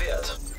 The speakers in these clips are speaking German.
aktiviert.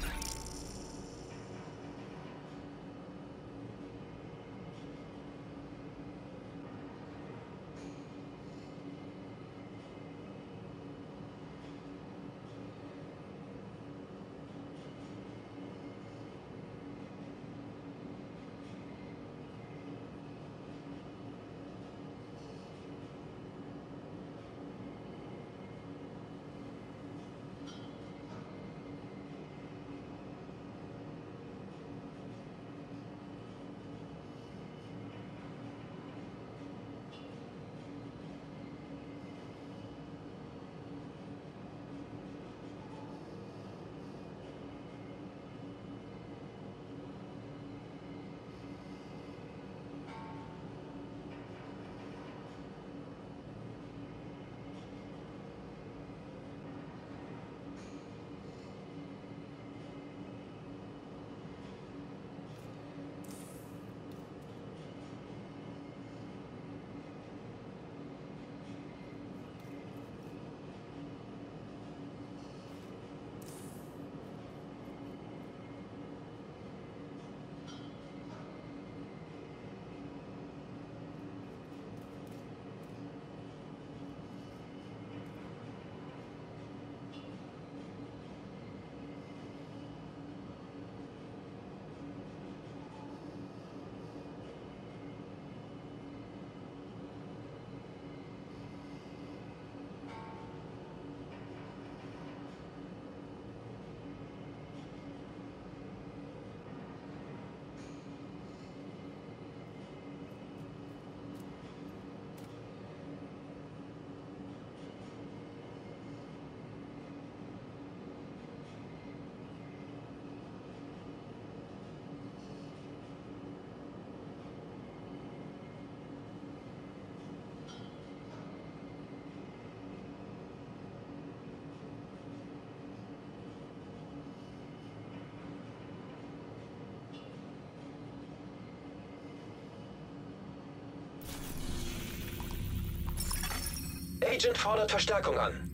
Agent fordert Verstärkung an.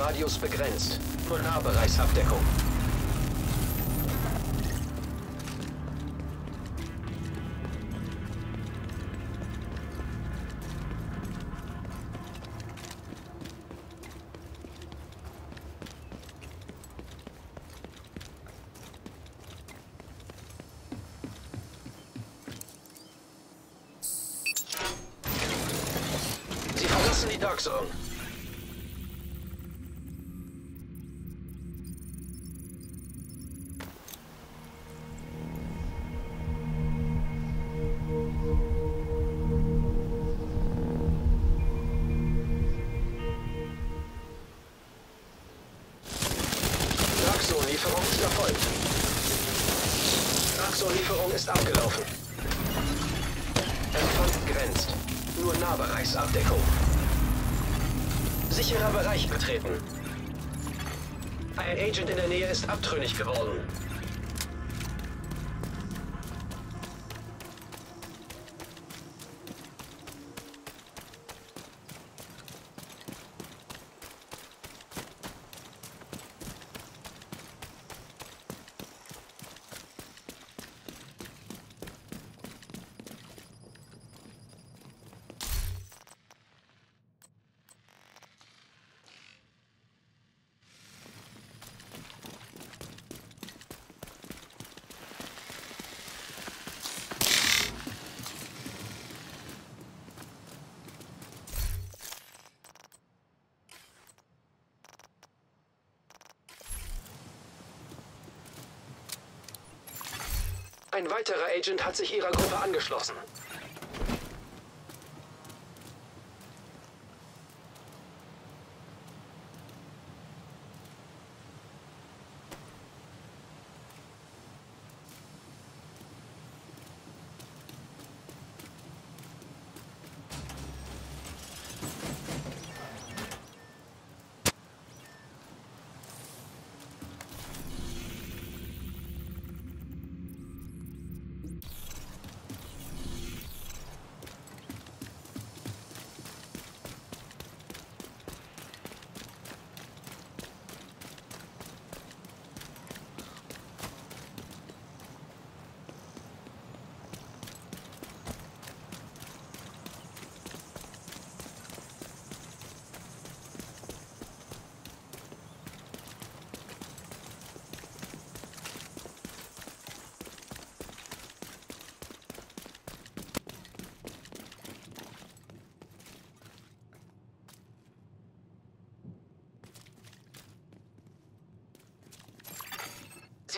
Radius begrenzt. Null Nahbereichsabdeckung. of all Ein weiterer Agent hat sich ihrer Gruppe angeschlossen.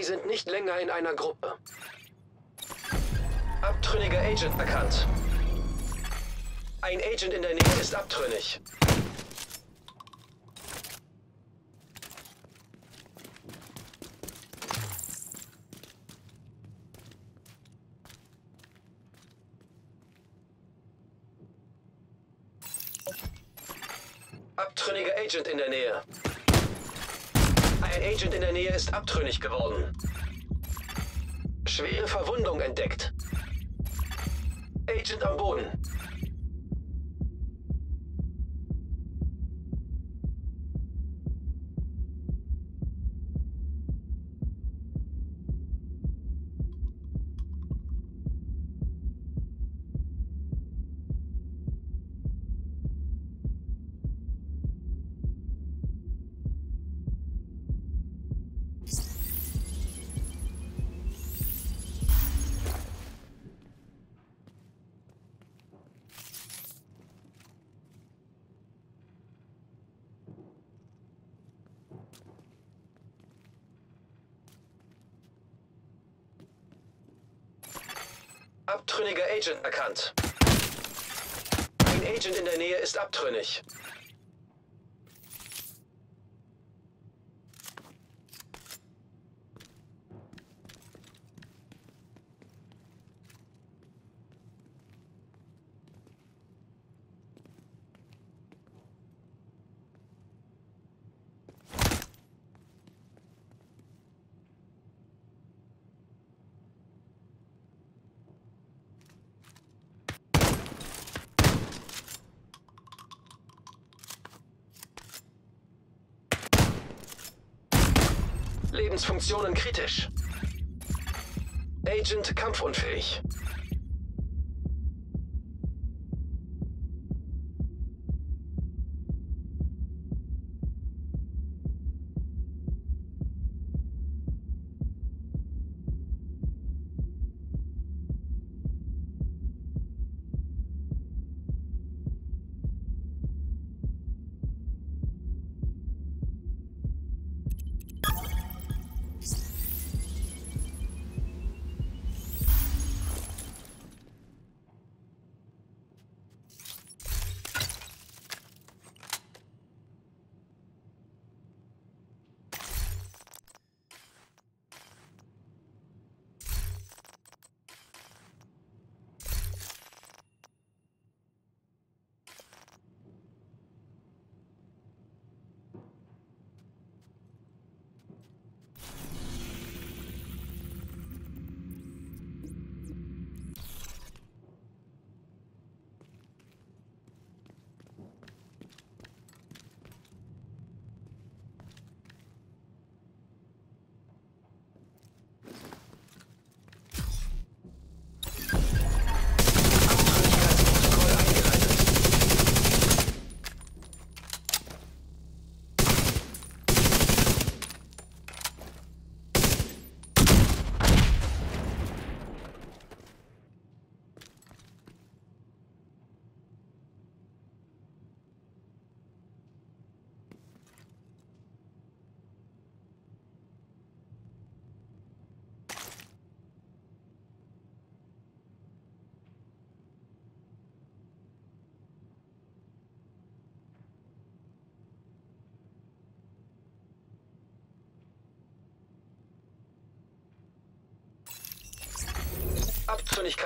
Sie sind nicht länger in einer Gruppe. Abtrünniger Agent erkannt. Ein Agent in der Nähe ist abtrünnig. Abtrünniger Agent in der Nähe. Ein Agent in der Nähe ist abtrünnig geworden. Schwere Verwundung entdeckt. Agent am Boden. Abtrünniger Agent erkannt. Ein Agent in der Nähe ist abtrünnig. Lebensfunktionen kritisch. Agent kampfunfähig.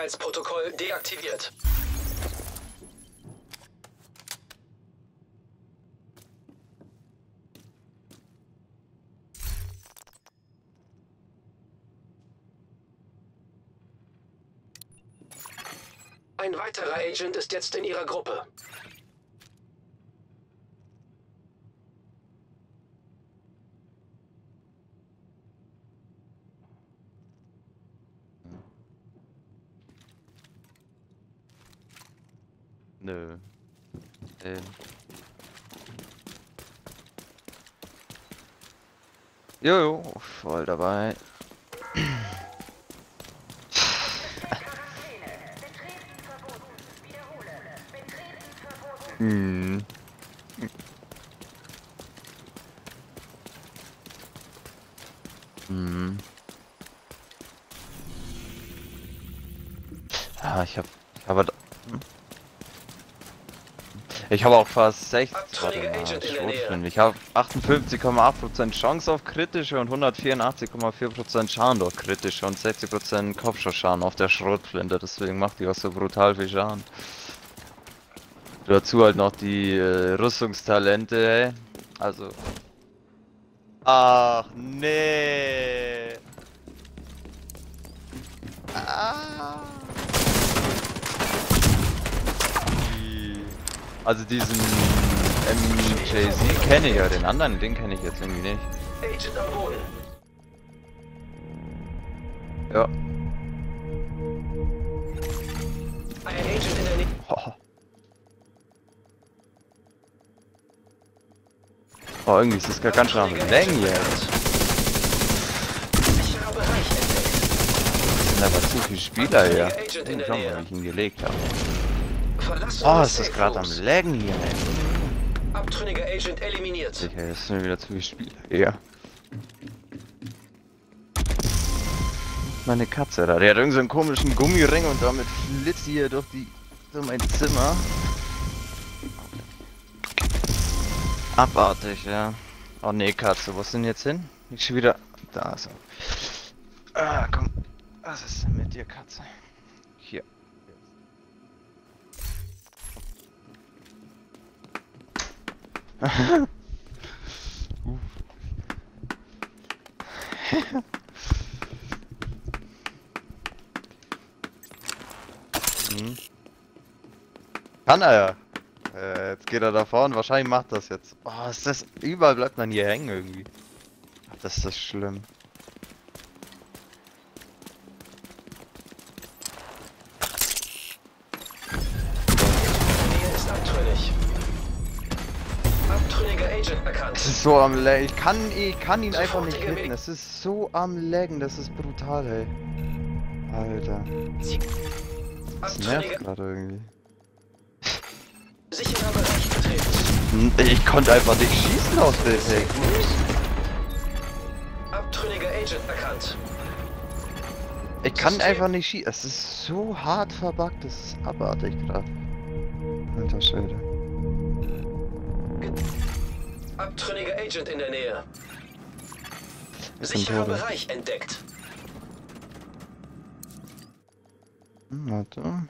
Abtrünnigkeitsprotokoll deaktiviert. Ein weiterer Agent ist jetzt in ihrer Gruppe. Nö. Ähm. Jojo, voll dabei. Hm. Hm. Ah, ich hab, ich habe, hm? Ich habe auch fast 60, warte mal. Schrotflinte. ich habe 58,8% Chance auf kritische und 184,4% Schaden durch kritische und 60% Kopfschussschaden auf der Schrotflinte, deswegen macht die auch so brutal viel Schaden. Dazu halt noch die äh, Rüstungstalente, ey. Also. Ach nee. Also diesen MJZ kenne ich ja, den anderen, den kenne ich jetzt irgendwie nicht. Ja. Nähe. Oh, irgendwie ist das gar ganz schön am Längen entdeckt. Es sind aber zu viele Spieler hier. Mal, Nähe. wie ich ihn gelegt habe. Oh, ist das gerade am. Laggen hier, ey. Abtrünniger Agent eliminiert. Sicher, es sind wieder zu viele Spieler hier. Meine Katze da, die hat irgendeinen so einen komischen Gummiring und damit flitzt sie hier durch die durch mein Zimmer. Abartig, ja. Oh nee, Katze, wo ist denn jetzt hin? Ich schon wieder. Da so. Ah, komm. Was ist denn mit dir, Katze? Mhm. Kann er ja. Äh, jetzt geht er da vorne, wahrscheinlich macht das jetzt. Oh, ist das. Überall bleibt man hier hängen irgendwie. Das ist schlimm. Nähe ist abtrünnig. Abtrünniger Agent erkannt. Es ist so am Lag. Ich kann, ich kann ihn einfach nicht hitten. Es ist so am Laggen, das ist brutal, ey. Alter. Das nervt gerade irgendwie. sicherer Bereich betreten. Hm, Ich konnte einfach nicht schießen aus dem Ding. Abtrünniger Agent erkannt. Ich kann System. einfach nicht schießen. Es ist so hart verbuggt, das ist abartig gerade. Alter Schwede. Abtrünniger Agent in der Nähe. Sicherer. Bereich entdeckt. Hm, Warte.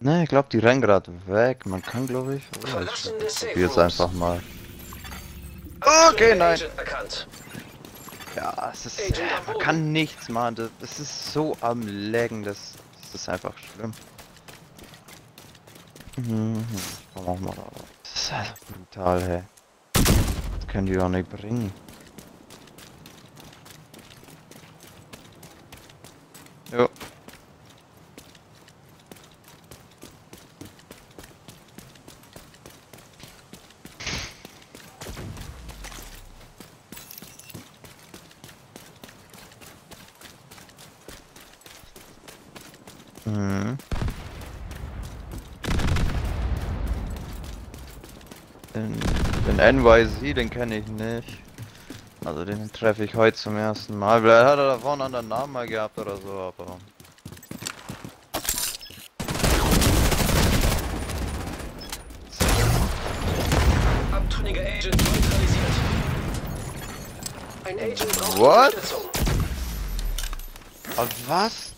Ne, ich glaube, die rennen gerade weg. Man kann, glaube ich. Oh, ich probier's einfach mal. Okay, nein. Ja, es ist. Äh, man kann nichts machen. Das, das ist so am Laggen. Das, das ist einfach schlimm. Mhm. Komm auch mal da. Das ist einfach brutal, hey. Das können die doch nicht bringen. Jo. Mhm. Den, den NYC, den kenne ich nicht. Also den treffe ich heute zum ersten Mal. Vielleicht hat er da vorne einen anderen Namen mal gehabt oder so, aber... Abtrünniger Agent neutralisiert. Ein Agent braucht What? Unterstützung. Aber was?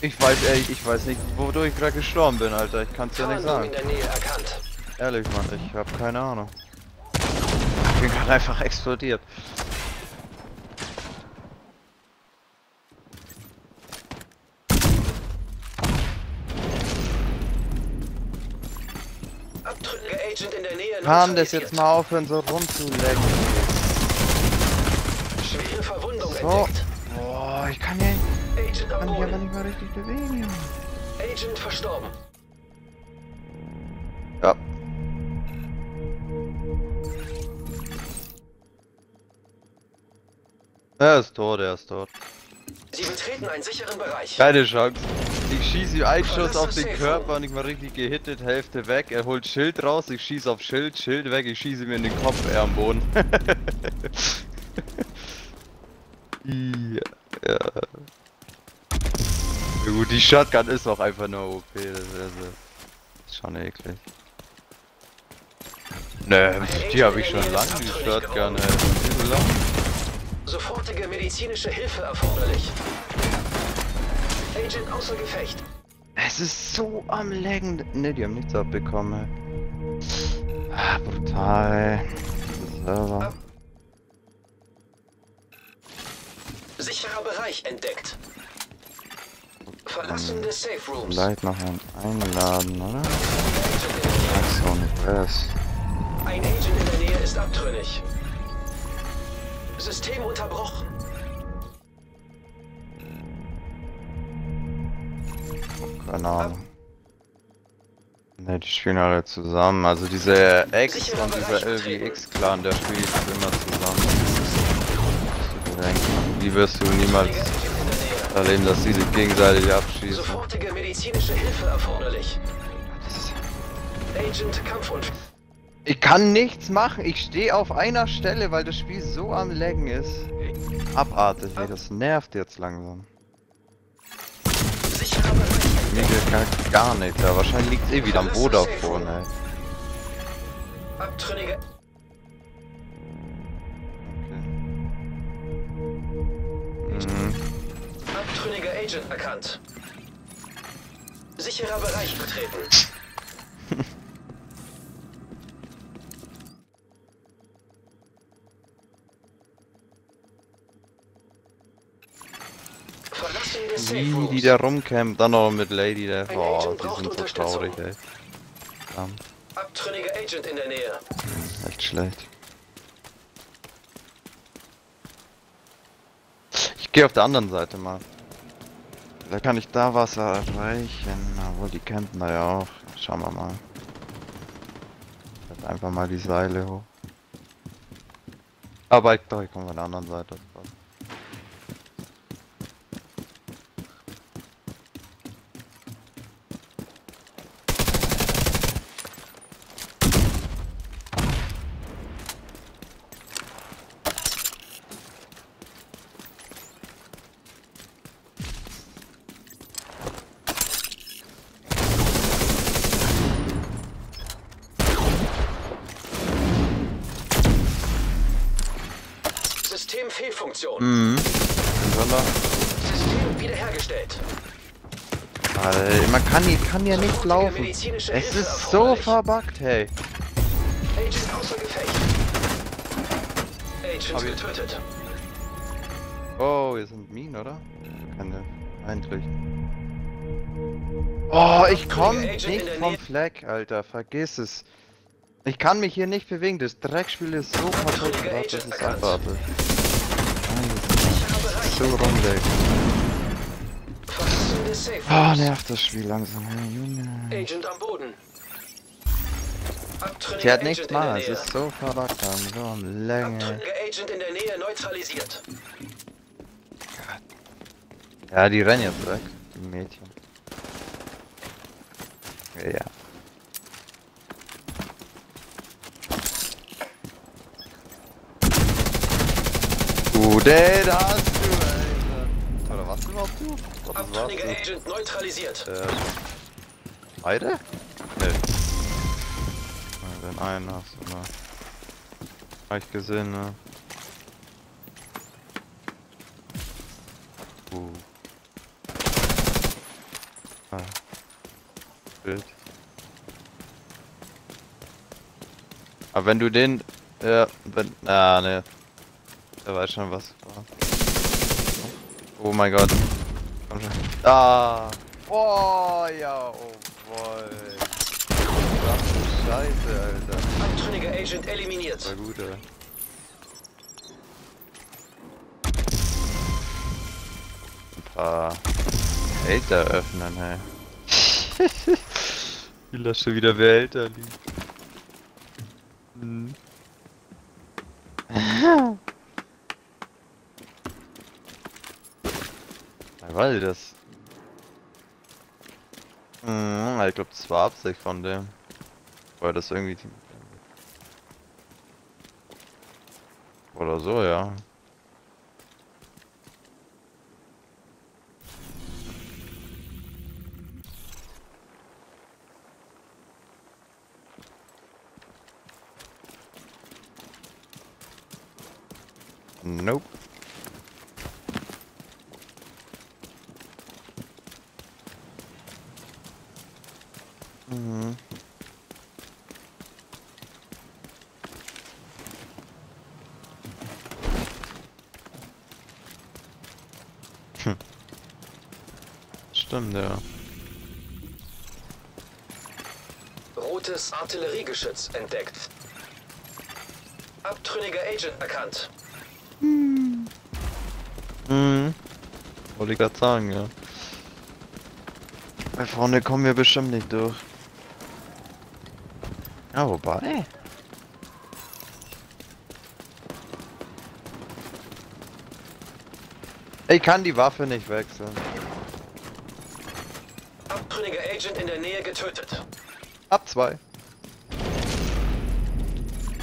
Ich weiß, ey, ich weiß nicht, wodurch ich gerade gestorben bin, Alter. Ich kann's ja nicht sagen. in der Nähe erkannt. Ehrlich, Mann, ich hab keine Ahnung. Ich bin gerade einfach explodiert. Abtrünniger Agent in der Nähe. Kann das jetzt mal aufhören, so rumzulecken? Schwere Verwundung So. entdeckt. Boah, ich kann ja, kann mich aber nicht mal richtig bewegen. Agent verstorben. Er ist tot, er ist tot. Sie betreten einen sicheren Bereich. Keine Chance. Ich schieße ihm einen Schuss auf das den Körper und ich mal richtig gehittet, Hälfte weg. Er holt Schild raus, ich schieße auf Schild, Schild weg, ich schieße ihm in den Kopf, er am Boden. ja. ja. Ja Gut, die Shotgun ist auch einfach nur OP, das ist, also, ist schon eklig. Ne, die habe ich schon lange, die Shotgun, ey. Die so lang. Sofortige medizinische Hilfe erforderlich. Agent außer Gefecht. Es ist so am Laggen. Ne, die haben nichts abbekommen. Ah, brutal. Server. Sicherer Bereich entdeckt. Verlassen des Safe Rooms. Vielleicht noch einen einladen, oder? Ach so, nicht. Ein Agent in der Nähe ist abtrünnig. System unterbrochen. Keine Ahnung. Ne, die spielen alle zusammen. Also dieser X und dieser. LGX-Clan, der spielt immer zusammen. Die wirst du niemals erleben, dass die sich gegenseitig abschießen. Sofortige medizinische Hilfe erforderlich. Agent Kampfunfall. Ich kann nichts machen. Ich stehe auf einer Stelle, weil das Spiel so am Laggen ist. Abartig, ey, das nervt jetzt langsam. Mir geht gar, gar nicht. Ja, wahrscheinlich liegt eh wieder am Vodafone, ey. Abtrünnige. Okay. Mhm. Abtrünniger Agent erkannt. Sicherer Bereich betreten. Verlassen des Safe Wie die da rumcampt, dann noch mit Lady. Ein Oh, die sind so traurig, ey. Verdammt, Abtrünniger Agent in der Nähe. echt schlecht. Ich gehe auf der anderen Seite mal. Vielleicht kann ich da was erreichen. Obwohl, die campen da ja auch. Schauen wir mal. Einfach mal die Seile hoch. Aber ich glaube, ich komme von der anderen Seite. System Fehlfunktion. Mhm. Sonder. System wiederhergestellt. Alter, man kann ja nicht Sofortige laufen. Es ist so verbuggt, hey. Agent außer Gefecht. Agent Hab ich- getötet. Oh, hier sind Minen, oder? Keine eintrichten. Oh, ich komm Agent in nicht vom. Fleck, Alter. Vergiss es. Ich kann mich hier nicht bewegen. Das Dreckspiel ist so kaputt. Das ist abartig. So rumlegt. Oh, nervt das Spiel langsam, Junge. Agent am Boden. Sie hat nichts machen. Es ist so verbuggt, Mann. So am Länge. Agent in der Nähe neutralisiert. Ja, die rennen jetzt weg. Die Mädchen. Ja. Du, den hast du, Alter. Oder was überhaupt du? Abtrünniger? Agent neutralisiert. Äh, beide? Nee. Ja, Den einen hast du noch. Hab ich gesehen, ne? Uh. Ah. Bild. Aber wenn du den, ja, wenn, ah, ne. Der weiß schon was war. Oh mein Gott. Komm schon. Ah. Oh, ja, oh boy. Verdammte Scheiße, Alter. Abtrünniger Agent eliminiert. War gut, ey. Ein paar Behälter öffnen, hey. Wie das schon wieder Behälter liegt. Hm. Weil das. Hm, ich glaube, das war Absicht von dem. Weil das irgendwie. Oder so, ja. Nope. Mhm. Hm. Stimmt, ja. Rotes Artilleriegeschütz entdeckt. Abtrünniger Agent erkannt. Mhm. Wollte ich gerade sagen, ja. Bei vorne kommen wir bestimmt nicht durch. Ja, wobei. Ich kann die Waffe nicht wechseln. Abtrünniger Agent in der Nähe getötet. Hab zwei.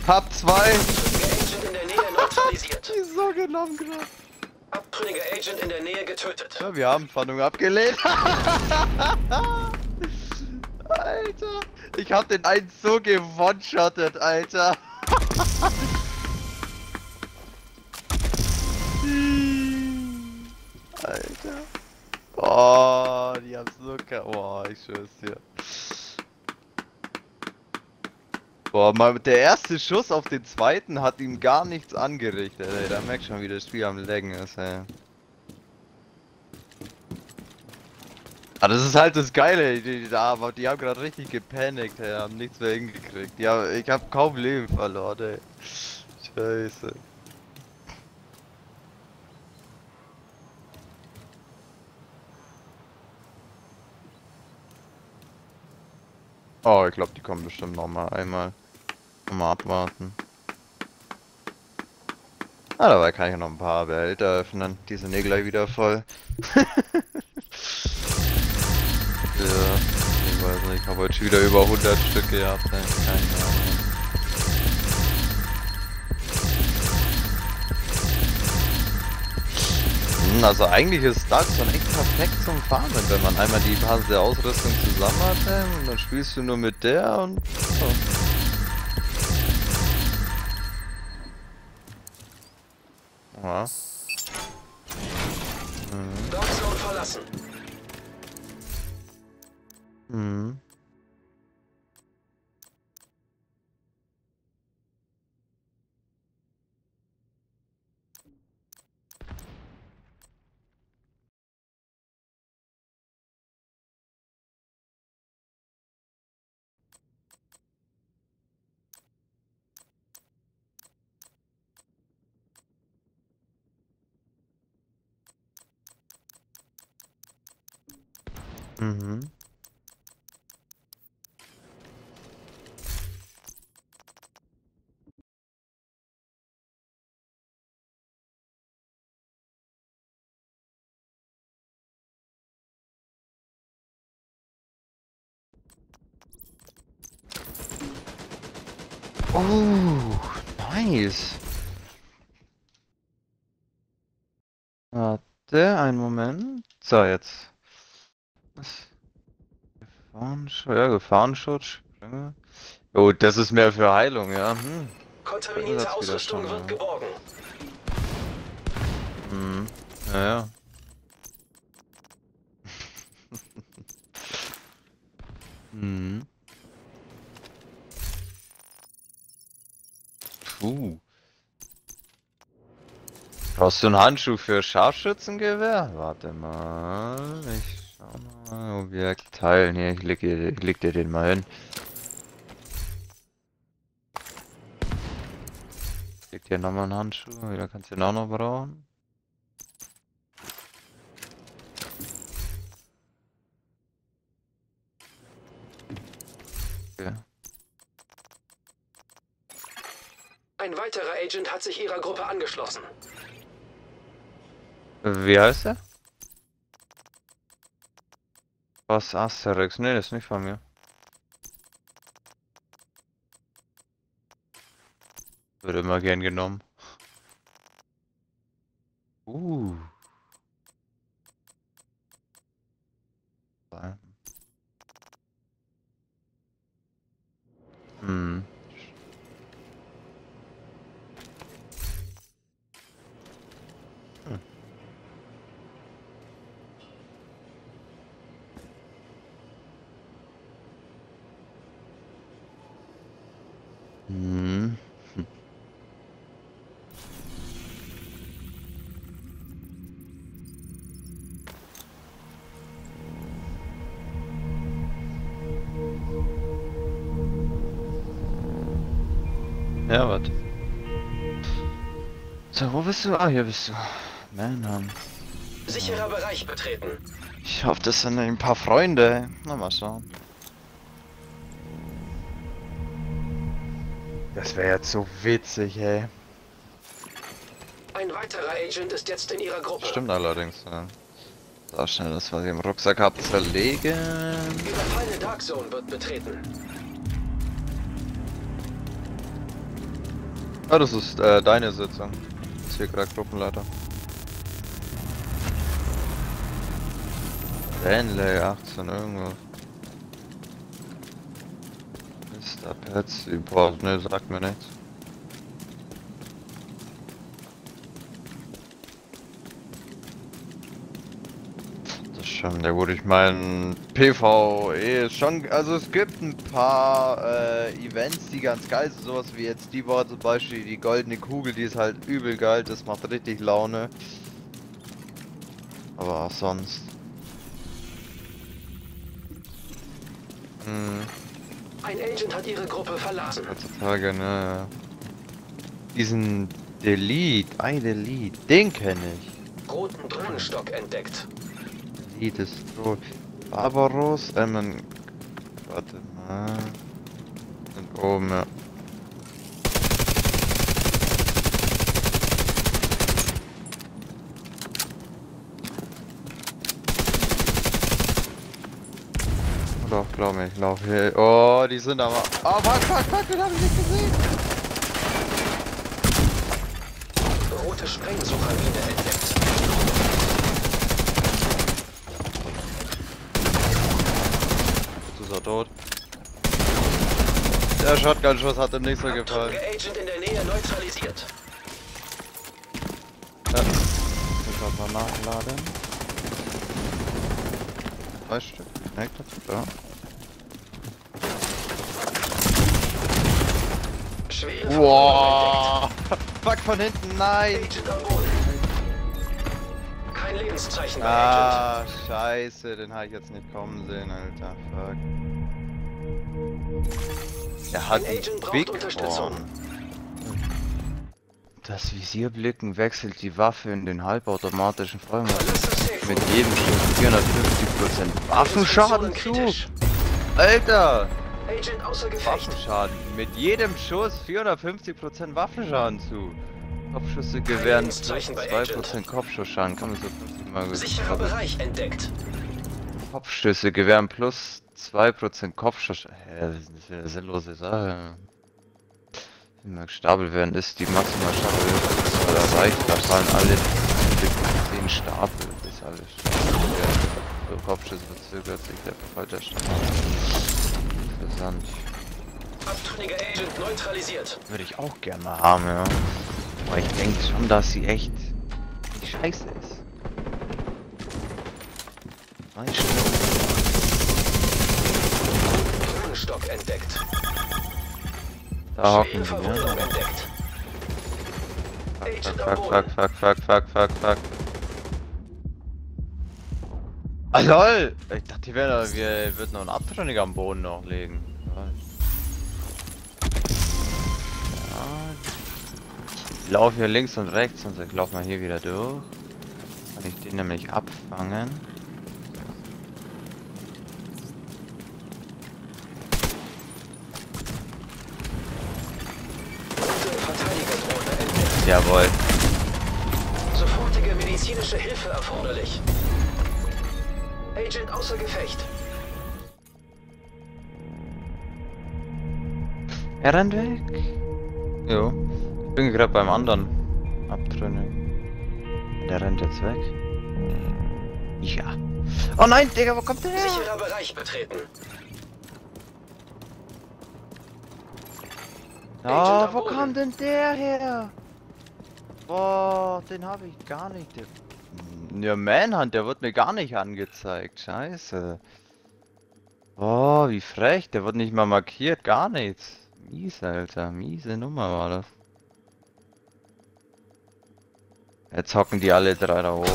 Hab zwei. Abtrünniger Agent in der Nähe neutralisiert. genommen gerade. Abtrünniger Agent in der Nähe getötet. Ja, wir haben Fahndung abgelehnt. Ich hab den einen so gewonshottet, Alter. Alter. Oh, die haben so ke Oh, ich schwör's dir. Boah, mal der erste Schuss auf den zweiten hat ihm gar nichts angerichtet, ey. Da merkt schon, wie das Spiel am Laggen ist, ey. Ah, das ist halt das Geile, die, die, aber die haben gerade richtig gepanikt, ey, haben nichts mehr hingekriegt. Ja, ich habe kaum Leben verloren, ey. Scheiße. Oh, ich glaube, die kommen bestimmt noch mal einmal. Mal abwarten. Ah, dabei kann ich noch ein paar Behälter öffnen. Die sind eh gleich wieder voll. Ja, ich weiß nicht, ich habe heute schon wieder über 100 Stück gehabt, keine Ahnung. Hm, Also eigentlich ist Dark Zone echt perfekt zum Farmen, wenn man einmal die der Ausrüstung zusammen hat, ey, und dann spielst du nur mit der und so. Ja. Mhm. Darkzone verlassen. Mhm. Mhm. Please. Warte, einen Moment. So, jetzt. Was? Gefahrenschutz, ja, Gefahrenschutz. Oh, das ist mehr für Heilung, ja. Hm. Kontaminierte Ausrüstung schon, wird ja. geborgen. Hm, naja. Ja. hm. Puh. Brauchst du einen Handschuh für Scharfschützengewehr? Warte mal. Ich schau mal. Objekt teilen hier. Ich leg, dir- ich leg dir den mal hin. Ich leg dir nochmal einen Handschuh. Wieder kannst du den auch noch brauchen. Okay. Ein weiterer Agent hat sich ihrer Gruppe angeschlossen. Wie heißt er? Was Asterix? Nee, das ist nicht von mir. Würde immer gern genommen. Uh. Hm. Hm. Hm. Ja, warte. So, wo bist du? Ah, hier bist du. Manham. Sicherer Bereich betreten. Ich hoffe, das sind ein paar Freunde. Na, mal schauen. Das wäre jetzt so witzig, ey. Ein weiterer Agent ist jetzt in ihrer Gruppe. Stimmt allerdings, ja. So schnell das, was ich im Rucksack hab, zerlegen. Überfallene Dark Zone wird betreten. Ah, das ist äh, deine Sitzung. Das ist hier gerade Gruppenleiter. Stanley 18 irgendwas. Mr. Patsy, boah, ne, sagt mir nichts. Das schon, ja gut, ich meine, PvE ist schon, also es gibt ein paar äh, Events, die ganz geil sind, sowas wie jetzt die war zum Beispiel die goldene Kugel, die ist halt übel geil, das macht richtig Laune. Aber auch sonst. Hm, Ein Agent hat ihre Gruppe verlassen. heutzutage, ne. Diesen Delete, ein Delete, den kenne ich. Roten Drohnenstock entdeckt. Delete ist tot. Barbaros, äh, man, warte mal. Sind oben, ja. Doch, glaub mir, ich lauf hier. Oh, die sind aber. Oh, fuck, fuck, fuck, den hab ich nicht gesehen. Rote Sprengsuchermine entdeckt. Du ist er tot. Der Shotgun-Schuss hat ihm nicht so gefallen. Agent in der Nähe neutralisiert. Ja. Ich muss mal nachladen. Zwei Stück. Ne, ja. Schwere Wow. Fuck von hinten, nein. Kein Lebenszeichen. Ah, scheiße, den habe ich jetzt nicht kommen sehen, Alter. Fuck. Er hat Big Unterstützung. Horn. Das Visierblicken wechselt die Waffe in den halbautomatischen Vollmodus. Mit jedem Schuss 450% Waffenschaden zu. Alter! Agent außer Gefecht. Waffenschaden. Mit jedem Schuss 450% Waffenschaden zu. Kopfschüsse gewähren plus Lebenszeichen bei 2% Kopfschussschaden. Kann man so 50 mal Sicherer Bereich entdeckt. Kopfschüsse gewähren plus 2% Kopfschuss. Hä, das ist eine sinnlose Sache. Gestapelt werden, ist die maximale Stapel erreicht. Da fallen alle 10 Stapel. Das ist alles scheiße. So Kopfschüsse verzögert sich der Verfall der Stapel. Interessant. Abtrünniger Agent neutralisiert. Würde ich auch gerne mal haben, ja. Aber ich denke schon, dass sie echt nicht scheiße ist. Zwei Stück. entdeckt. Da hocken die, Verwundung ne? Fuck, fuck, Boden. fuck, fuck, fuck, fuck, fuck. Ah lol! Ich dachte, die werden, wir würden noch einen Abtrünniger am Boden noch legen. Ich laufe hier links und rechts und ich laufe mal hier wieder durch. Kann ich den nämlich abfangen. Jawohl. Sofortige medizinische Hilfe erforderlich. Agent außer Gefecht. Er rennt weg. Jo. Ich bin gerade beim anderen Abtrünnigen. Der rennt jetzt weg. Ja. Oh nein, Digga, wo kommt der her? Sicherer Bereich betreten. Ja, Agent am wo kam denn der her? Boah, den habe ich gar nicht. Der... Ja, Manhunt, der wird mir gar nicht angezeigt. Scheiße. Boah, wie frech. Der wird nicht mal markiert. Gar nichts. Mies, Alter. Miese Nummer war das. Jetzt hocken die alle drei da oben.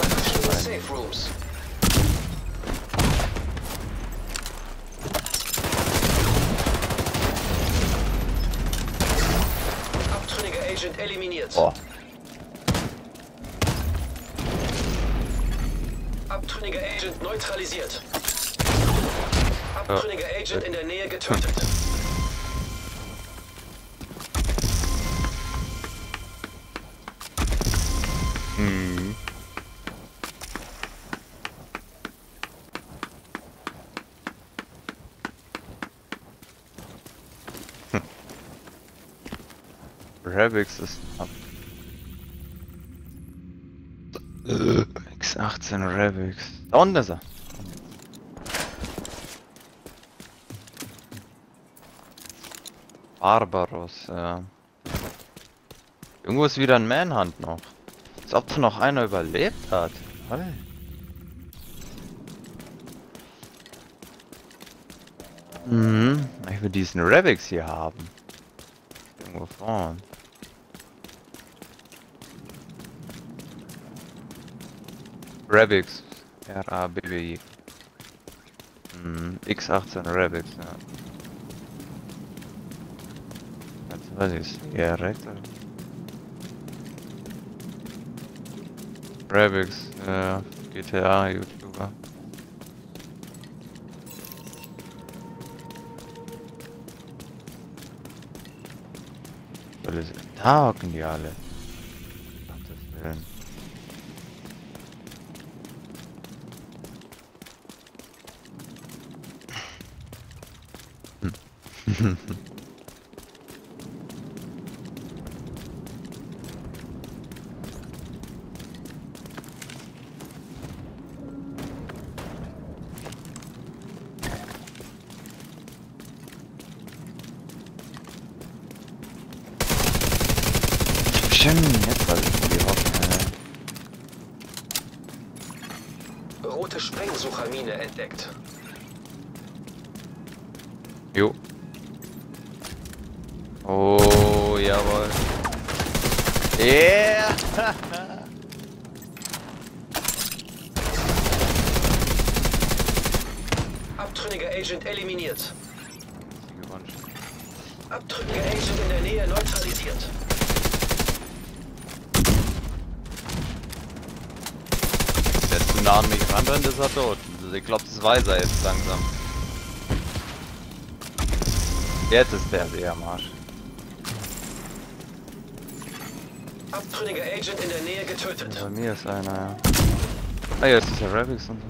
Abtrünniger Agent eliminiert. Boah. Abtrünniger Agent neutralisiert. Abtrünniger Agent in der Nähe getötet. Hm. Hm. Rabix ist ab. X18 Rabix. Da unten ist er. Barbaros, ja. Irgendwo ist wieder ein Manhunt noch. Als ob da noch einer überlebt hat. Hey. Mhm. Ich will diesen Ravix hier haben. Irgendwo vorn. Ravix. R-A-B-B-I. Mhm. X18 Ravix, ja. Oder? Rabix, ja, GTA, YouTuber. Alle sind- Da hocken die alle. Gottes Willen. Mm-hmm. Er tot. Ich glaube, das weiß er jetzt langsam. Jetzt ist der See am Arsch. Abtrünniger Agent in der Nähe getötet. Bei mir ist einer, ja. Ah, ja, jetzt ist der Rabix und so.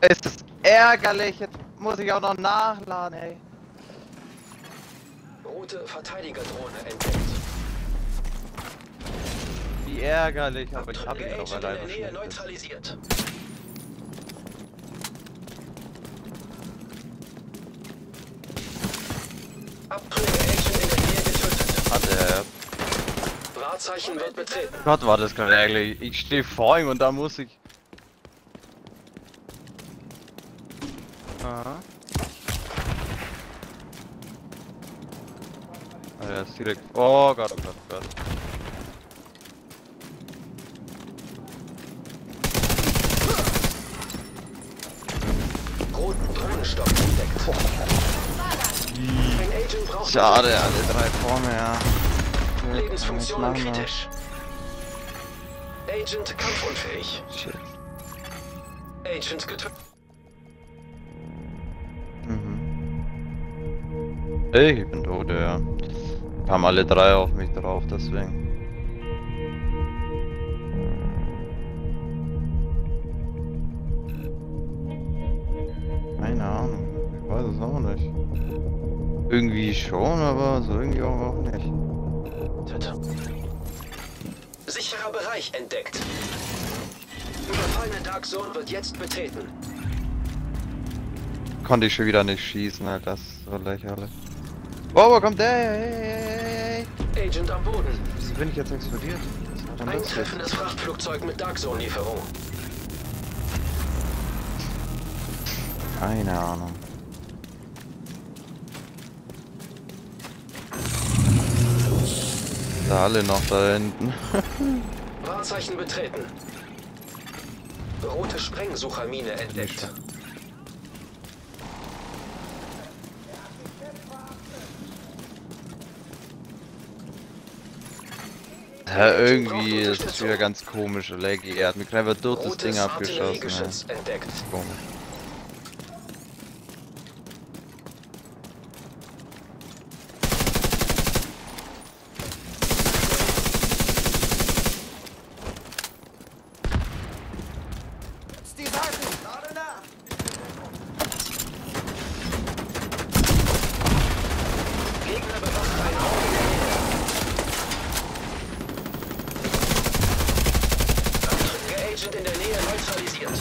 Es ist ärgerlich, jetzt muss ich auch noch nachladen, ey. Rote Verteidigerdrohne entdeckt. Wie ärgerlich, aber ich hab Abtrünniger ihn doch, er ist. neutralisiert. Abtrünniger Agent in der Nähe getötet. Hat er. Wahrzeichen wird betreten. Gott, war das gerade ärgerlich. Ich stehe vor ihm und da muss ich. Aha. Ah, der ist direkt. Oh Gott, oh Gott, oh Gott. Roten Drohnenstock entdeckt. Ein Agent braucht Schade, alle drei vor mir, ja. Lebensfunktionen kritisch. Agent kampfunfähig. Shit. Agent getötet. Mhm. Ich bin tot, ja. Haben alle drei auf mich drauf, deswegen. Schon, aber so irgendwie auch, nicht. Sicherer Bereich entdeckt. Überfallene Dark Zone wird jetzt betreten. Konnte ich schon wieder nicht schießen, halt, das ist so lächerlich. Oh, wo kommt der? Hey, hey, hey. Agent am Boden. Wieso bin ich jetzt explodiert? Ein treffendes Frachtflugzeug mit Dark Zone Lieferung. Keine Ahnung. Da alle noch da hinten. Wahrzeichen betreten. Rote Sprengsuchermine entdeckt. Ja, irgendwie ist es wieder ganz komisch, Leggy. Er hat mir clever dort das Ding abgeschossen. Ja. Komisch. Gegner bewacht ein Raum in der Nähe. Abtrünniger Agent in der Nähe neutralisiert.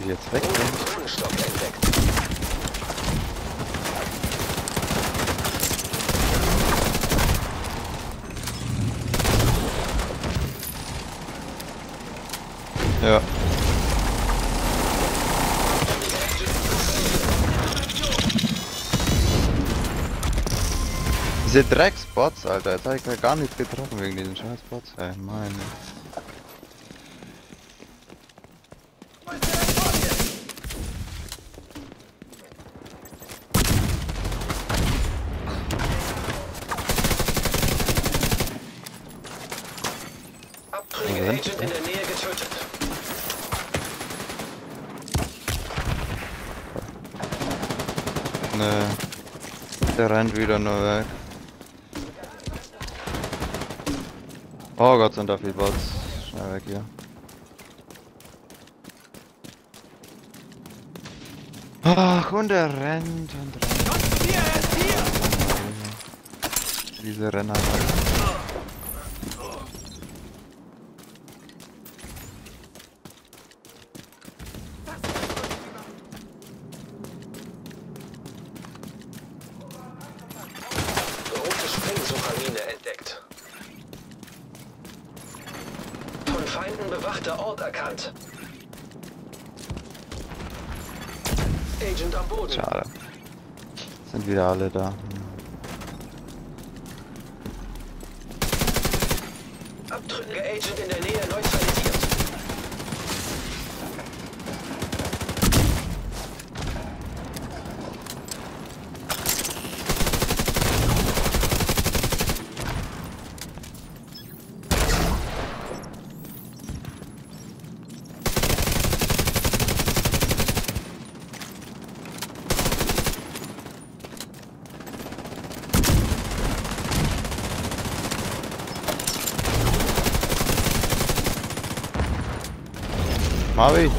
Die jetzt weg. Roten Drohnenstock entdeckt. Ja. Diese Drecksbots, Alter, jetzt hab ich gar nichts getroffen wegen diesen scheiß Bots, ey, meine. Abtrünniger Moment. Agent in der Nähe getötet. Ne. Der rennt wieder nur weg. Oh Gott, sind da viele Bots. Schnell weg hier. Ach, und er rennt und rennt. Diese Renner. Rote Sprengsuchermine entdeckt. Von Feinden bewachter Ort erkannt. Agent am Boden. Schade. Alle da. Abtrünniger Agent in der Nähe neutralisiert. Mavi!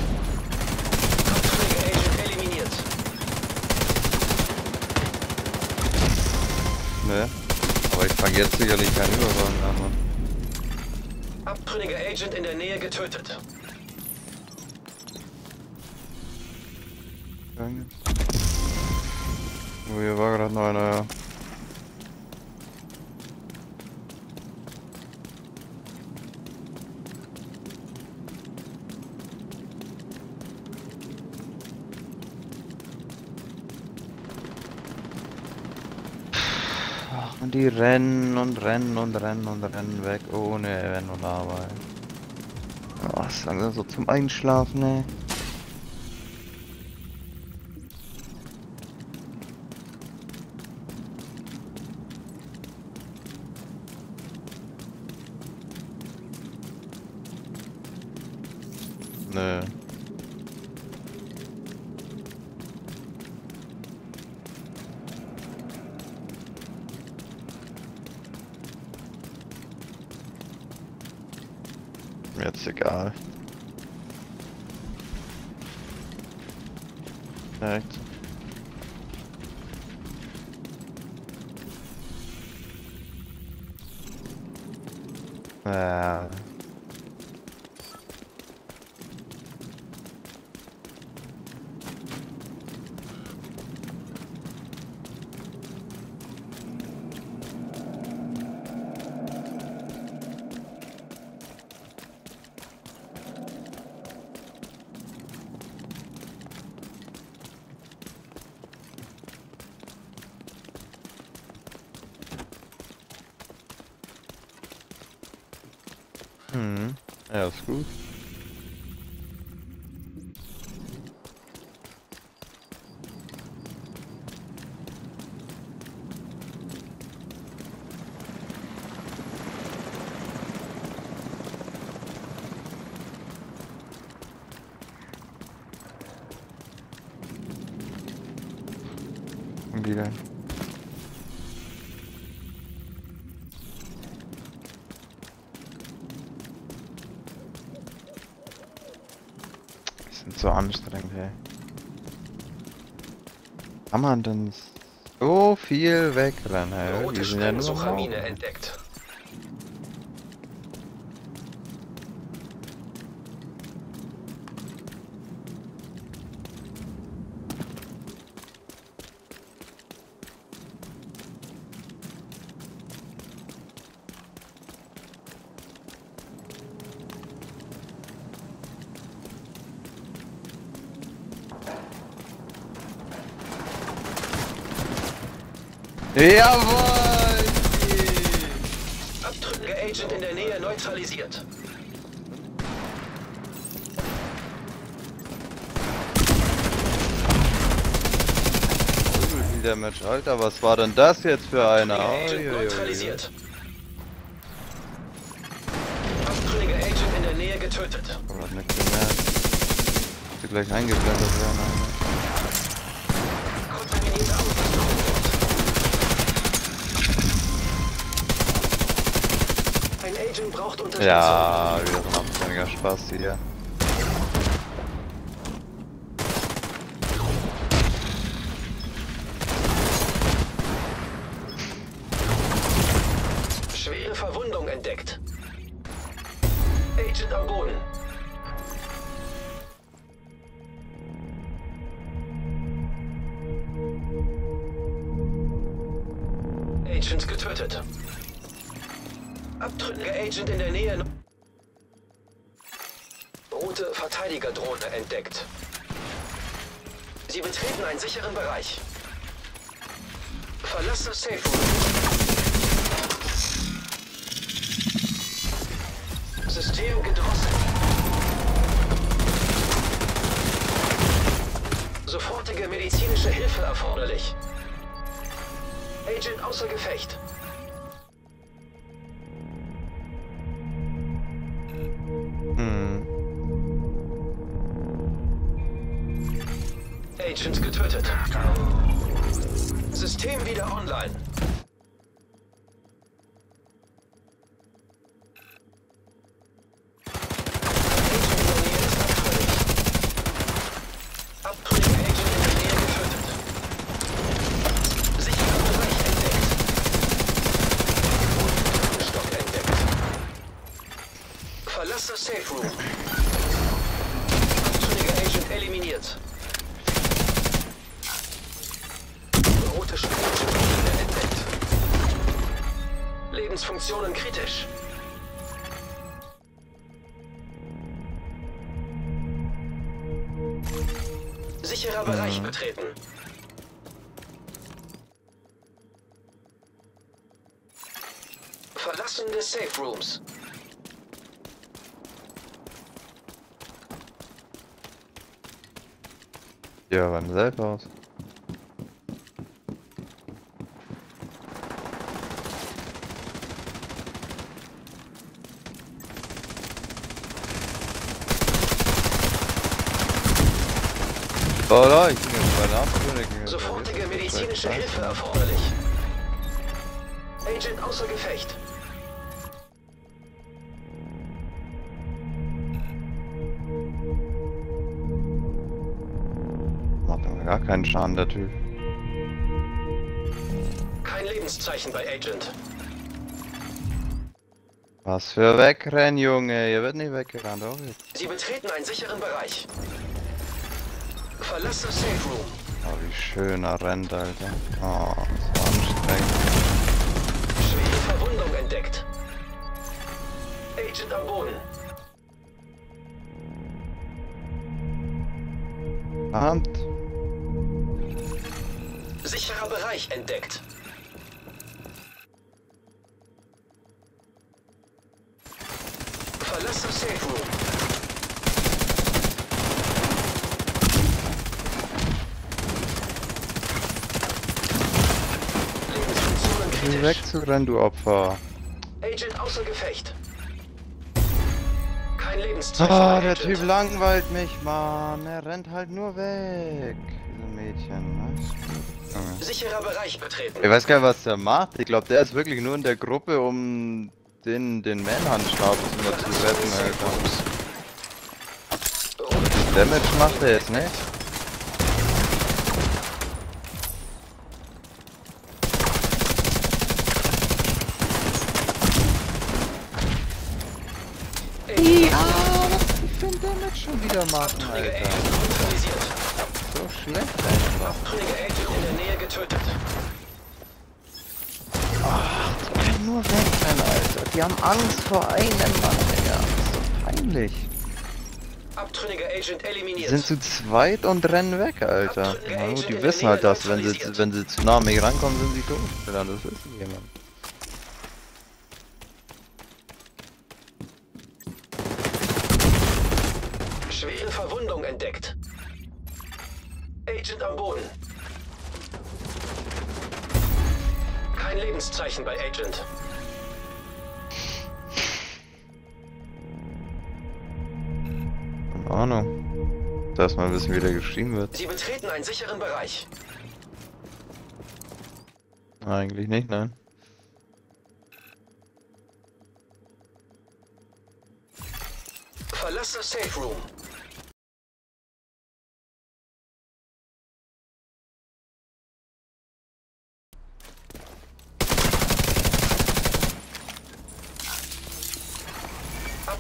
Abtrünniger Agent eliminiert. Ne. Aber ich fange jetzt sicherlich keinen Überwagen an. Mann. Abtrünniger Agent in der Nähe getötet. Oh, hier war gerade noch einer. ja. Ach, Und die rennen und rennen und rennen weg ohne Wenn und Aber. Oh, ist so zum Einschlafen, ey. Nö. Mir jetzt egal. Echt? Ja. Hm. Ja, ist gut. Wieder. Die sind so anstrengend, ey. Kann man denn so viel wegrennen? Rote ja nur Mauern. entdeckt. Jawohl! Abtrünniger Agent in der Nähe neutralisiert. Viel Damage, Alter, was war denn das jetzt für einer? Agent neutralisiert. Abtrünniger Agent in der Nähe getötet. Oh, hat nicht gemerkt. Sie gleich eingeblendet werden, Alter. Ja, wieder so ein abtrünniger Spaß hier. Ja, beim selber aus. Oh, da, ich bin jetzt bei der Abtrünnigen. Sofortige medizinische Hilfe erforderlich. Agent außer Gefecht. Keinen Schaden, der Typ. Kein Lebenszeichen bei Agent. Was für Wegrennen, Junge. Ihr wird nicht weggerannt, auch jetzt. Sie betreten einen sicheren Bereich. Verlass das Safe Room. Oh, wie schön er rennt, Alter. Oh, so anstrengend. Schwere Verwundung entdeckt. Agent am Boden. Hand. Sicherer Bereich entdeckt. Verlass das Safe Room. Lebensfunktionen Wie kritisch. wegzurennen, du Opfer. Agent außer Gefecht. Kein Lebenszeichen Ah, der Agent. Typ langweilt mich, Mann. Er rennt halt nur weg. Diese Mädchen, ne? Junge. Sicherer Bereich betreten. Ich weiß gar nicht, was der macht. Ich glaube, der ist wirklich nur in der Gruppe, um den, den Manhunt-Status immer zu retten, Alter. Damage macht er jetzt nicht. Schon wieder machen, Alter. So schlecht einfach. Getötet. Die können nur wegrennen, Alter. Die haben Angst vor einem Mann, Digga. Das ist so peinlich. Abtrünniger Agent Die eliminiert. sind zu zweit und rennen weg, Alter. Na gut, die wissen halt das, wenn sie, wenn sie zu nah an mich rankommen, sind sie tot. Ja, das wissen die, Mann. Schwere Verwundung entdeckt. Agent am Boden. Kein Lebenszeichen bei Agent. Keine Ahnung. Dass mal wissen, wie der geschrieben wird. Sie betreten einen sicheren Bereich. Eigentlich nicht, nein. Verlass das Safe Room.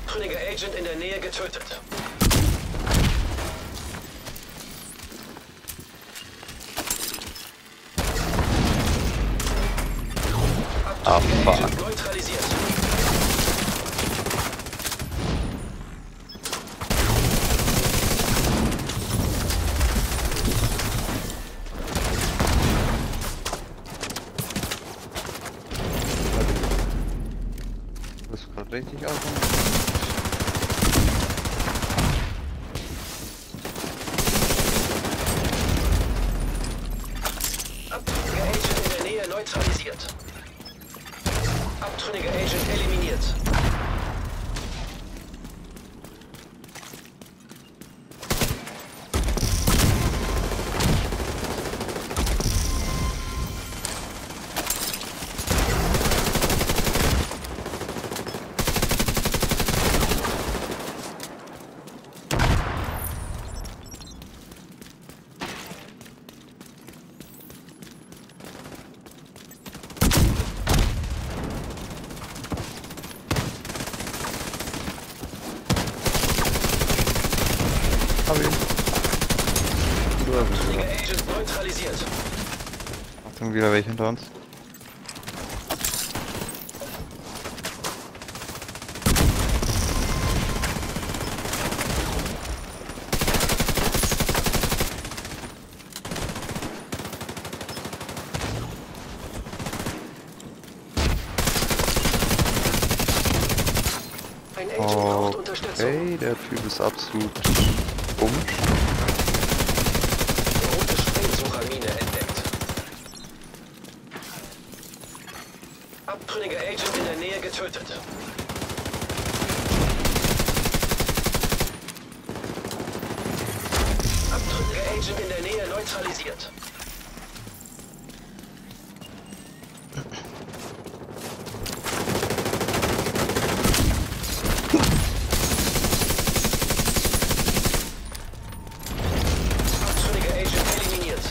Abtrünniger Agent in der Nähe getötet. Ah, fuck. Neutralisiert. Das ist gerade richtig aus. Abtrünniger Agent in der Nähe neutralisiert. Abtrünniger Agent eliminiert. Hab ihn. Du hast ihn. Abtrünniger Agent neutralisiert. Achtung, wieder welche hinter uns. Okay, der Typ ist absolut komisch. Rote Sprengsuchermine entdeckt. Abtrünniger Agent in der Nähe getötet. Abtrünniger Agent in der Nähe neutralisiert. Abtrünniger Agent eliminiert.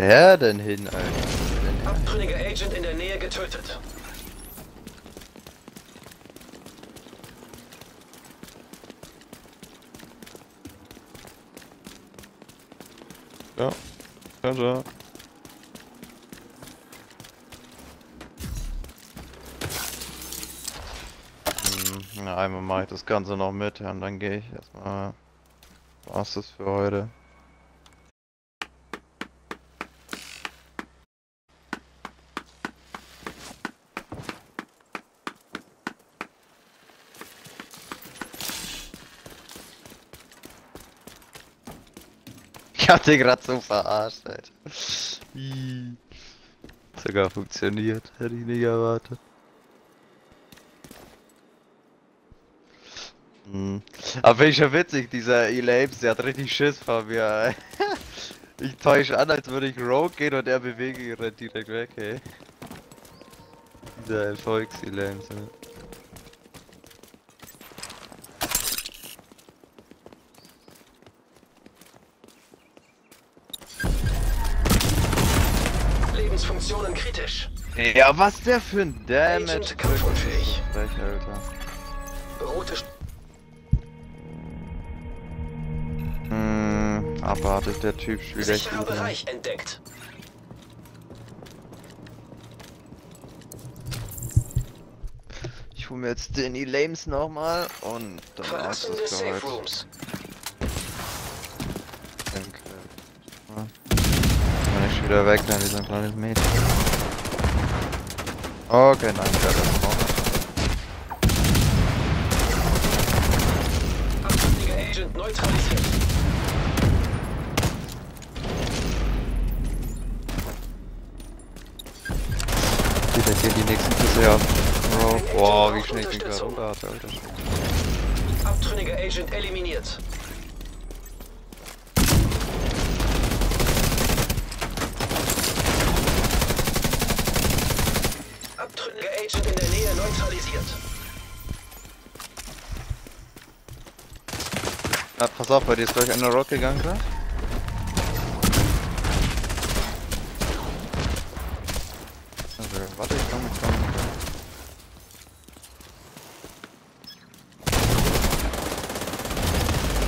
Wer denn hin, Alter? Abtrünniger Agent in der Nähe getötet. Ja. Ja, ja. Hm, Na, einmal mache ich das Ganze noch mit und dann gehe ich erstmal. War's das für heute. Ich hab den grad so verarscht, Alter. Sogar funktioniert, hätte ich nicht erwartet. Hm. Aber finde ich schon witzig, dieser Elames, der hat richtig Schiss vor mir. Ich täusche an, als würde ich Rogue gehen und er bewege rennt direkt weg, ey. Dieser Erfolgs-Elames, ey. Kritisch. Ja, was der für ein Damage. Kampfunfähig. Rote Hm, abartig, der Typ spielt echt sicherer gut. Bereich entdeckt. Ich hole mir jetzt den Elames nochmal und dann war's das für heute. Danke. Ja. Kann ich wieder weg, dann so ein kleines Mädchen. Okay, nein, ich werde das machen. Agent neutralisiert. Wieder hier die nächsten Küsse ab. Boah, wie schnell ich den gerade runter hatte, Alter. Abtrünniger Agent eliminiert. Abtrünniger Agent in der Neutralisiert. Ja, pass auf, bei dir ist gleich einer Rock gegangen, klar? Also, warte, ich komm, ich komm, ich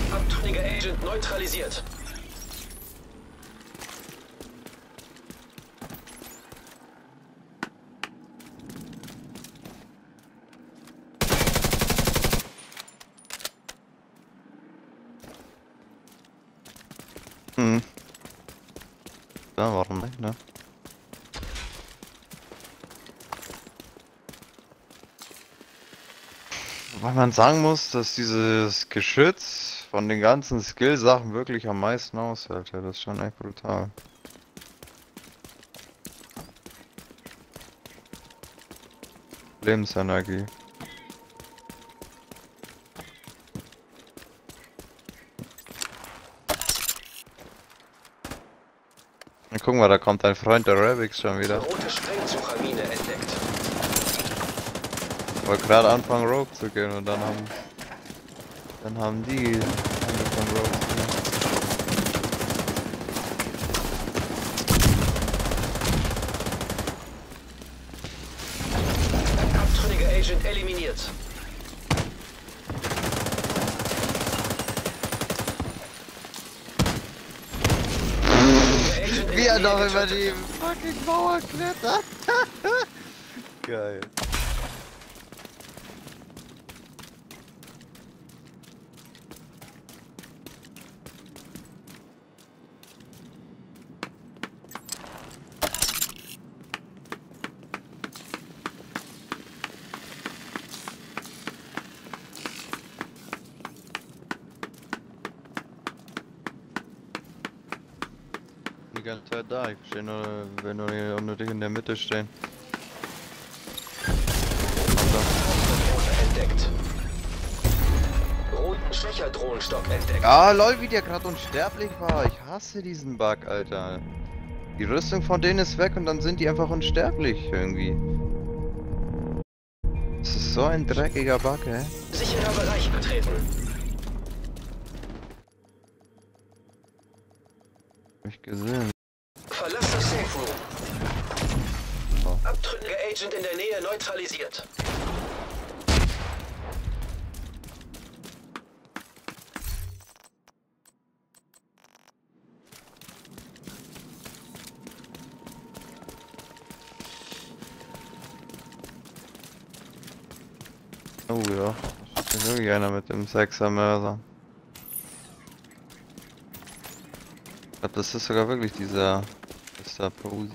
komm. Abtrünniger Agent neutralisiert. Hm. Ja, warum nicht, ne? Weil man sagen muss, dass dieses Geschütz von den ganzen Skill-Sachen wirklich am meisten aushält. Ja, das ist schon echt brutal. Lebensenergie. Guck mal, da kommt dein Freund der Rabix schon wieder. Rote entdeckt. Wollte gerade anfangen Rogue zu gehen und dann haben dann haben die angefangen Rogue zu gehen. Abtrünniger Agent eliminiert. Wie er doch über die fucking Mauer klettert. Geil. Da, ich stehe nur, wenn nur unnötig in der Mitte stehen. Entdeckt. Entdeckt. Ah, lol, wie der gerade unsterblich war. Ich hasse diesen Bug, Alter. Die Rüstung von denen ist weg und dann sind die einfach unsterblich irgendwie. Das ist so ein dreckiger Bug, ey. Sicherer Bereich betreten. Hab ich gesehen. Verlass das Safe Room. Oh. Abtrünniger Agent in der Nähe neutralisiert. Oh ja. Da steht wirklich dem Sechser-Mörser. Ich glaube, das ist sogar wirklich dieser Mr. Posey.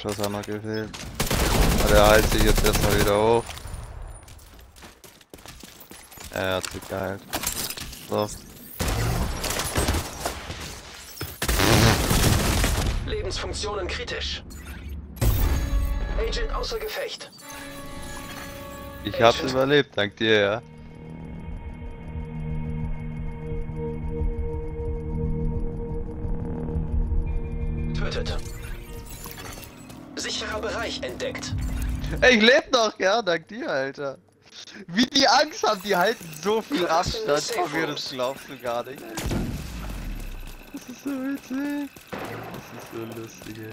Schuss auch noch gefehlt. Aber der heilt sich jetzt erstmal wieder hoch. Er hat sich geheilt. So. Lebensfunktionen kritisch. Agent außer Gefecht. Ich hab's Agent. überlebt, dank dir, ja. Ich leb noch, ja, dank dir, Alter. Wie die Angst haben, die halten so viel Abstand von mir, das glaubst du gar nicht, Alter. Das ist so witzig. Das ist so lustig, ey.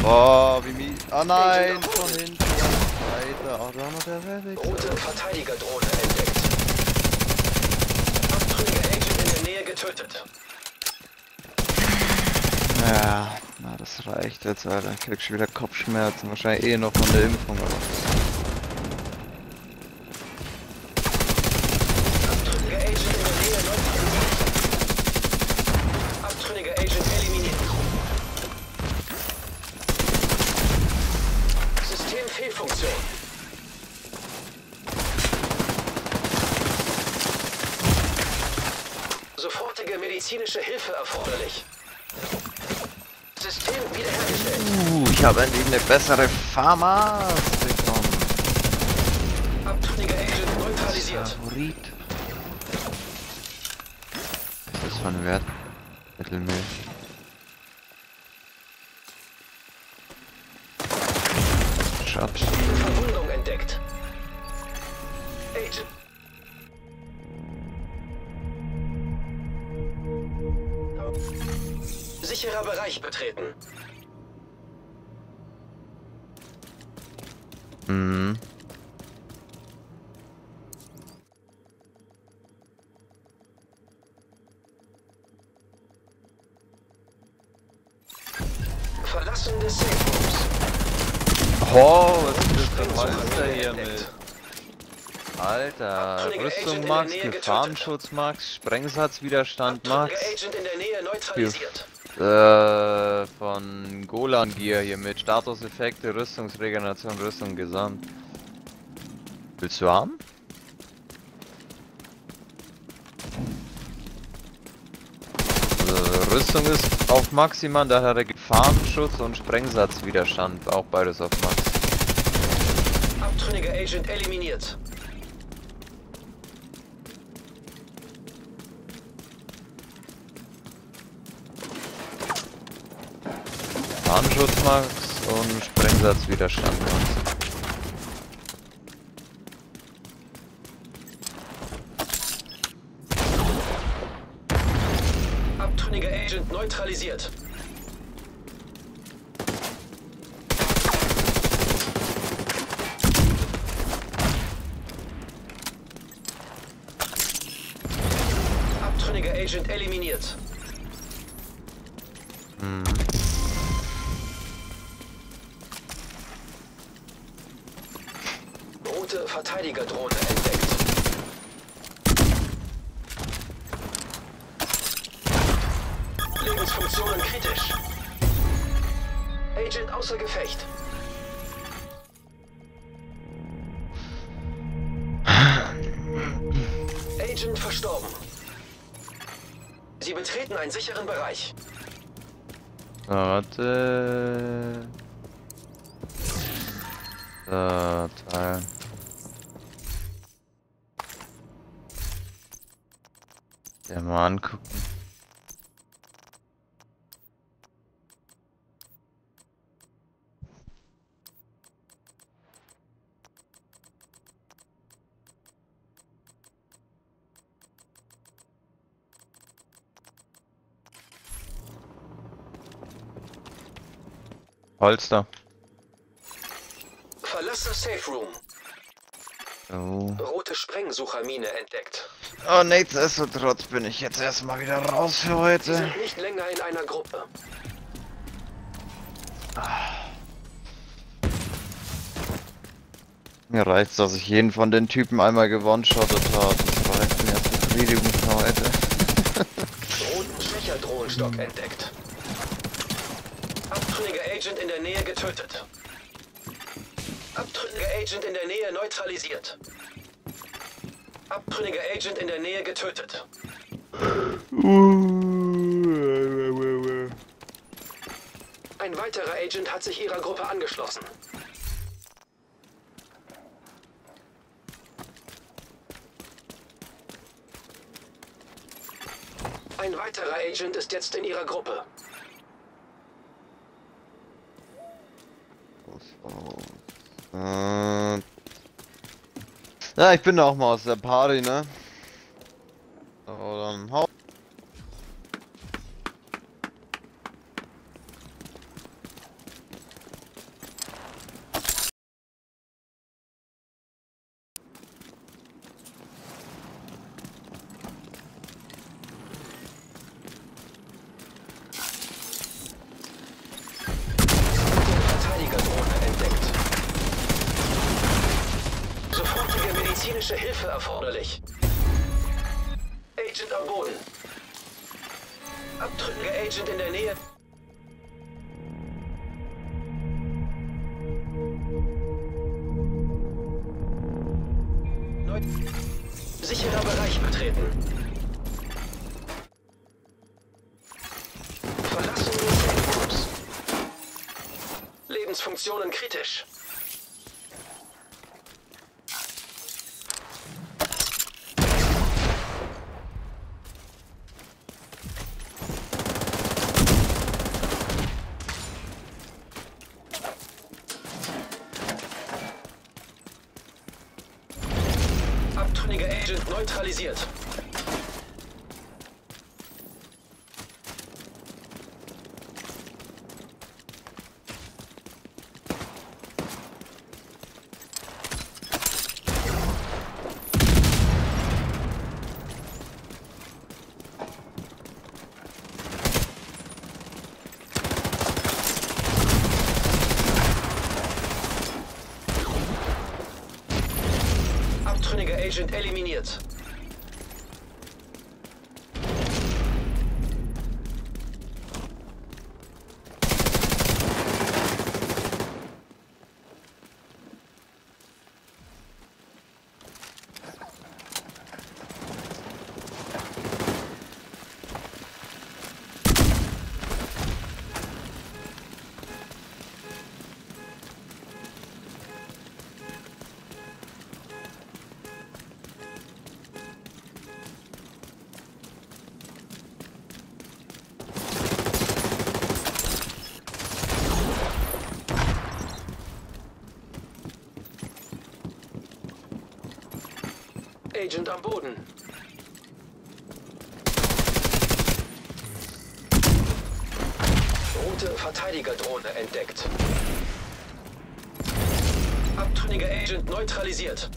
Boah, wie mies. Oh nein, von hinten. Weiter. Oh, da noch der Revix. Rote Verteidigerdrohne entdeckt. Abtrünniger Agent in der Nähe getötet. Ja, na das reicht jetzt, Alter. Ich krieg schon wieder Kopfschmerzen. Wahrscheinlich eh noch von der Impfung, aber. jamás. Abtrünniger Rüstung Max. Gefahrenschutz Max, Sprengsatzwiderstand Max. Abtrünniger neutralisiert. Äh, von Golan Gear hier mit Statuseffekte, Rüstungsregeneration, Rüstung gesamt. Willst du haben? Also, Rüstung ist auf Maximal, da hat er Gefahrenschutz und Sprengsatzwiderstand, auch beides auf Max. Agent eliminiert. Warnschutzmax und Sprengsatzwiderstand. Holster. Verlass das Safe Room. Oh. Rote Sprengsuchermine entdeckt. Oh, nichtsdestotrotz bin ich jetzt erstmal wieder raus für Sie heute. sind nicht länger in einer Gruppe. Mir reicht's, dass ich jeden von den Typen einmal gewonshottet habe. Das reicht mir als Befriedigung für heute. Roten Schwächerdrohenstock entdeckt. Agent in der Nähe getötet. Abtrünniger Agent in der Nähe neutralisiert. Abtrünniger Agent in der Nähe getötet. Ein weiterer Agent hat sich ihrer Gruppe angeschlossen. Ein weiterer Agent ist jetzt in ihrer Gruppe. Äh, ja, ich bin auch mal aus der Party, ne? Agent Agent am Boden. Rote Verteidigerdrohne entdeckt. Abtrünniger Agent neutralisiert.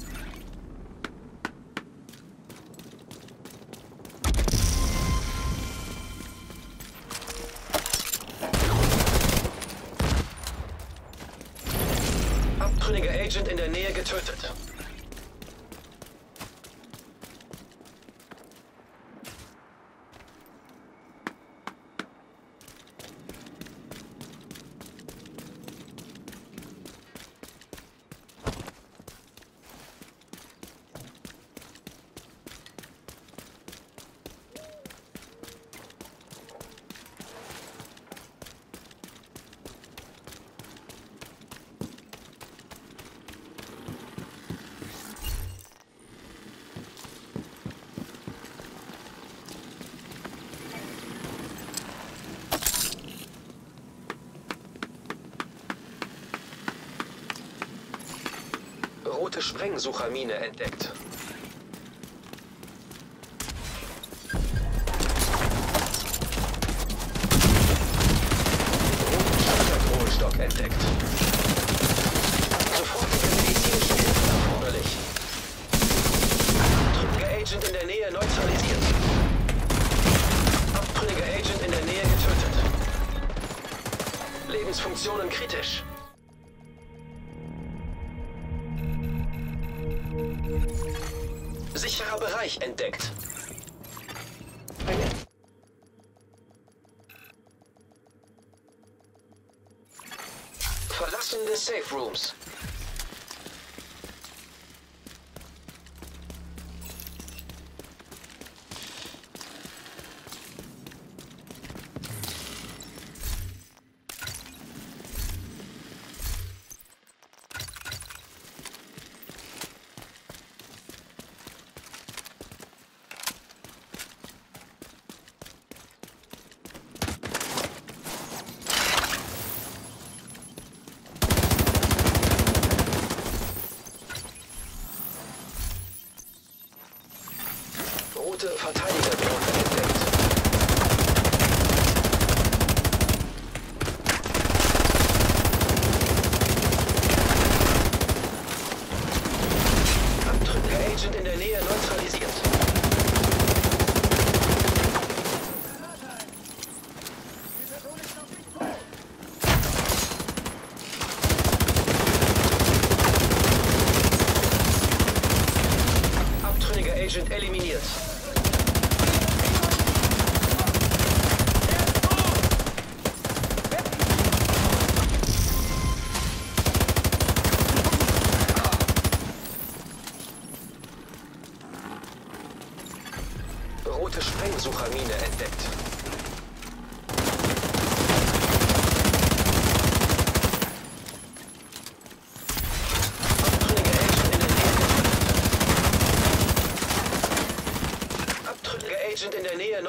Sprengsuchermine entdeckt.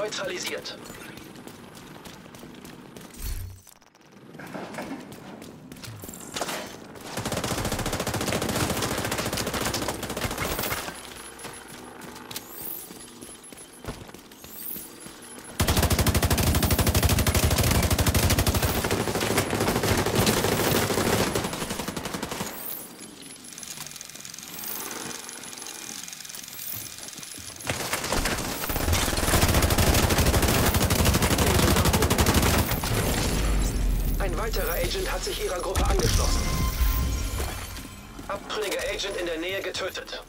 neutralisiert. Agent hat sich ihrer Gruppe angeschlossen. Abtrünniger Agent in der Nähe getötet.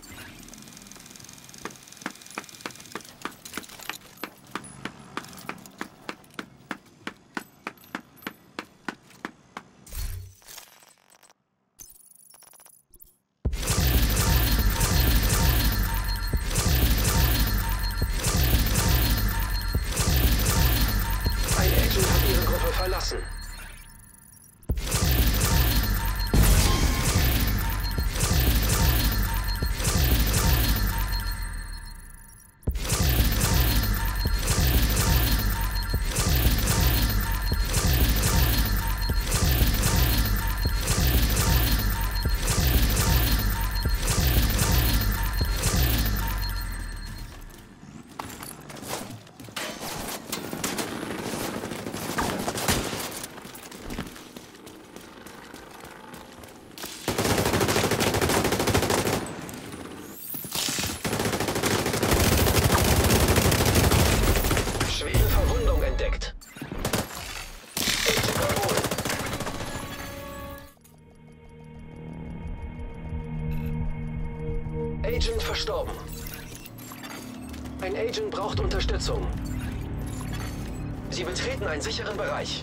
einen sicheren Bereich.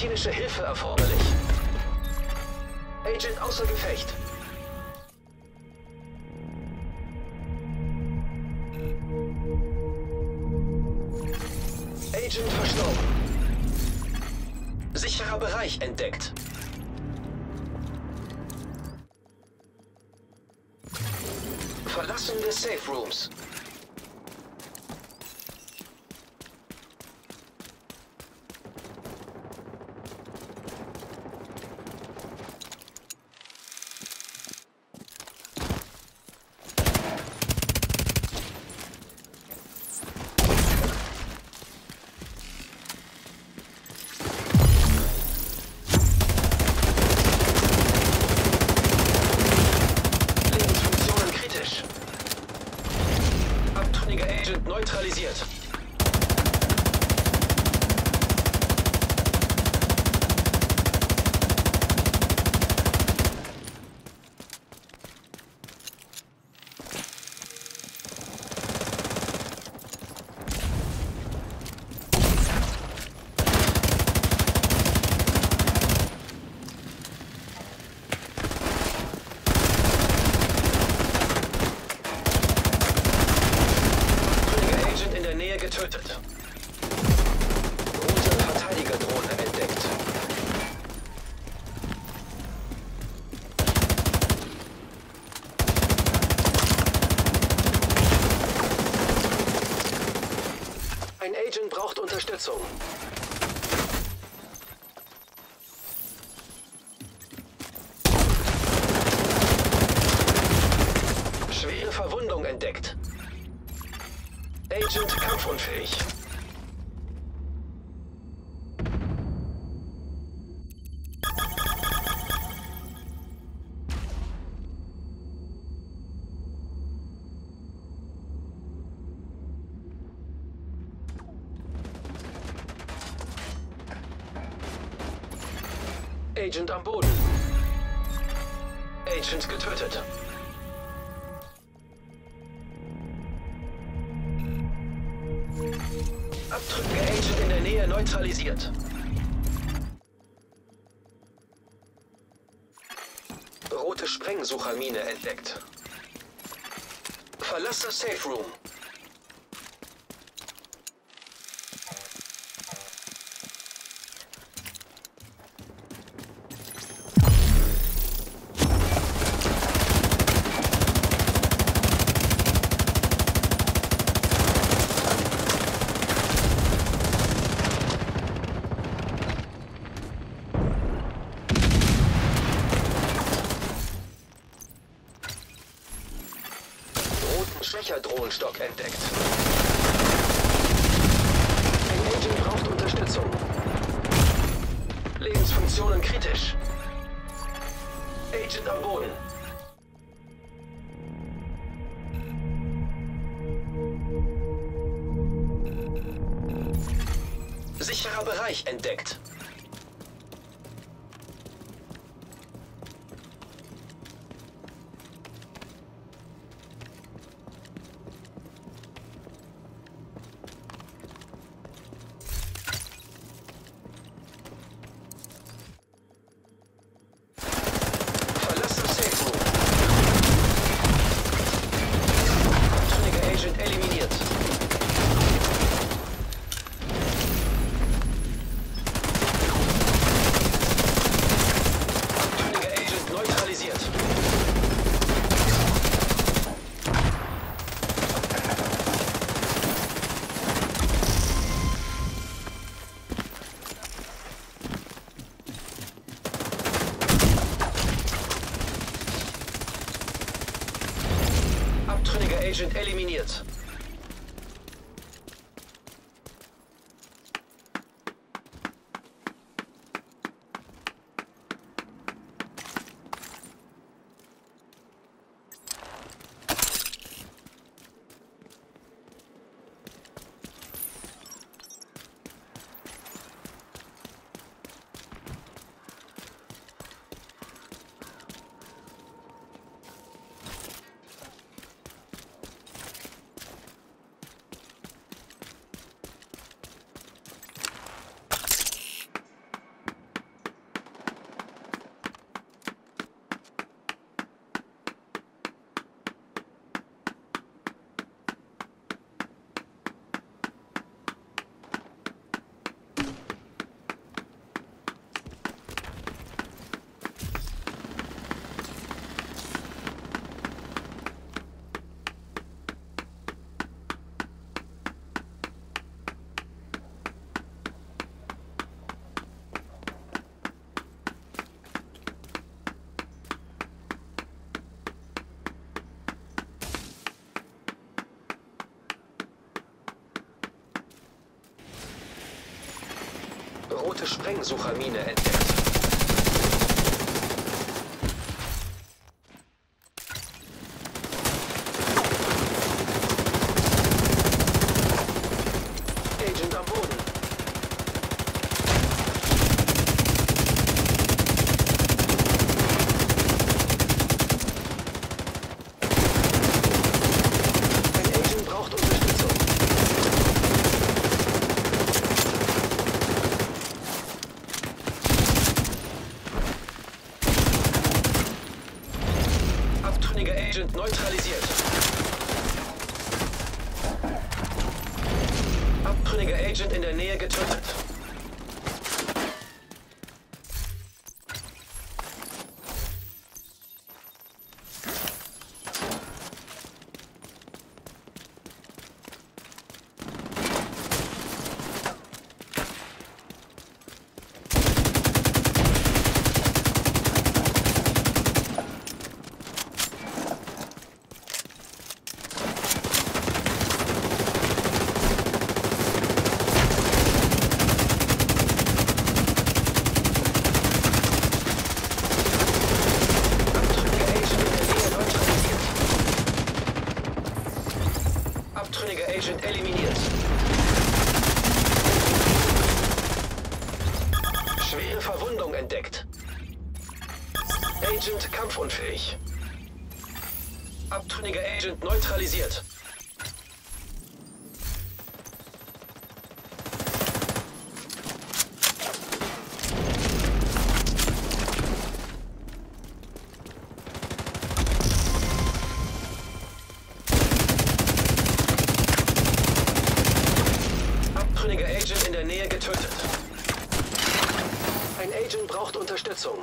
medizinische Hilfe erforderlich. Agent außer Gefecht. Unterstützung. safe room. Brückenstock entdeckt. Ein Agent braucht Unterstützung. Lebensfunktionen kritisch. Eliminiert. Abtrünniger Agent eliminiert. Rote Sprengsuchermine entdeckt. Agent am Boden. Ein Agent braucht Unterstützung. Abtrünniger Agent neutralisiert. Abtrünniger Agent in der Nähe getötet. Abtrünniger Agent in der Nähe neutralisiert. Abtrünniger Agent eliminiert. Schwere Verwundung entdeckt. Agent kampfunfähig. Abtrünniger Agent neutralisiert. Abtrünniger Agent in der Nähe getötet. Ein Agent braucht Unterstützung.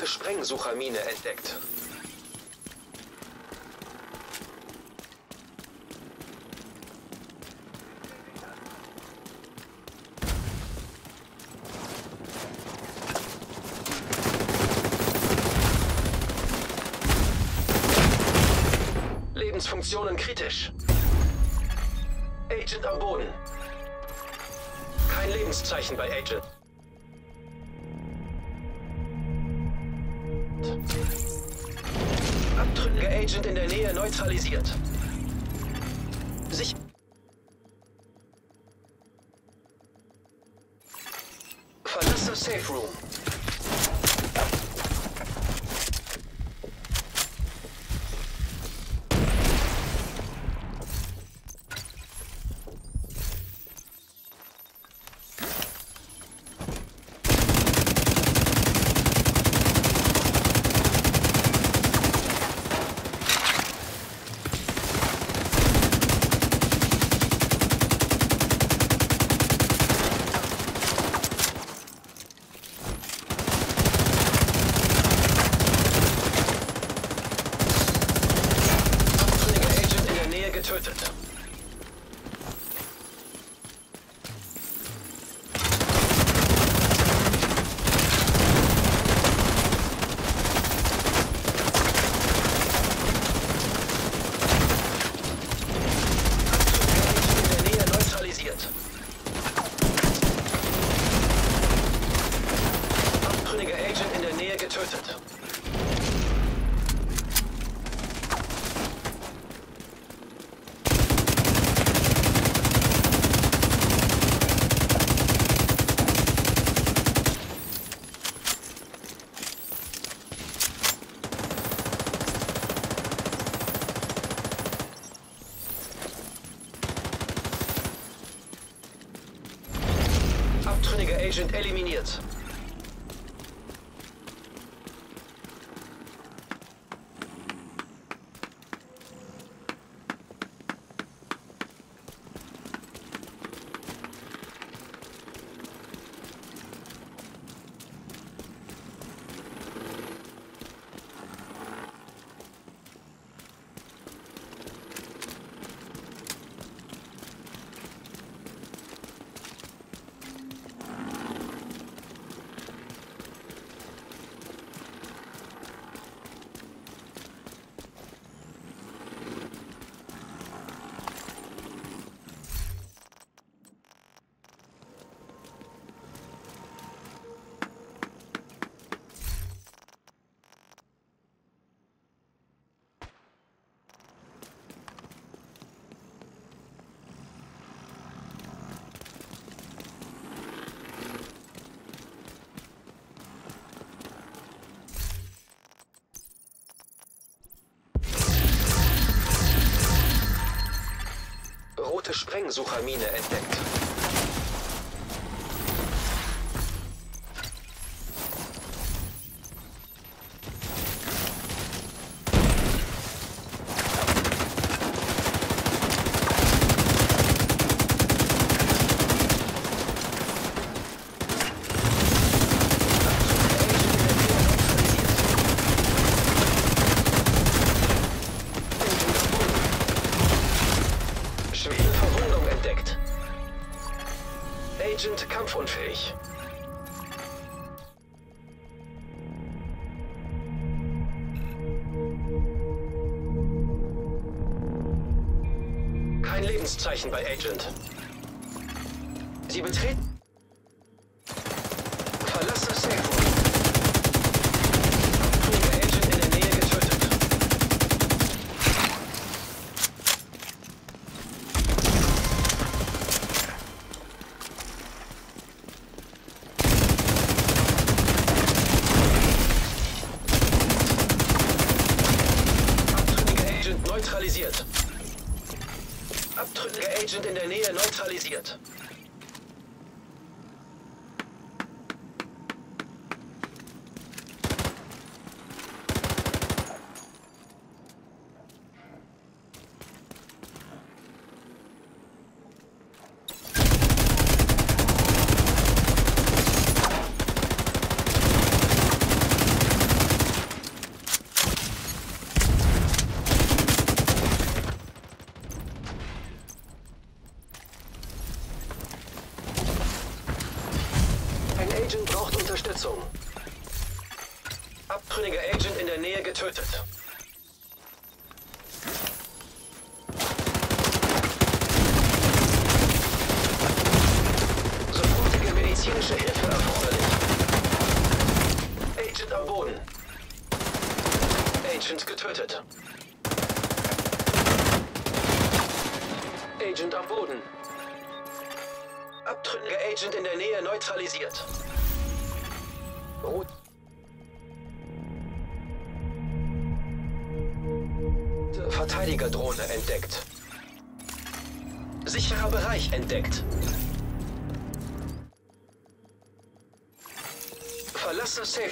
Rote Sprengsuchermine entdeckt. Agent eliminiert. Rote Sprengsuchermine entdeckt.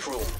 control.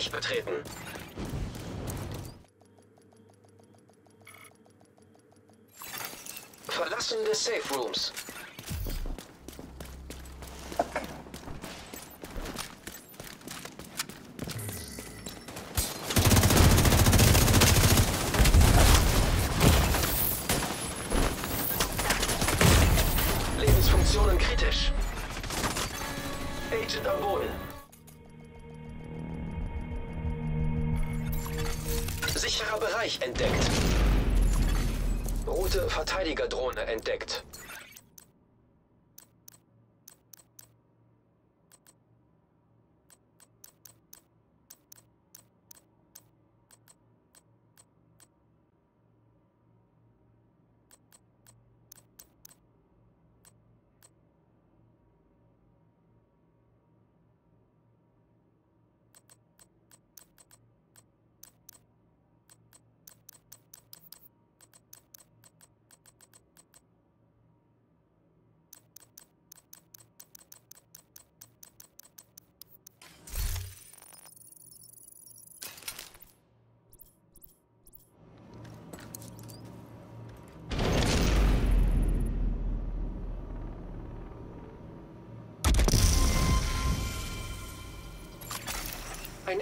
Bereich betreten.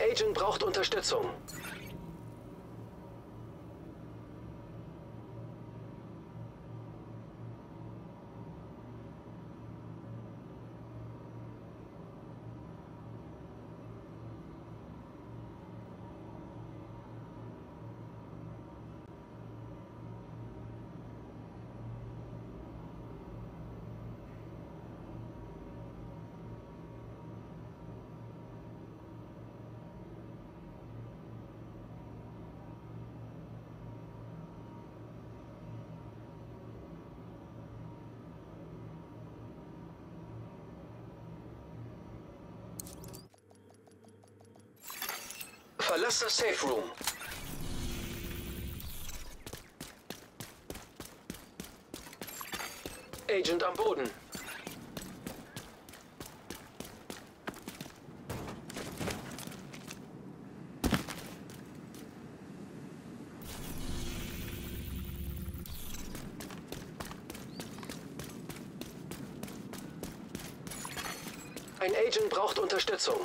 Agent braucht Unterstützung. Master Safe Room. Agent am Boden. Ein Agent braucht Unterstützung.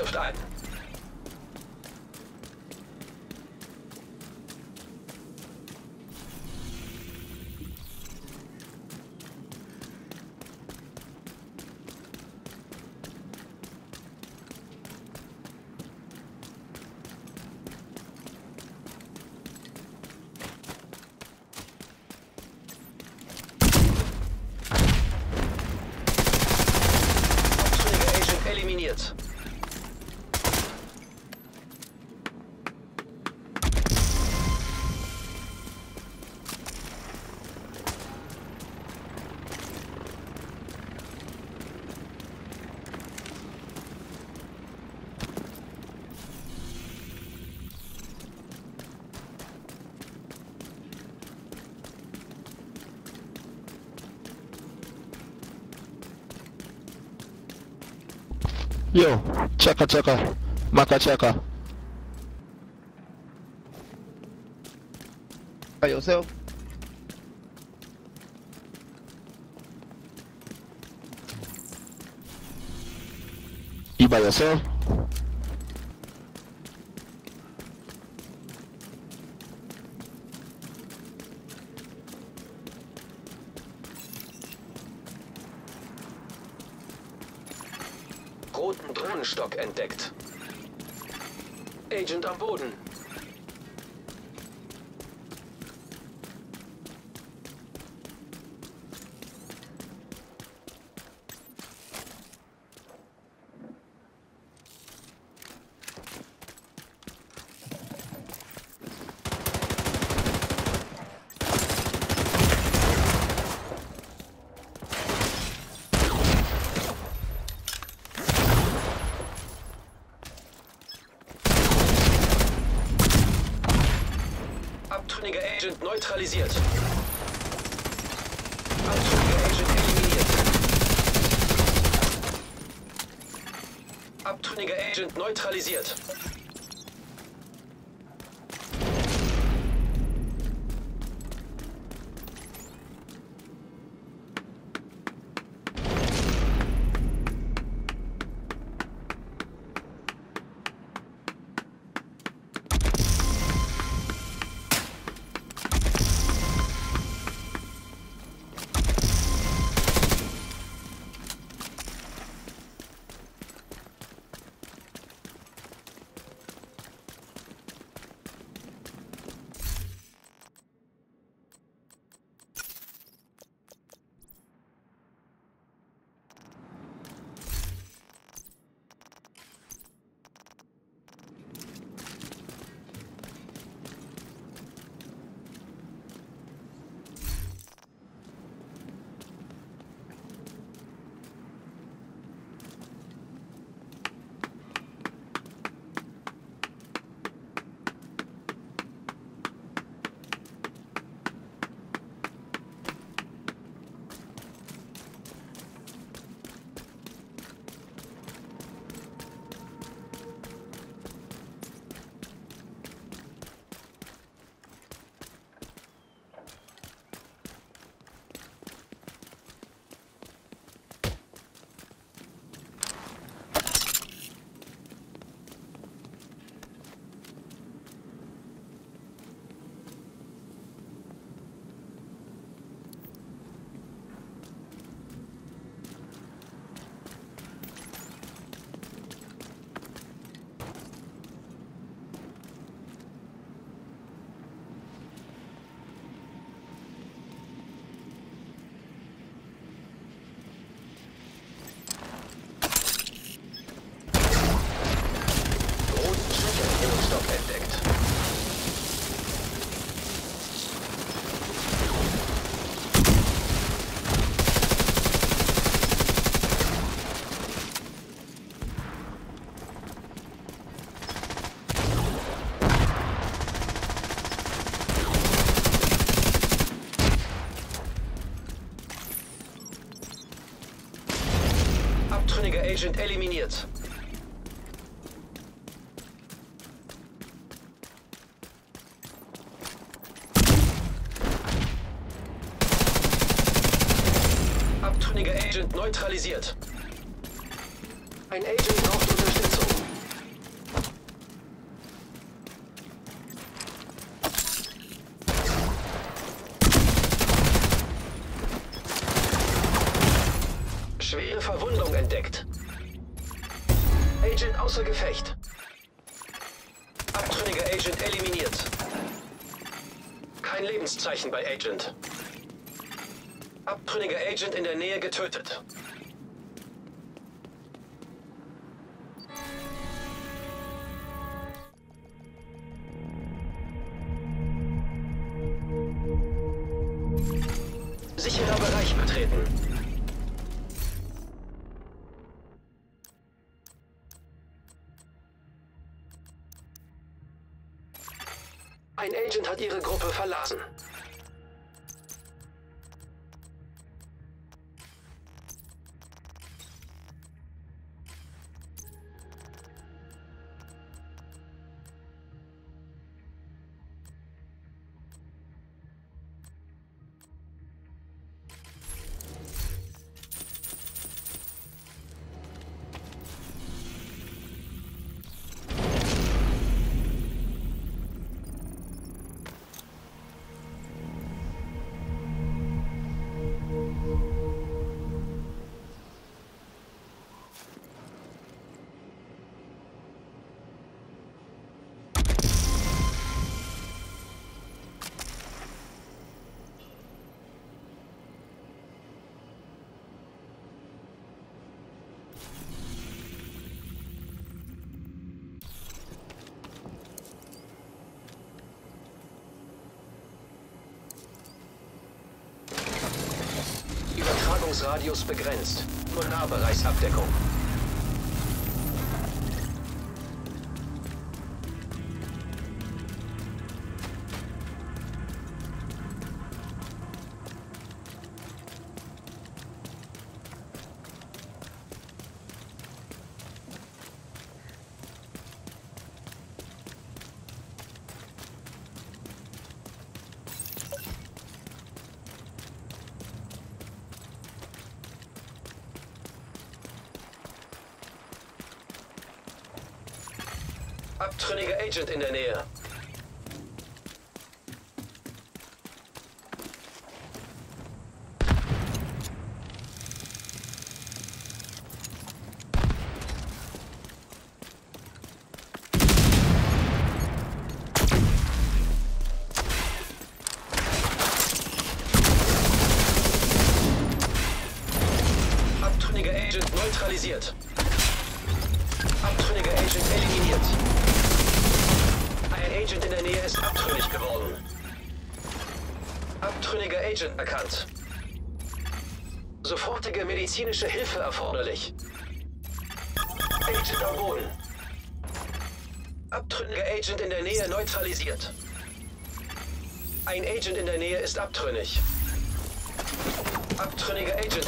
of time. Yo, chaka chaka, maka chaka. By yourself? You by yourself? Neutralisiert. Abtrünniger Agent eliminiert. Abtrünniger Agent neutralisiert. Agent eliminiert. Abtrünniger Agent neutralisiert. Ein Agent braucht Unterstützung. Schwere Verwundung entdeckt. Agent außer Gefecht. Abtrünniger Agent eliminiert. Kein Lebenszeichen bei Agent. Abtrünniger Agent in der Nähe getötet. des Radius begrenzt. Nur Nahbereichsabdeckung. Gadget in der Nähe. medizinische Hilfe erforderlich. Agent am Boden. Abtrünniger Agent in der Nähe neutralisiert. Ein Agent in der Nähe ist abtrünnig. Abtrünniger Agent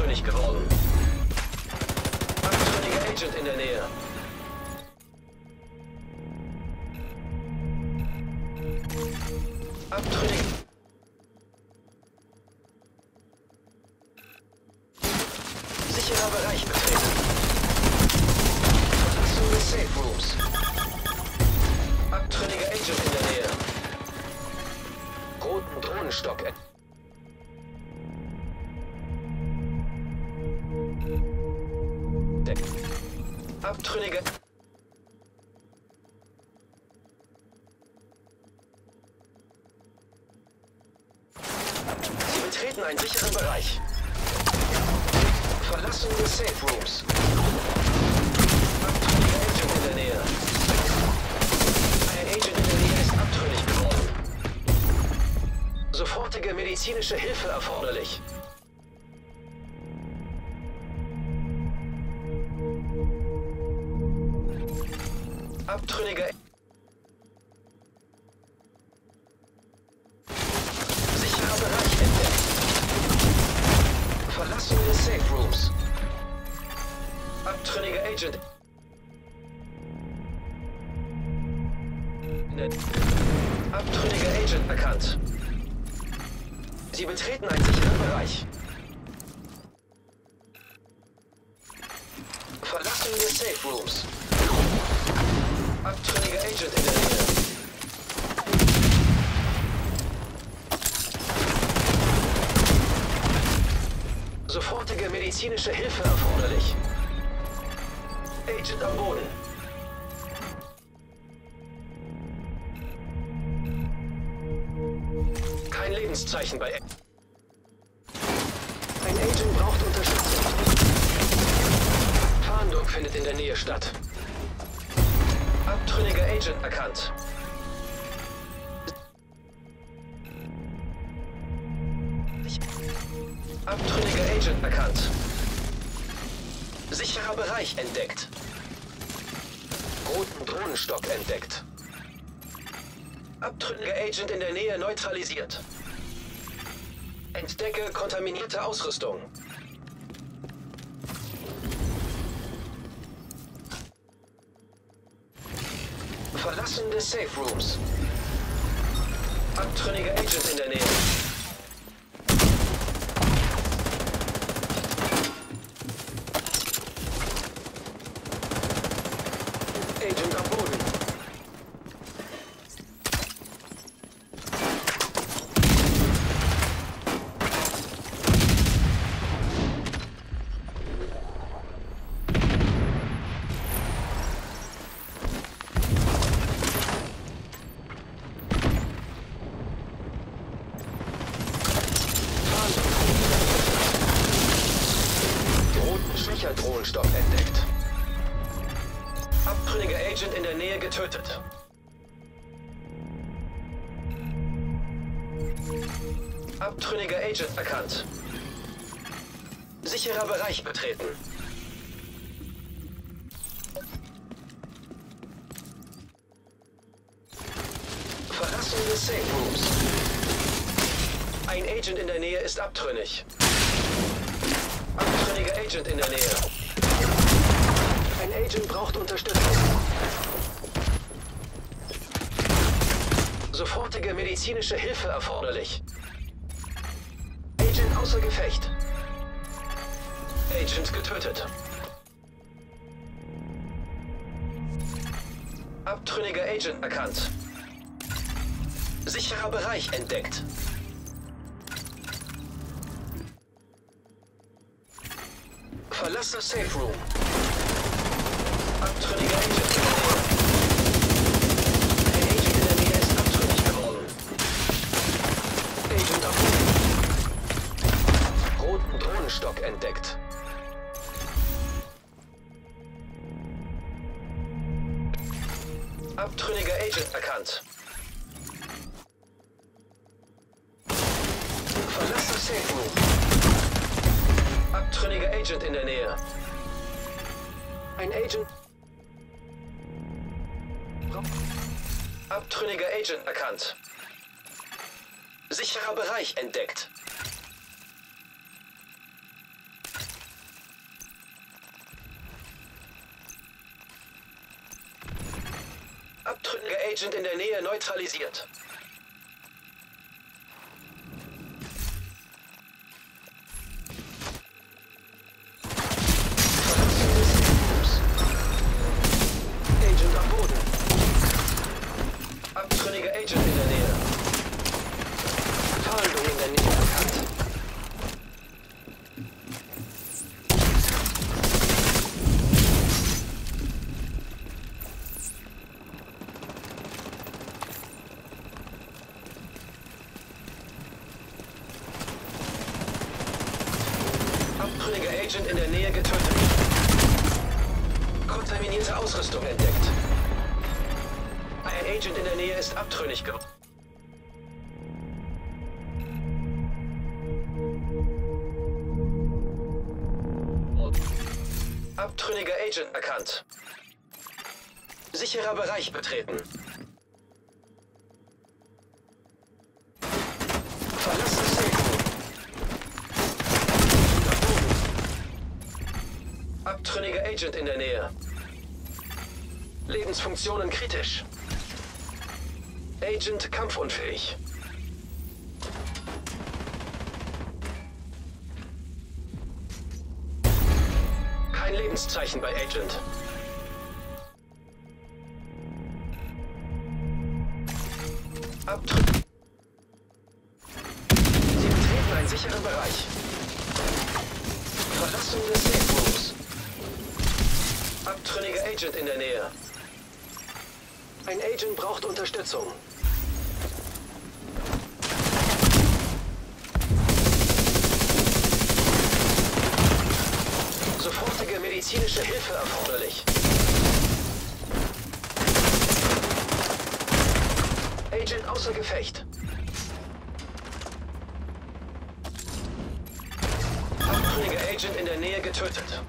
fachkundig geworden. Abtrünniger Agent in der Nähe. Abtrünniger medizinische Hilfe erforderlich. Bereich entdeckt. Roten Drohnenstock entdeckt. Abtrünniger Agent in der Nähe neutralisiert. Entdecke kontaminierte Ausrüstung. Verlassen des Safe Rooms. Abtrünniger Agent in der Nähe. Medizinische Hilfe erforderlich. Agent außer Gefecht. Agent getötet. Abtrünniger Agent erkannt. Sicherer Bereich entdeckt. Verlass das Safe Room. Abtrünniger Agent in der Nähe. Ein Agent in der Nähe ist abtrünnig geworden. Agent am Boden. Drohnenstock entdeckt. Abtrünniger Agent erkannt. Verlass das Safe Room. Abtrünniger Agent in der Nähe. Ein Agent. Abtrünniger Agent erkannt. Sicherer Bereich entdeckt. Abtrünniger Agent in der Nähe neutralisiert. Agent am Boden. Abtrünniger Agent in der Nähe. Fahndung in der Nähe Bereich betreten. Verlass das Safe Room. Am Boden. Abtrünniger Agent in der Nähe. Lebensfunktionen kritisch. Agent kampfunfähig. Kein Lebenszeichen bei Agent. Sie betreten einen sicheren Bereich. Verlassung des Safe Rooms. Agent in der Nähe. Ein Agent braucht Unterstützung. Sofortige medizinische Hilfe erforderlich. Agent außer Gefecht. Abtrünniger Agent in der Nähe getötet.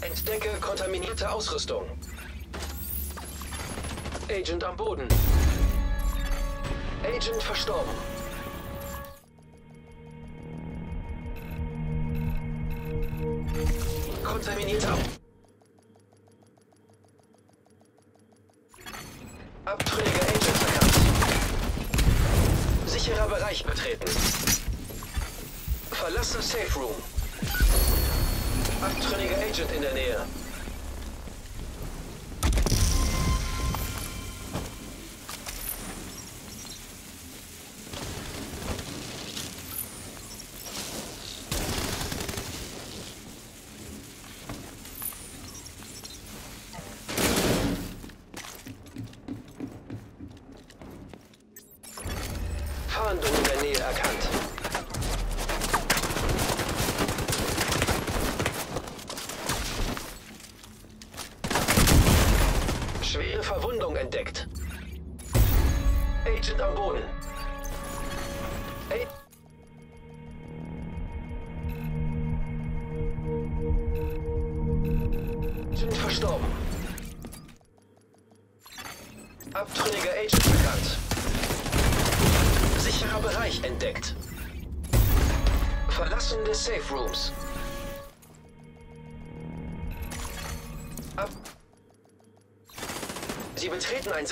Entdecke kontaminierte Ausrüstung. Agent am Boden. Agent verstorben. Kontaminierte Au Abtrünniger. Sicherer Bereich betreten. Verlasse Safe Room. Abtrünniger Agent in der Nähe.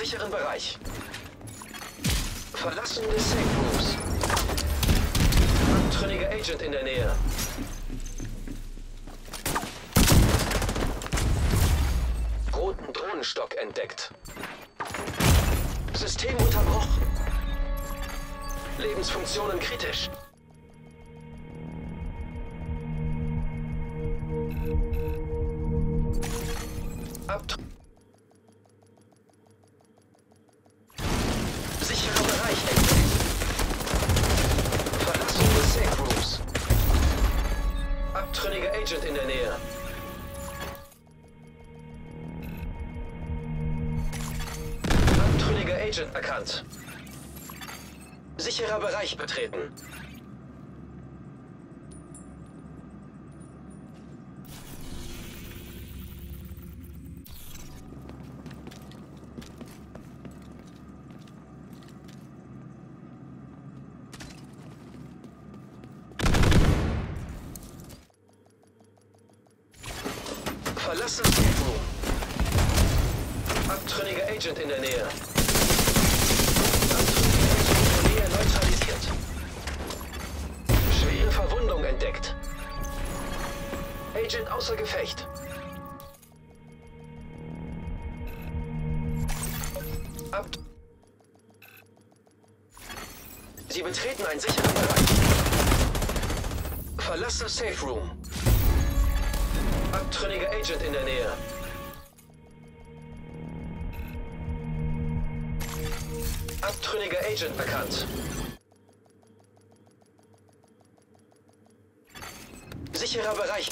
Sicheren Bereich. Sicherer Bereich betreten.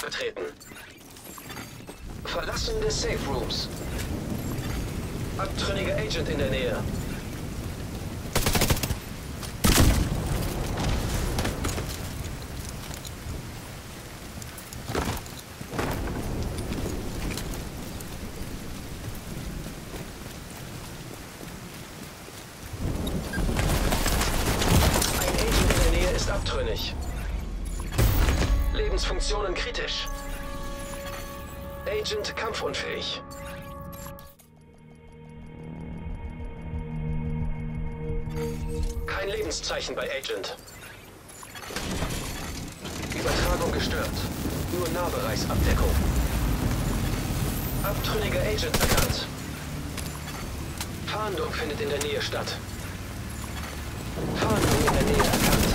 Betreten. Verlassen des Safe Rooms. Abtrünniger Agent in der Nähe. Lebenszeichen bei Agent. Übertragung gestört. Nur Nahbereichsabdeckung. Abtrünniger Agent erkannt. Fahndung findet in der Nähe statt. Fahndung in der Nähe erkannt.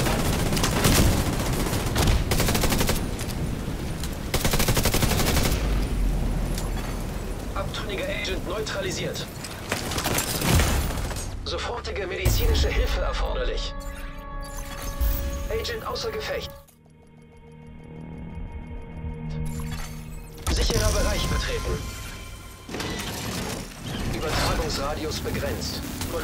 Abtrünniger Agent neutralisiert. Sofortige medizinische Hilfe erforderlich. Agent außer Gefecht. Sicherer Bereich betreten. Übertragungsradius begrenzt. Nur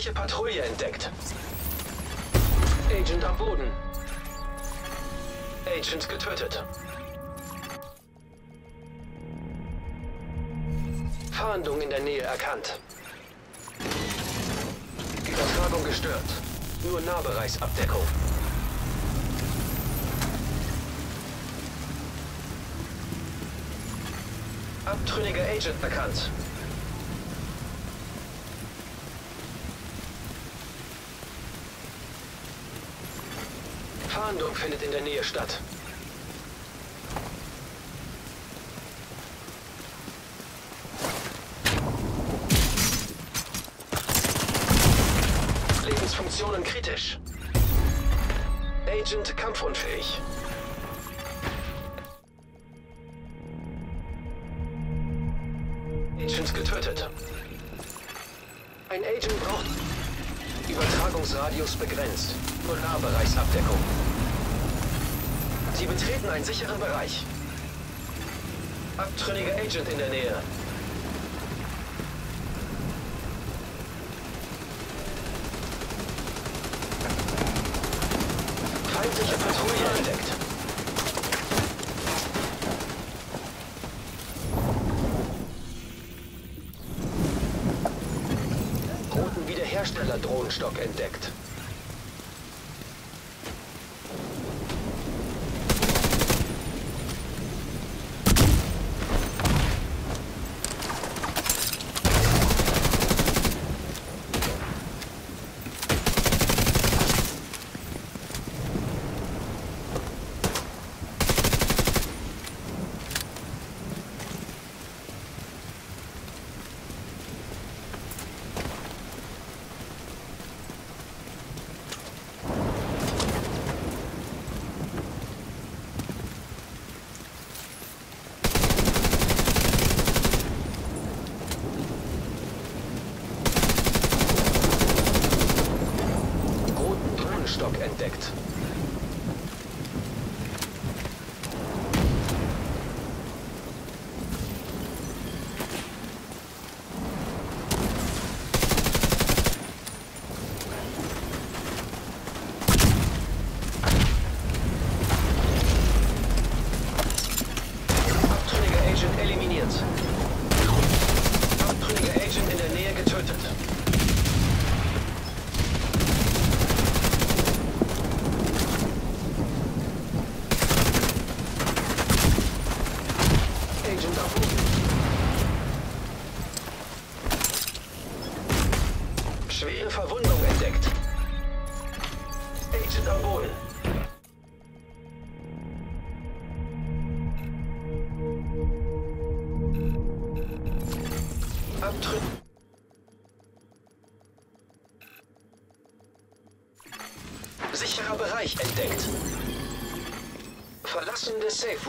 Feindliche Patrouille entdeckt. Agent am Boden. Agent getötet. Fahndung in der Nähe erkannt. Übertragung gestört. Nur Nahbereichsabdeckung. Abtrünniger Agent bekannt. Fahndung findet in der Nähe statt. Lebensfunktionen kritisch. Agent kampfunfähig. Agent getötet. Ein Agent braucht Übertragungsradius begrenzt. Nur Nahbereichsabdeckung. Sie betreten einen sicheren Bereich. Abtrünniger Agent in der Nähe. Feindliche Patrouille entdeckt. Roten Wiederhersteller-Drohnenstock entdeckt.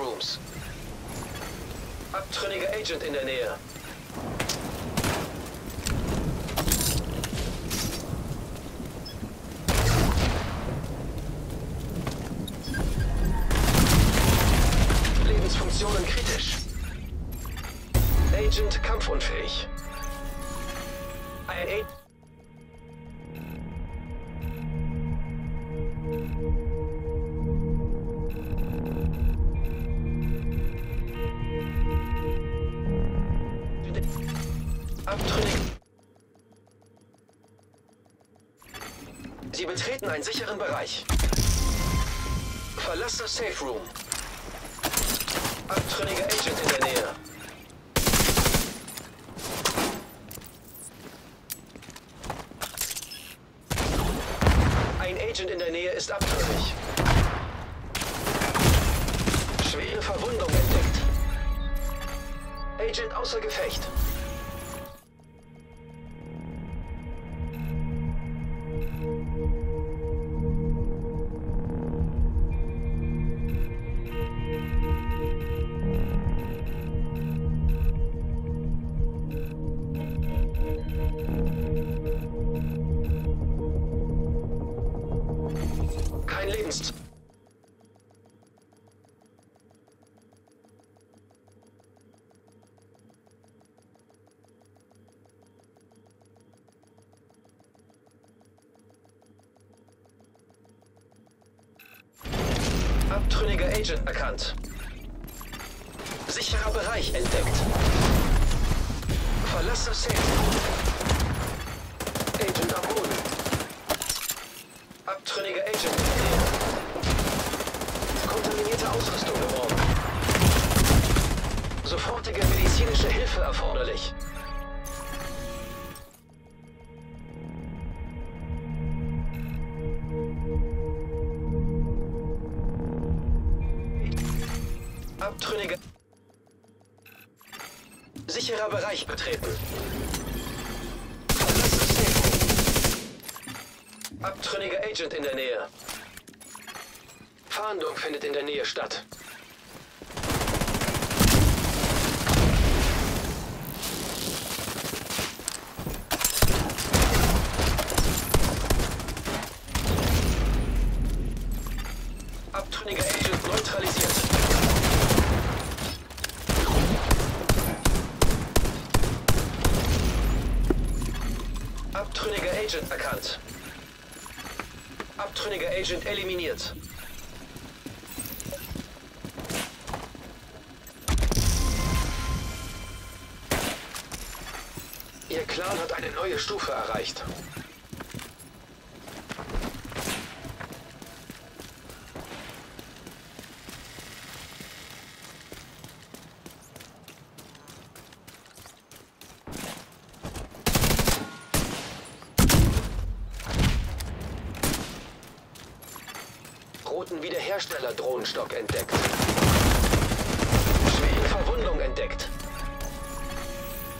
Rooms. Abtrünniger Agent in der Nähe. einen sicheren Bereich. Verlasse Safe Room. nicht betreten. Verlass. Abtrünniger Agent in der Nähe. Fahndung findet in der Nähe statt. sind eliminiert. Ihr Clan hat eine neue Stufe erreicht. Funkstock entdeckt. Schwere Verwundung entdeckt.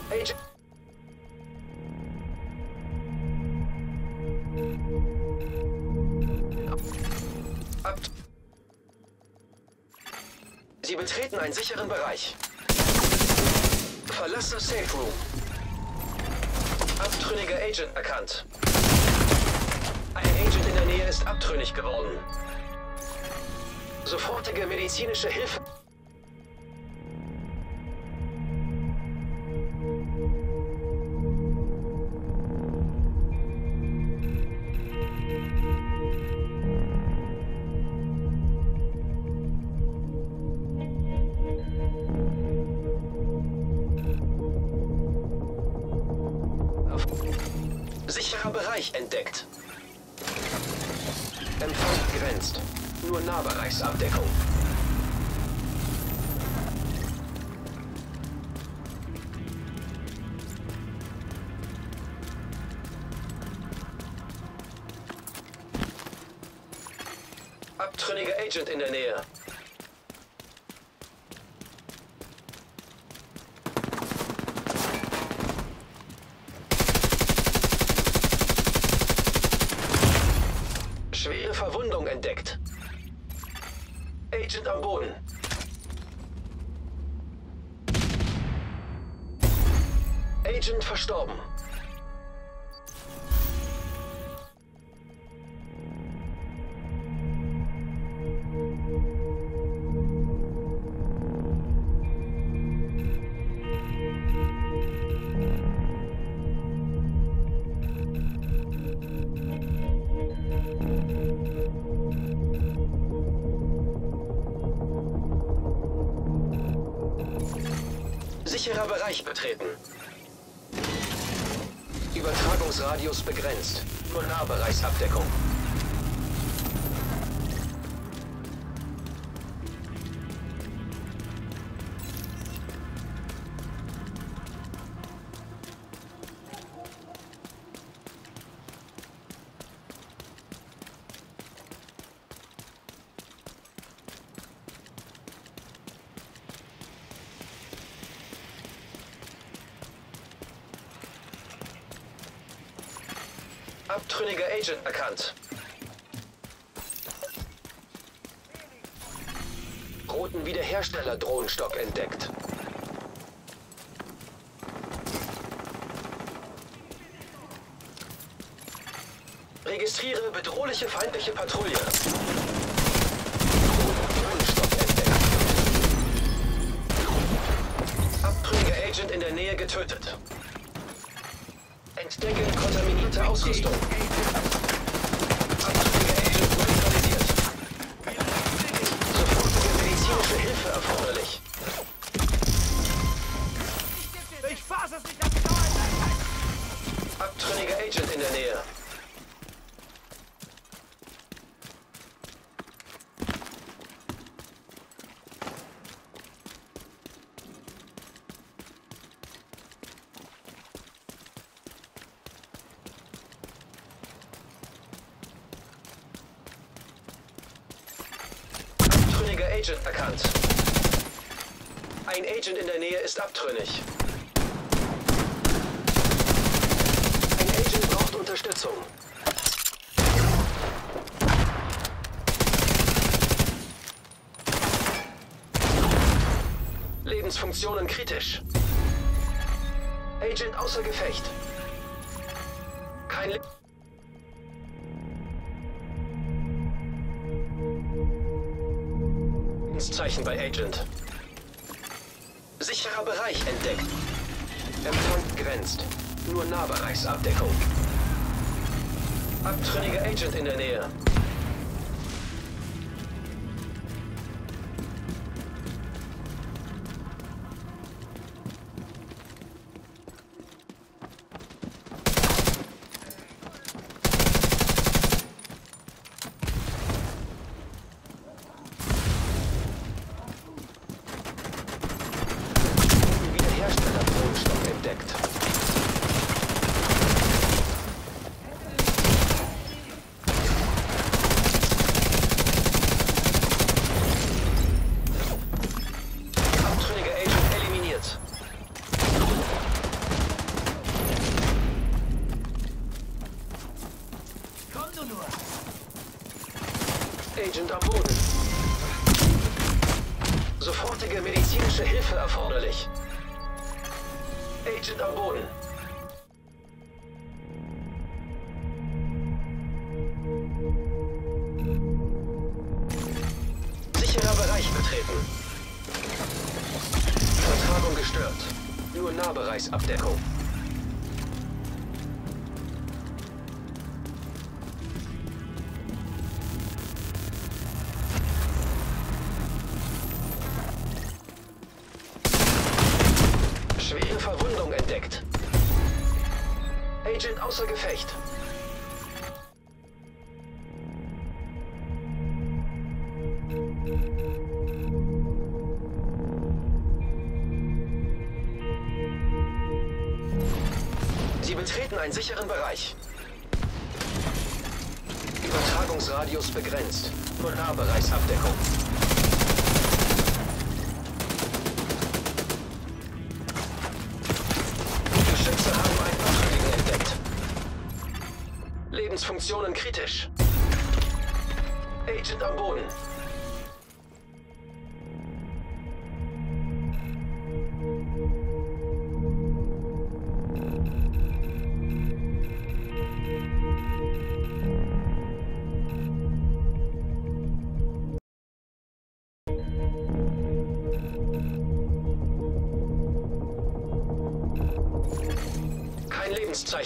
Agent Sie betreten einen sicheren Bereich. Verlasse Safe Room. Abtrünniger Agent erkannt. Ein Agent in der Nähe ist abtrünnig geworden sofortige medizinische Hilfe. Bereich betreten. Übertragungsradius begrenzt. Nur Nahbereichsabdeckung. Kronstock entdeckt. Registriere bedrohliche feindliche Patrouille. nicht.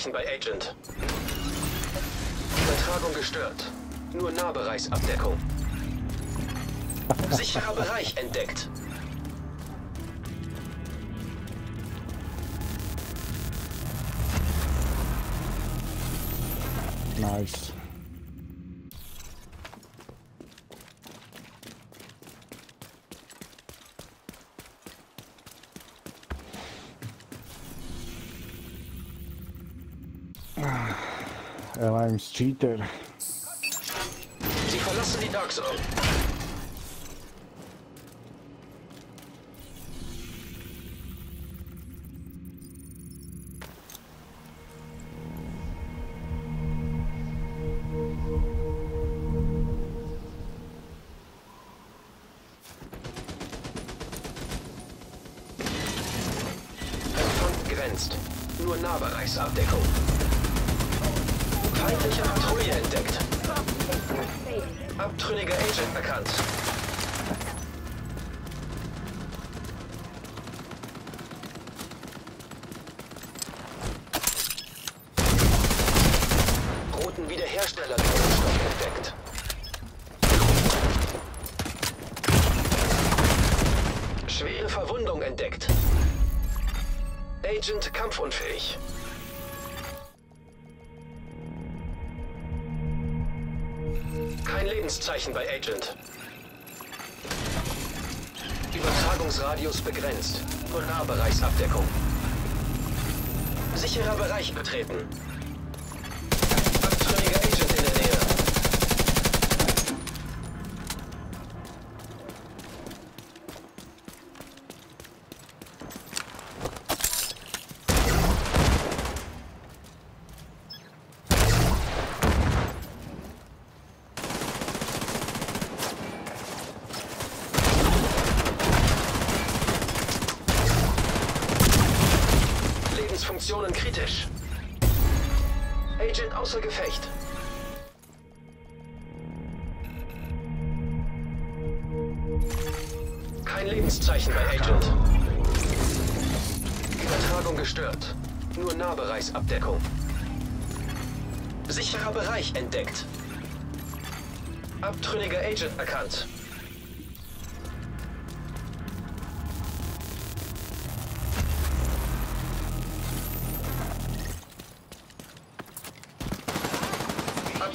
Anzeichen bei Agent. Übertragung gestört. Nur Nahbereichsabdeckung. Sicherer Bereich entdeckt. Nice. Cheater. Sie verlassen die Dark Zone.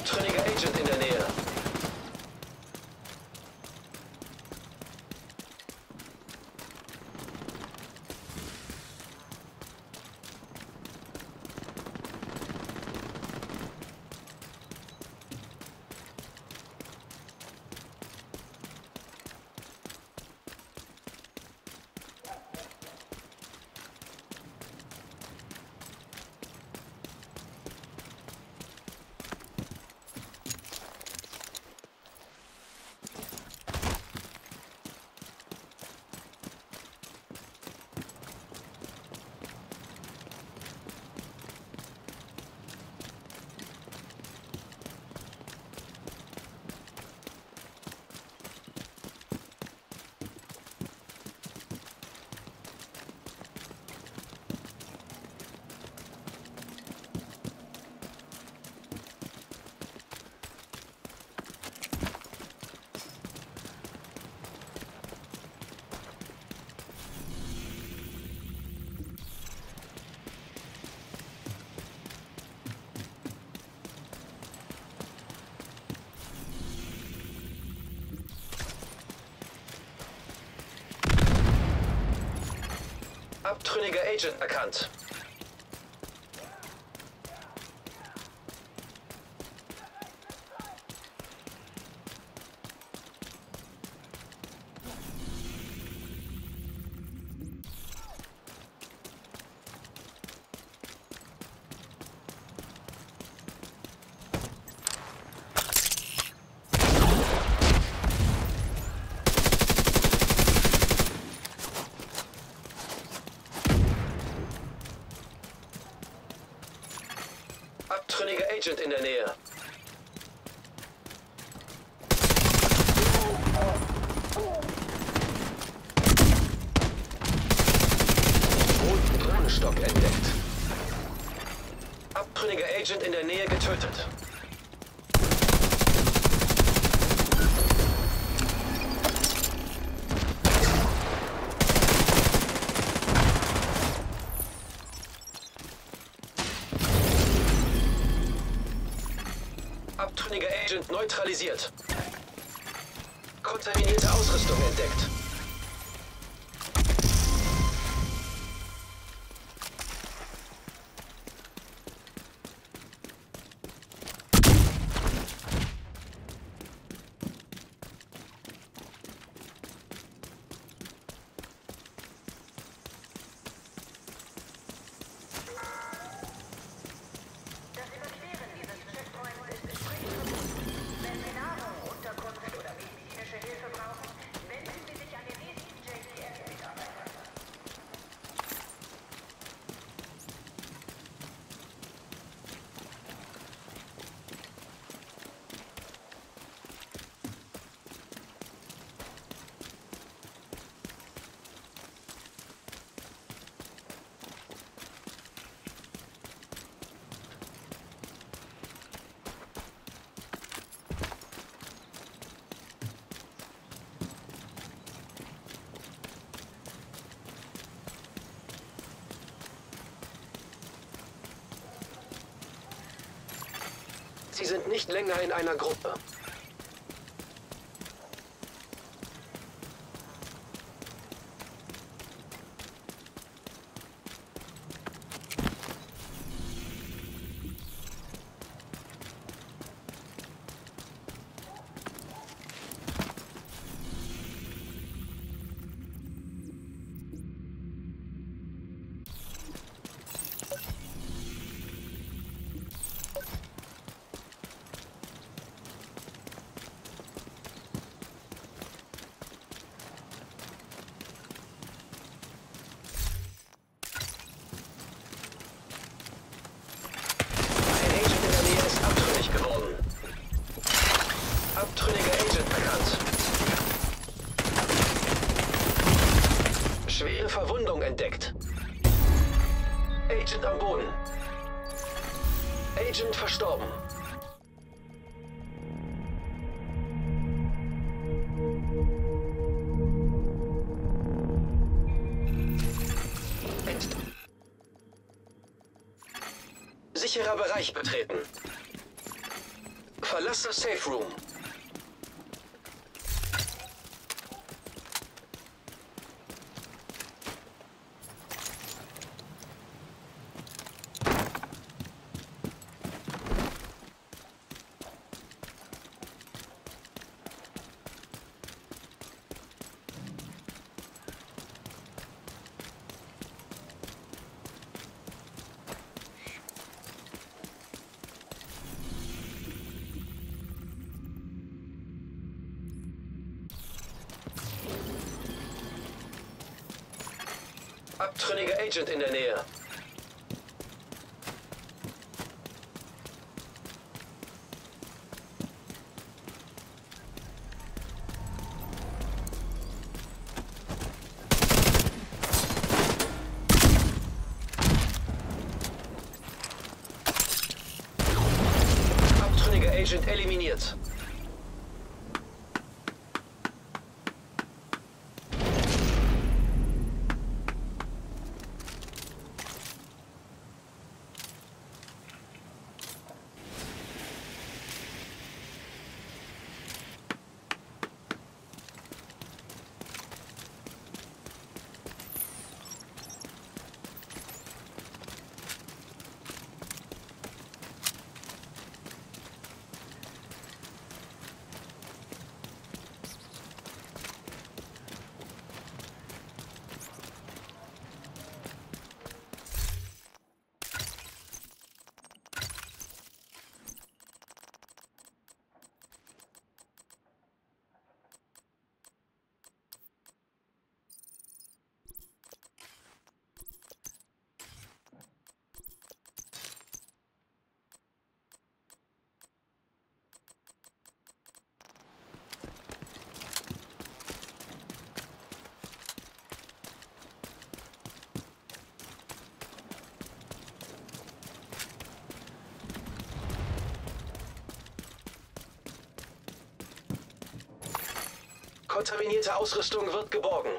Kampftraininger Agent in der Nähe. abtrünniger Agent erkannt. in der Nähe. Agent neutralisiert. Kontaminierte Ausrüstung entdeckt. sind nicht länger in einer Gruppe. Verlass das Safe Room. Agent in der Nähe. Kontaminierte Ausrüstung wird geborgen.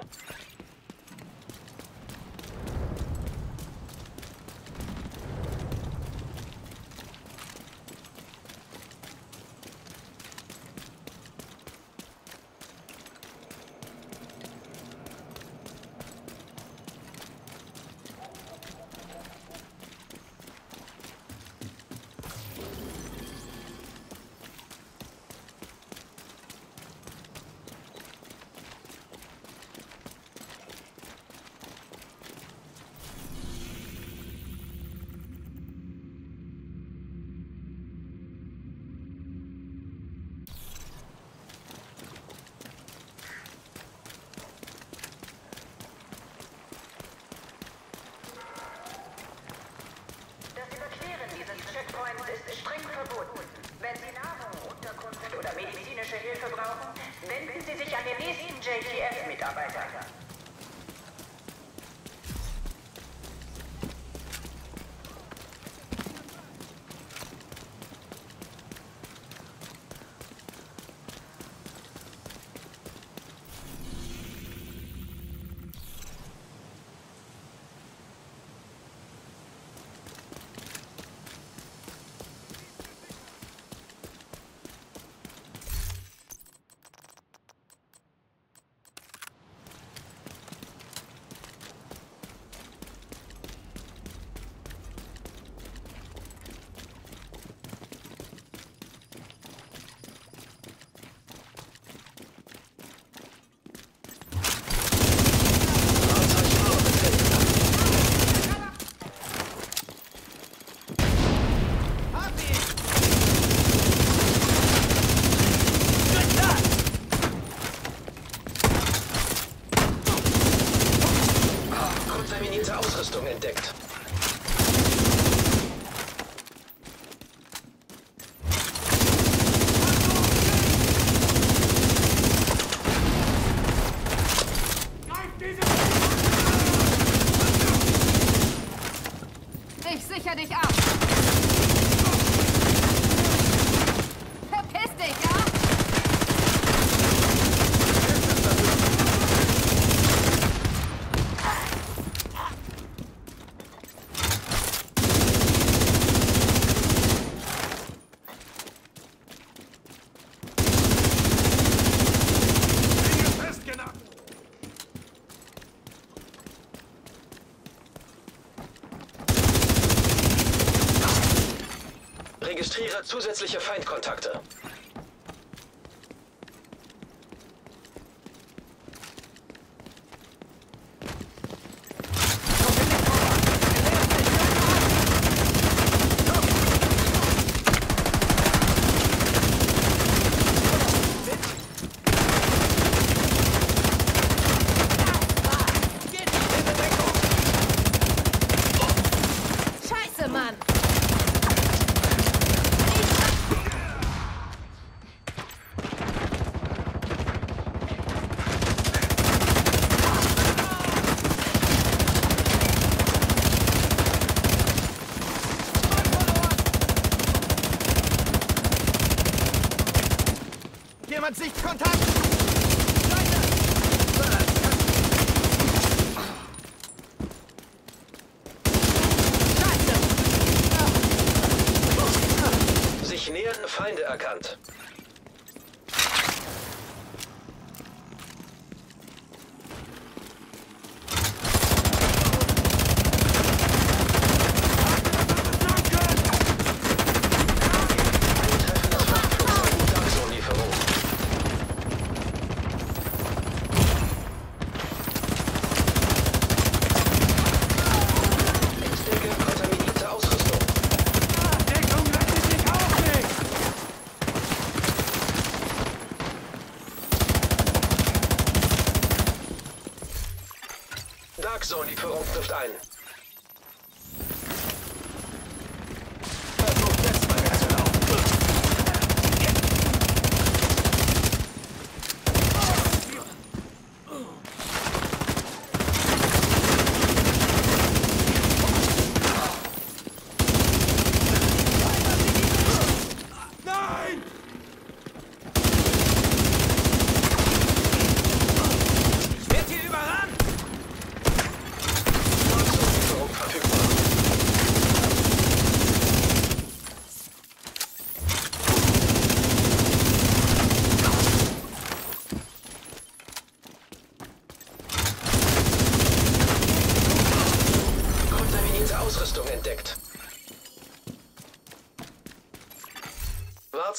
Zusätzliche Feindkontakte.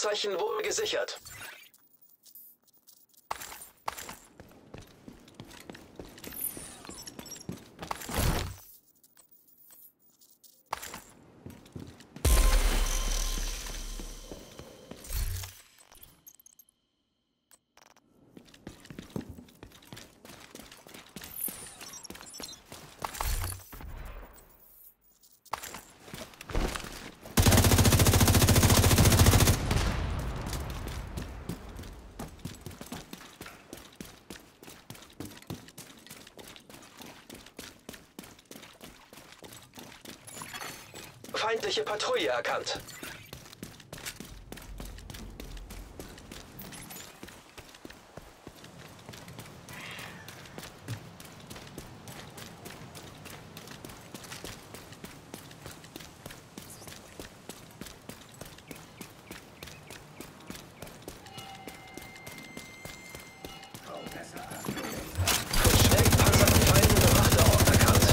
Abzeichen wohl gesichert. Feindliche Patrouille erkannt. Von schwer gepanzerten Feinden bewachter Ort erkannt.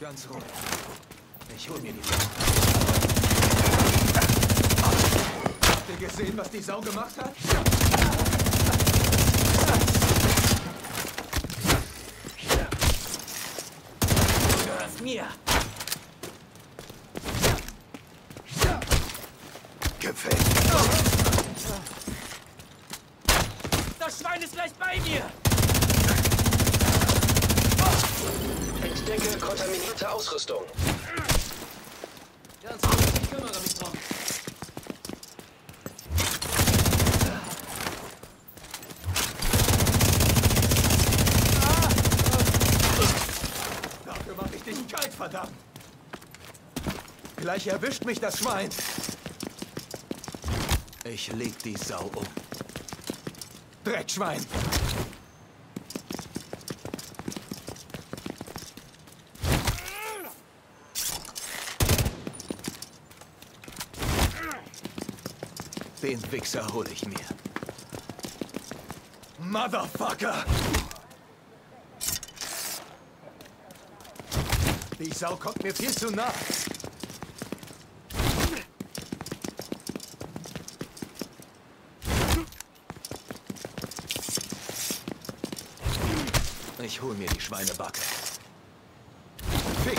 Ganz ruhig. Ich hol mir die Habt ihr gesehen, was die Sau gemacht hat? Du gehörst mir. Gefällt. Das Schwein ist gleich bei mir. Entdecke kontaminierte Ausrüstung. Ganz ruhig, ich kümmere mich drum. Dafür mach ich dich kalt, verdammt! Gleich erwischt mich das Schwein. Ich leg die Sau um. Dreckschwein! Den Wichser hol ich mir. Motherfucker! Die Sau kommt mir viel zu nah. Ich hol mir die Schweinebacke. Fick!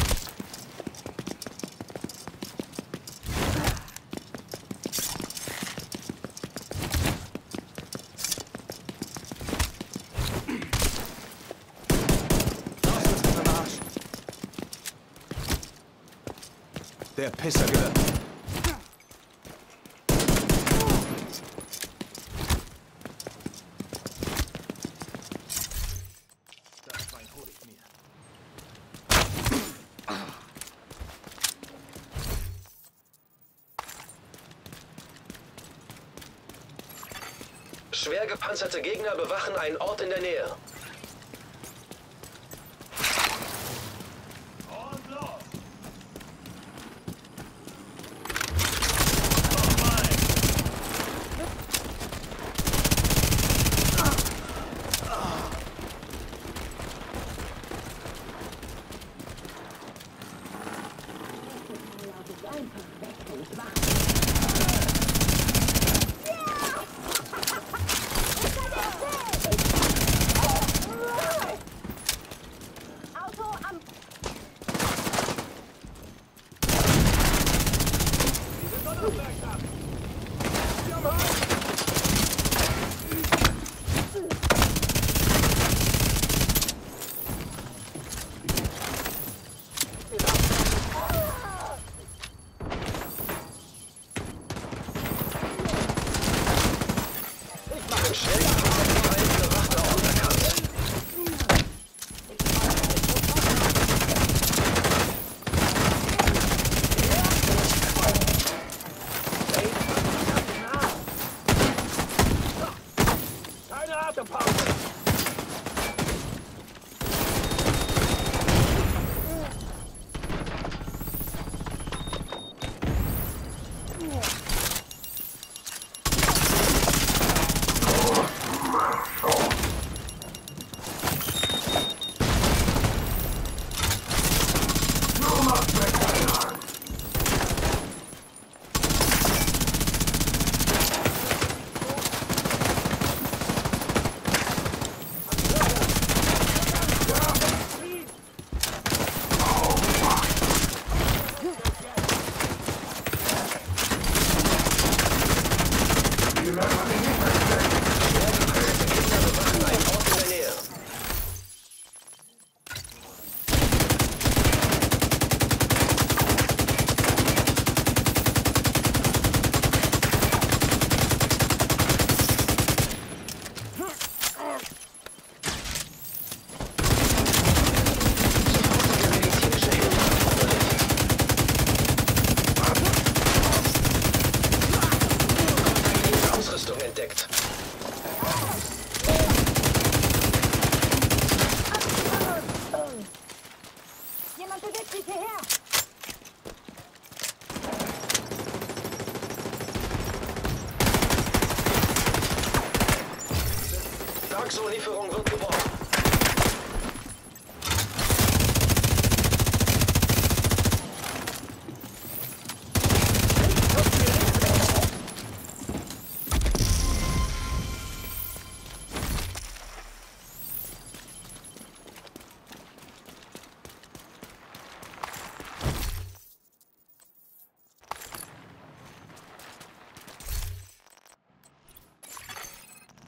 Das ist am Arsch. Der Pisser Schwer gepanzerte Gegner bewachen einen Ort in der Nähe.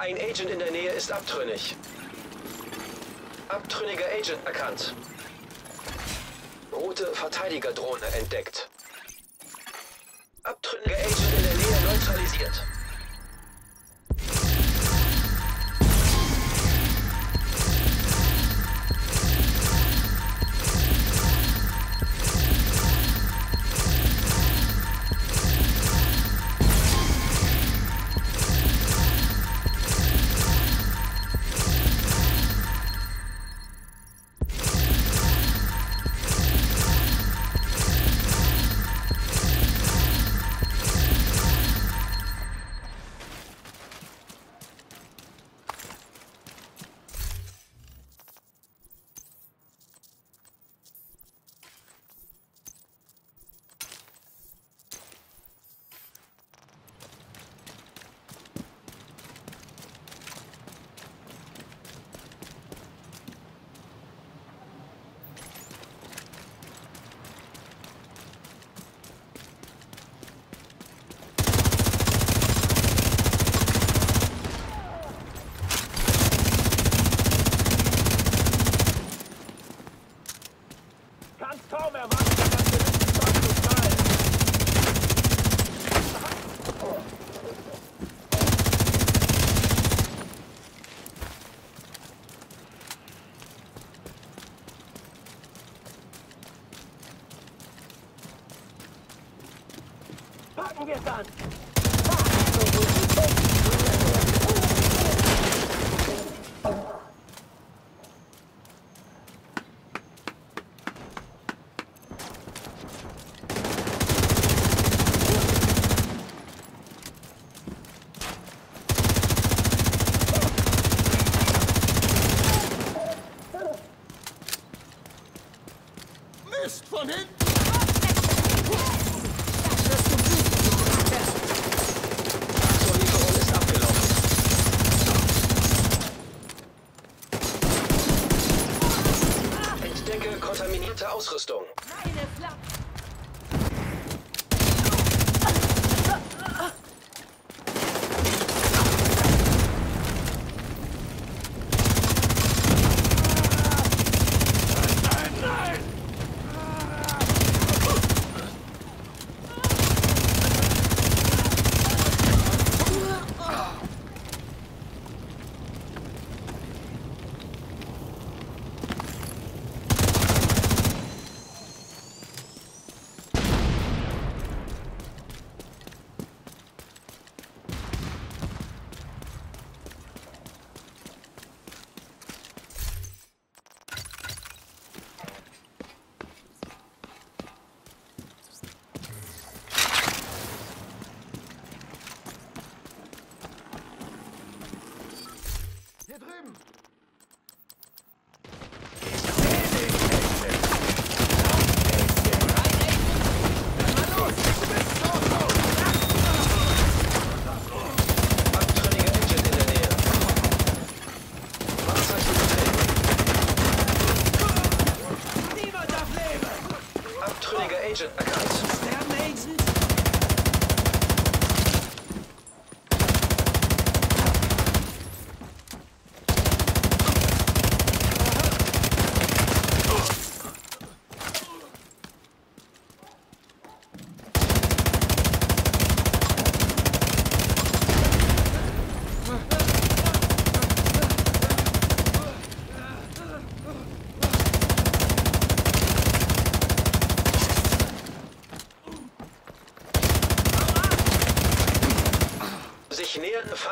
Ein Agent in der Nähe ist abtrünnig. Abtrünniger Agent erkannt. Rote Verteidigerdrohne entdeckt.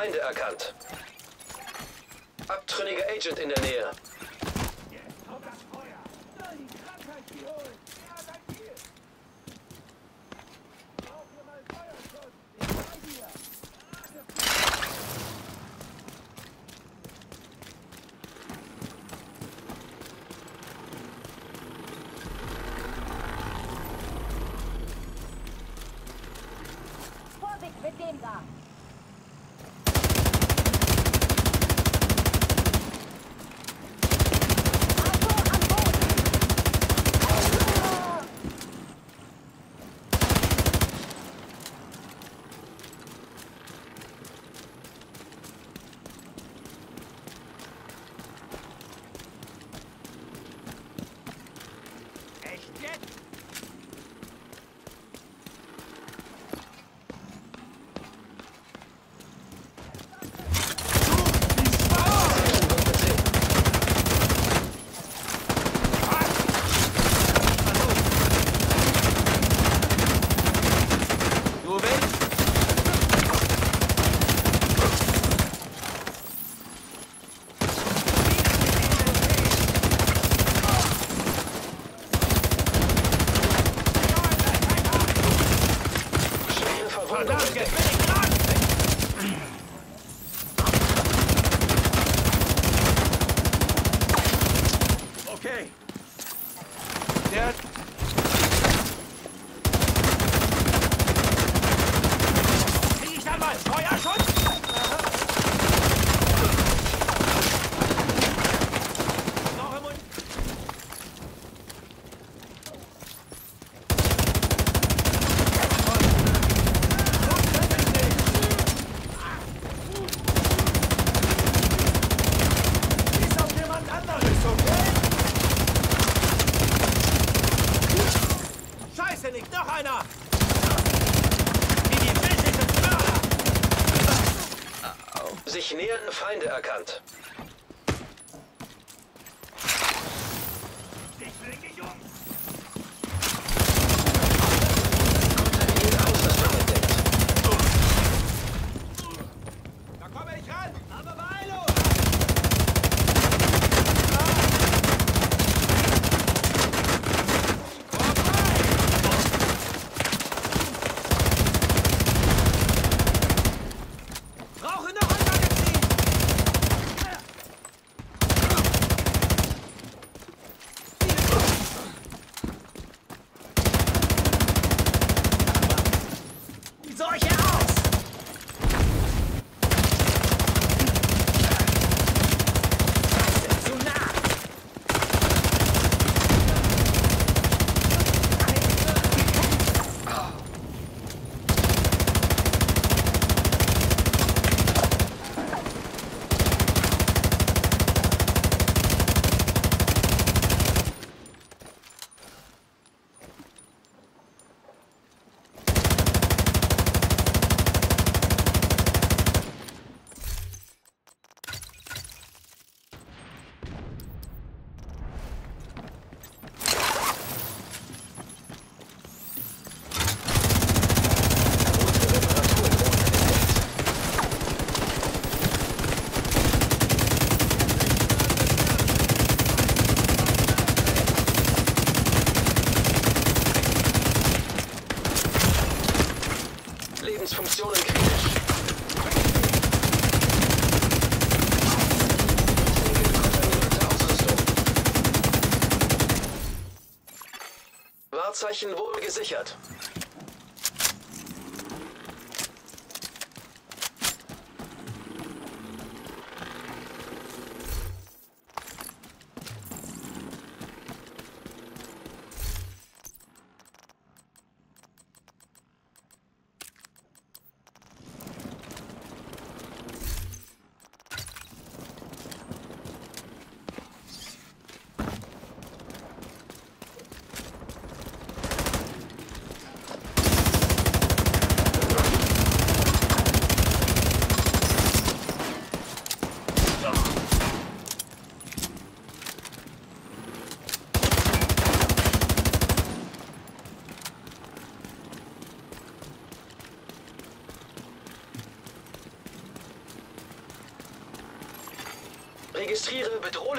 Feinde erkannt. kind of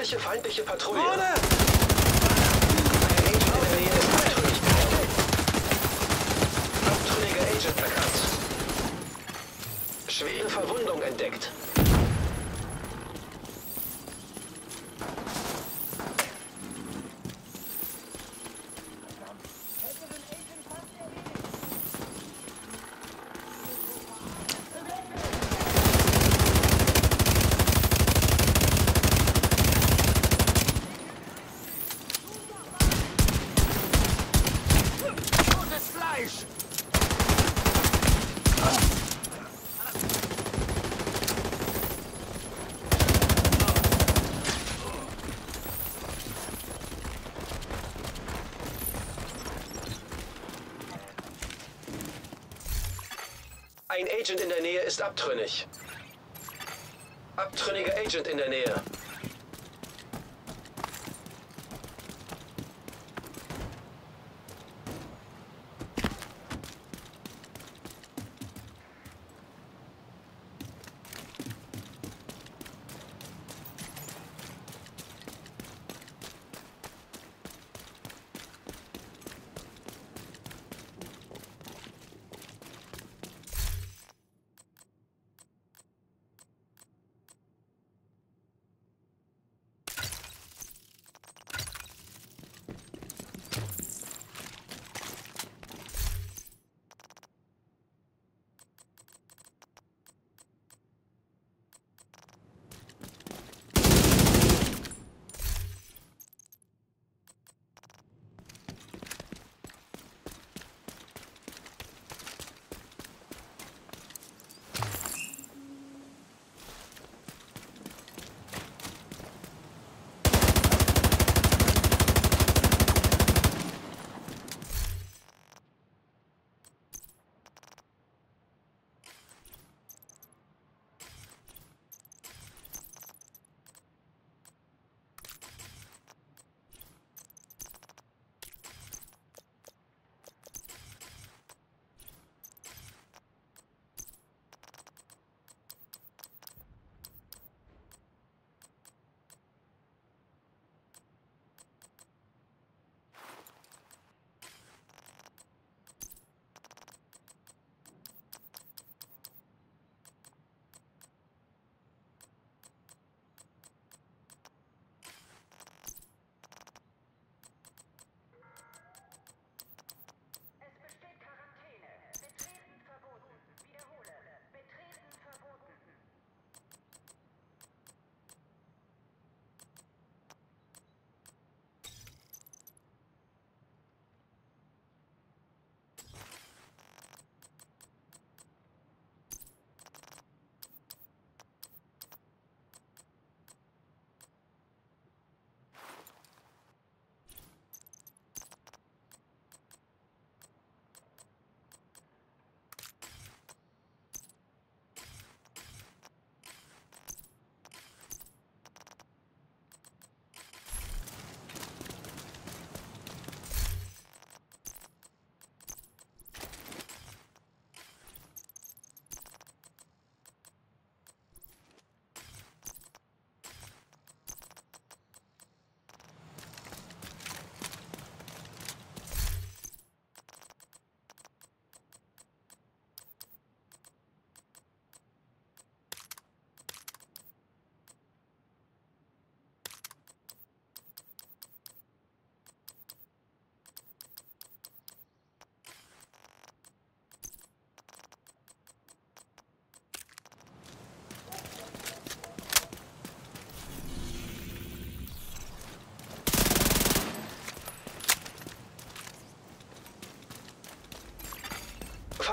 Feindliche, Patrouille. Vorne! Agent in der Nähe ist abtrünnig. Abtrünniger Agent in der Nähe.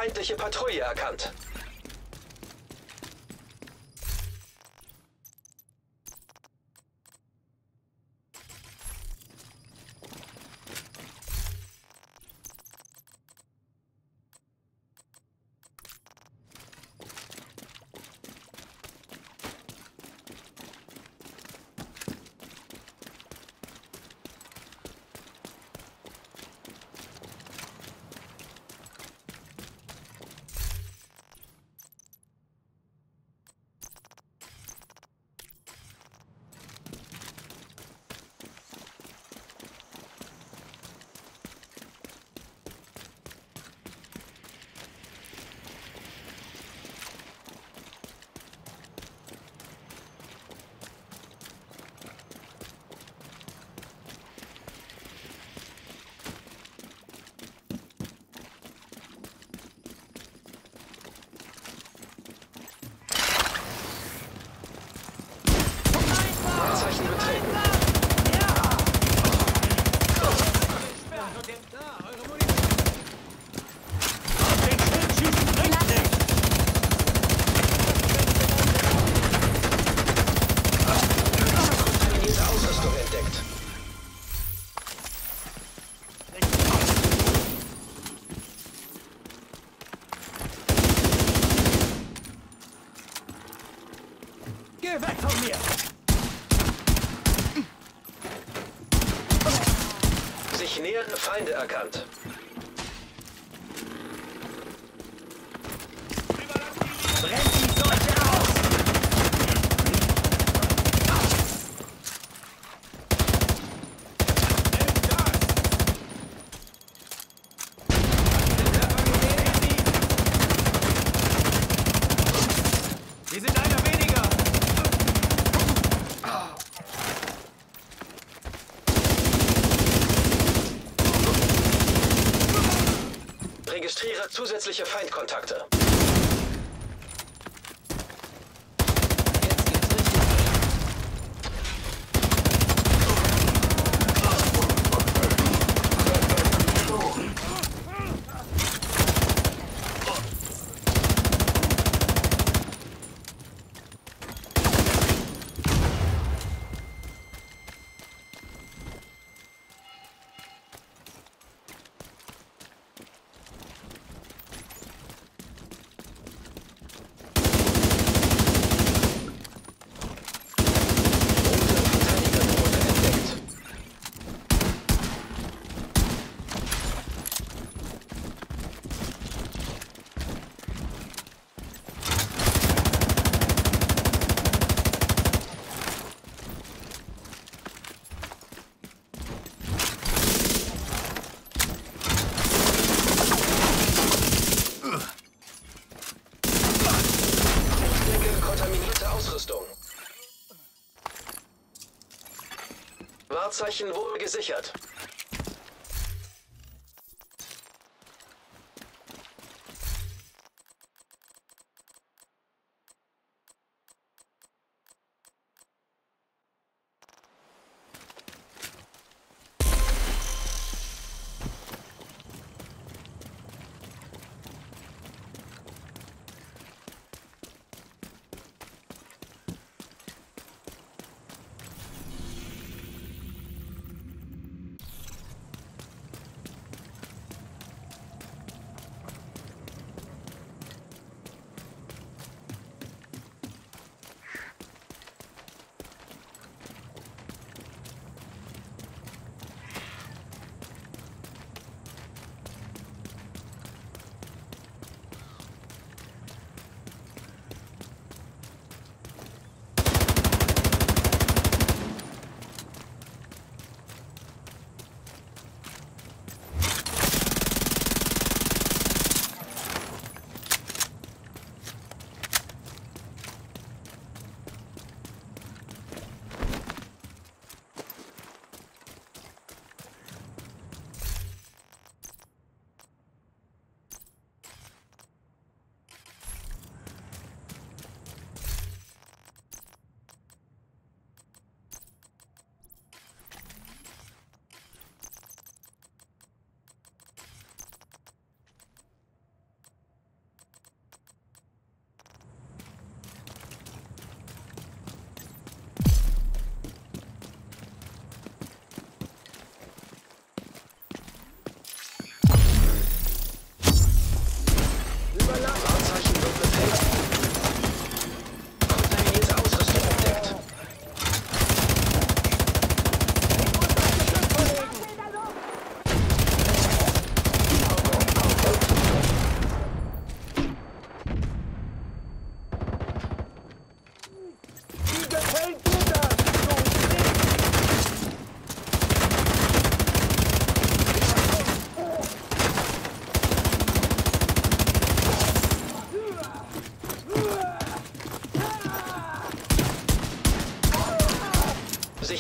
Feindliche Patrouille erkannt. Wahrzeichen betreten. Kontaminierte Ausrüstung entdeckt. Geh weg von mir! Sich nähernde Feinde erkannt. Wir sind einer weniger! Registriere zusätzliche Feindkontakte. Verteidigerdrohne entdeckt. Entdecke kontaminierte Ausrüstung. Wahrzeichen wurde gesichert.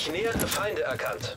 Feindliche Feinde erkannt.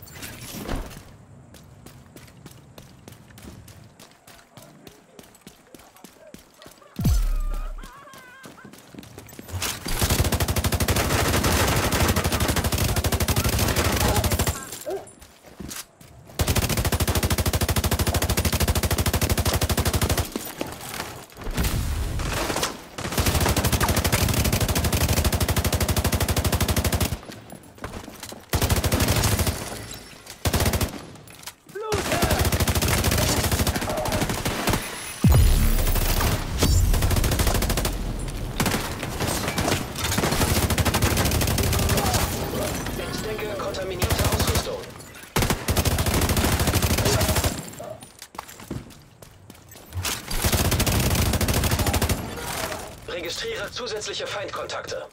feindliche Feindkontakte.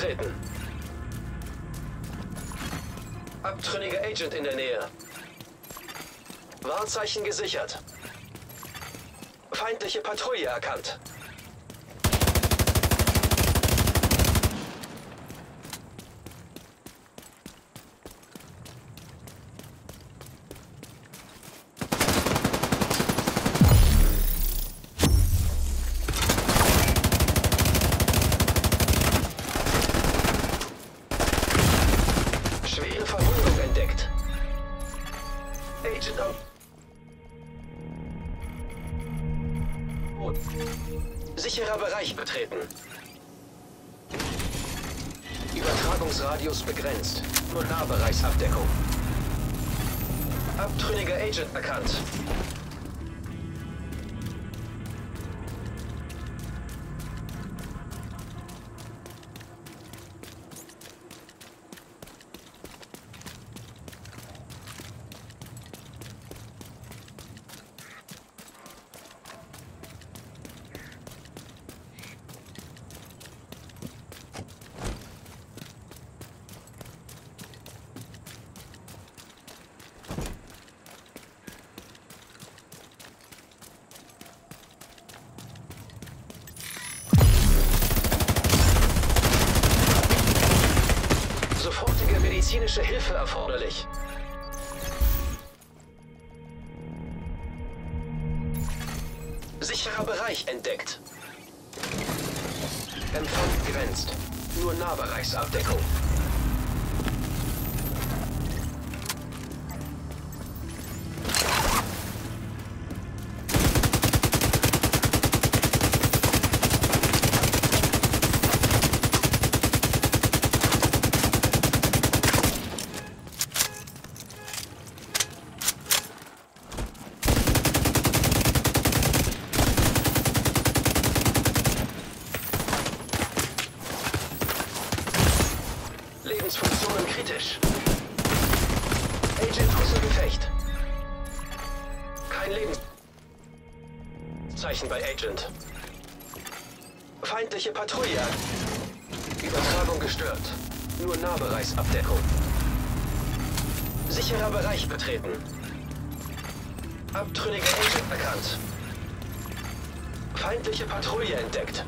Betreten. Abtrünniger Agent in der Nähe. Warnzeichen gesichert. Feindliche Patrouille erkannt. Bereich betreten. Abtrünniger Engine erkannt. Feindliche Patrouille entdeckt.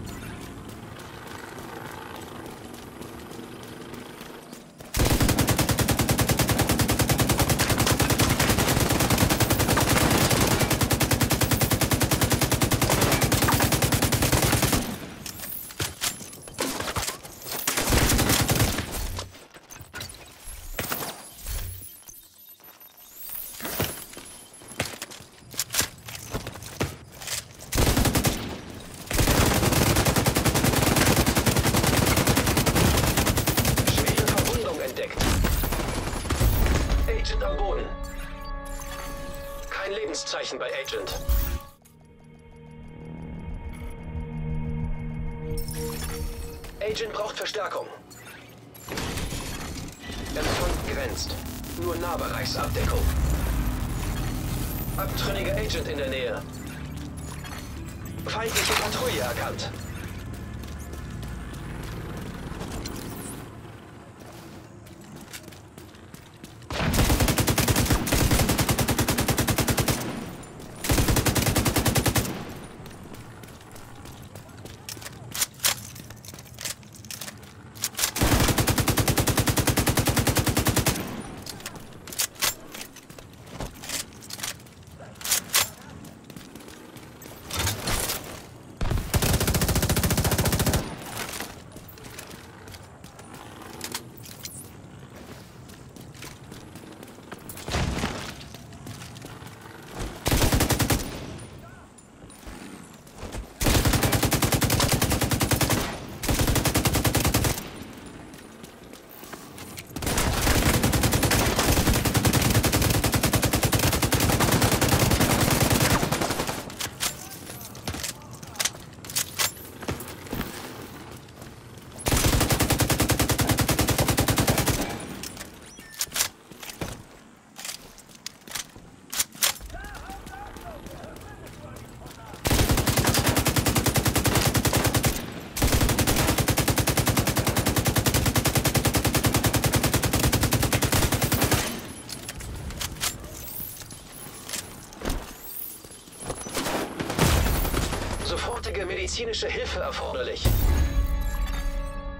Medizinische Hilfe erforderlich.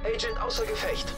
Agent außer Gefecht.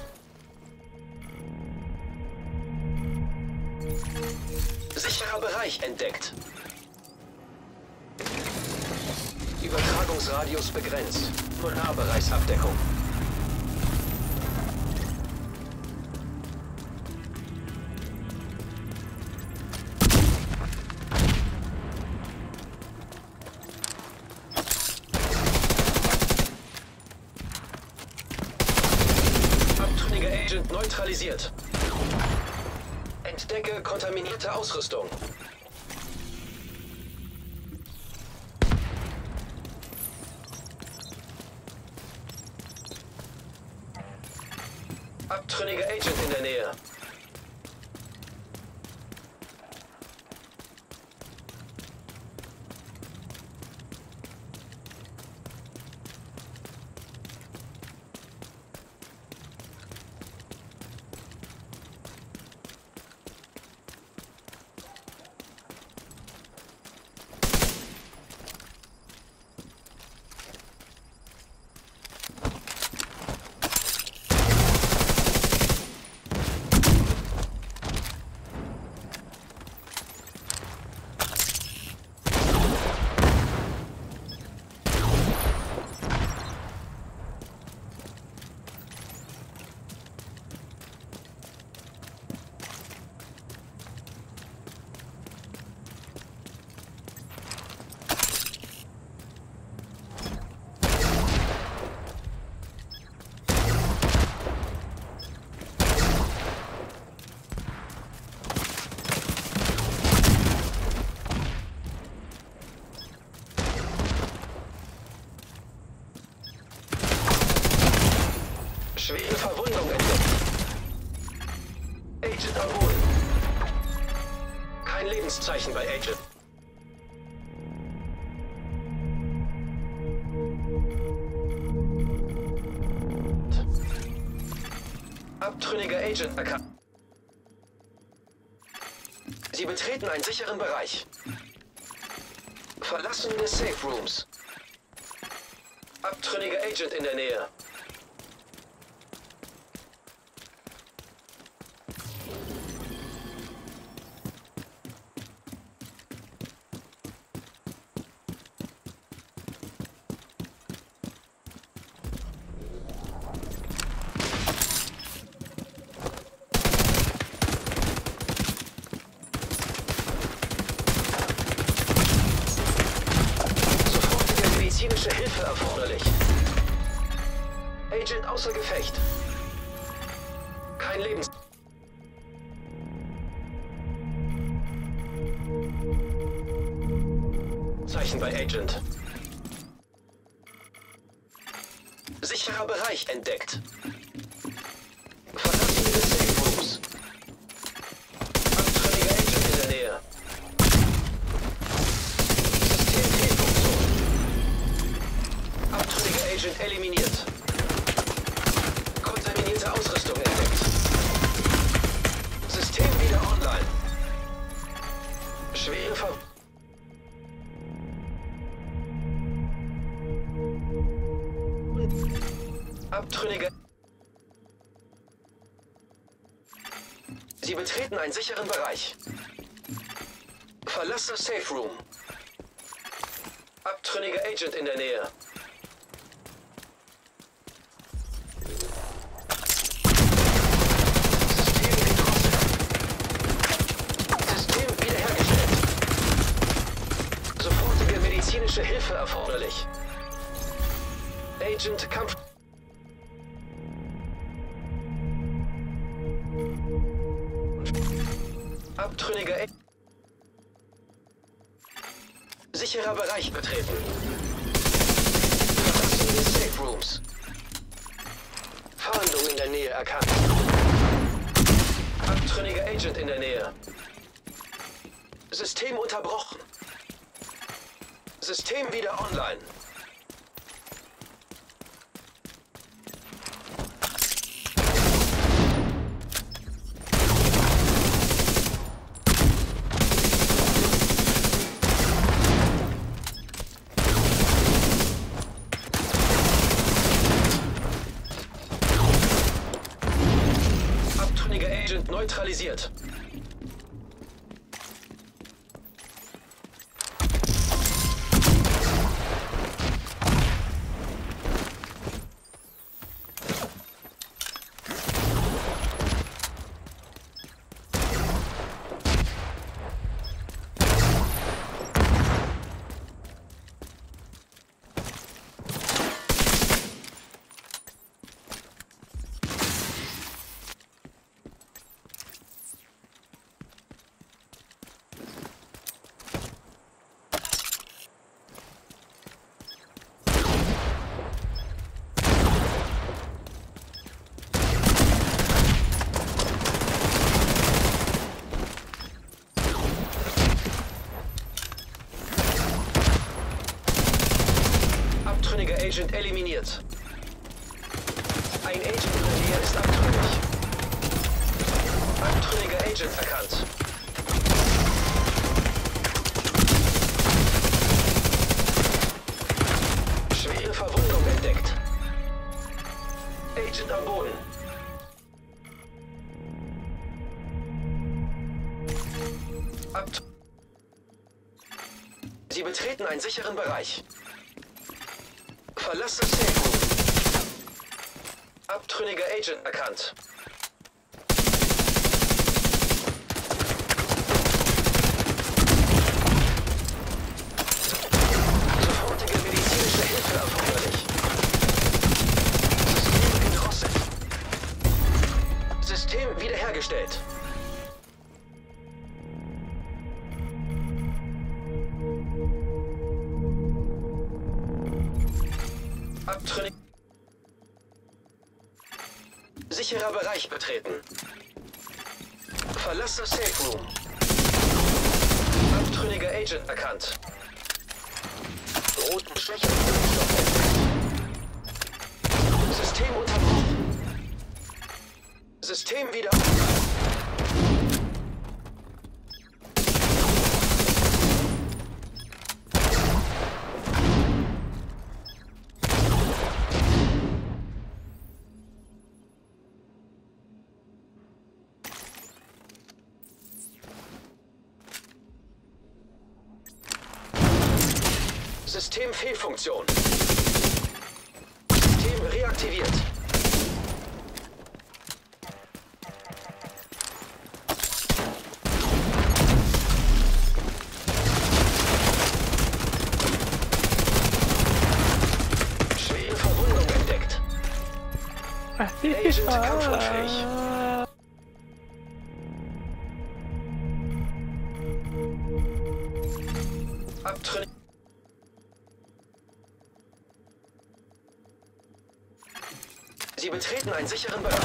Zeichen bei Agent. Abtrünniger Agent erkannt. Sie betreten einen sicheren Bereich. Verlassen des Safe Rooms. Abtrünniger Agent in der Nähe. sicheren Bereich. Verlasse Safe Room. Abtrünniger Agent in der Nähe. Agent eliminiert. Ein Agent in der Nähe ist abtrünnig. Abtrünniger Agent erkannt. Schwere Verwundung entdeckt. Agent am Boden. Abt Sie betreten einen sicheren Bereich. Funktion. sicheren Bereich.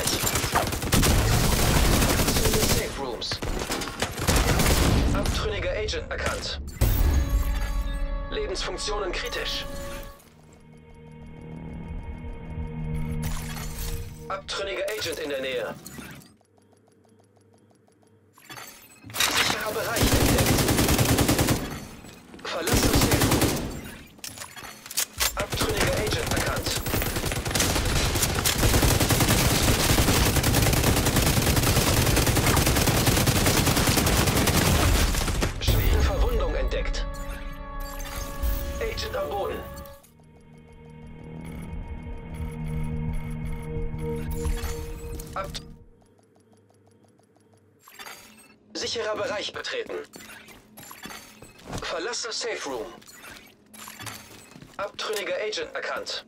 Bereich betreten. Verlass Verlassen Safe Room. Abtrünniger Agent erkannt.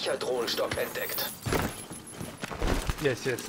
Streicherdrohnenstock entdeckt. Yes, yes.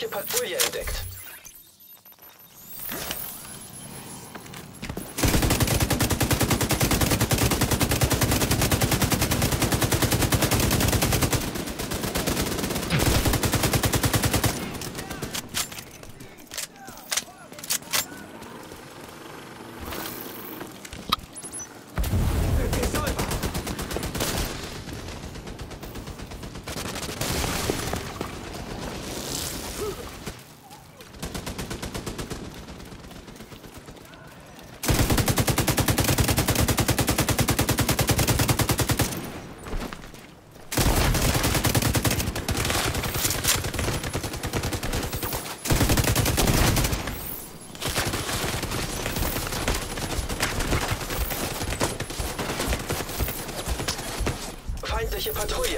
Feindliche Patrouille entdeckt. Feindliche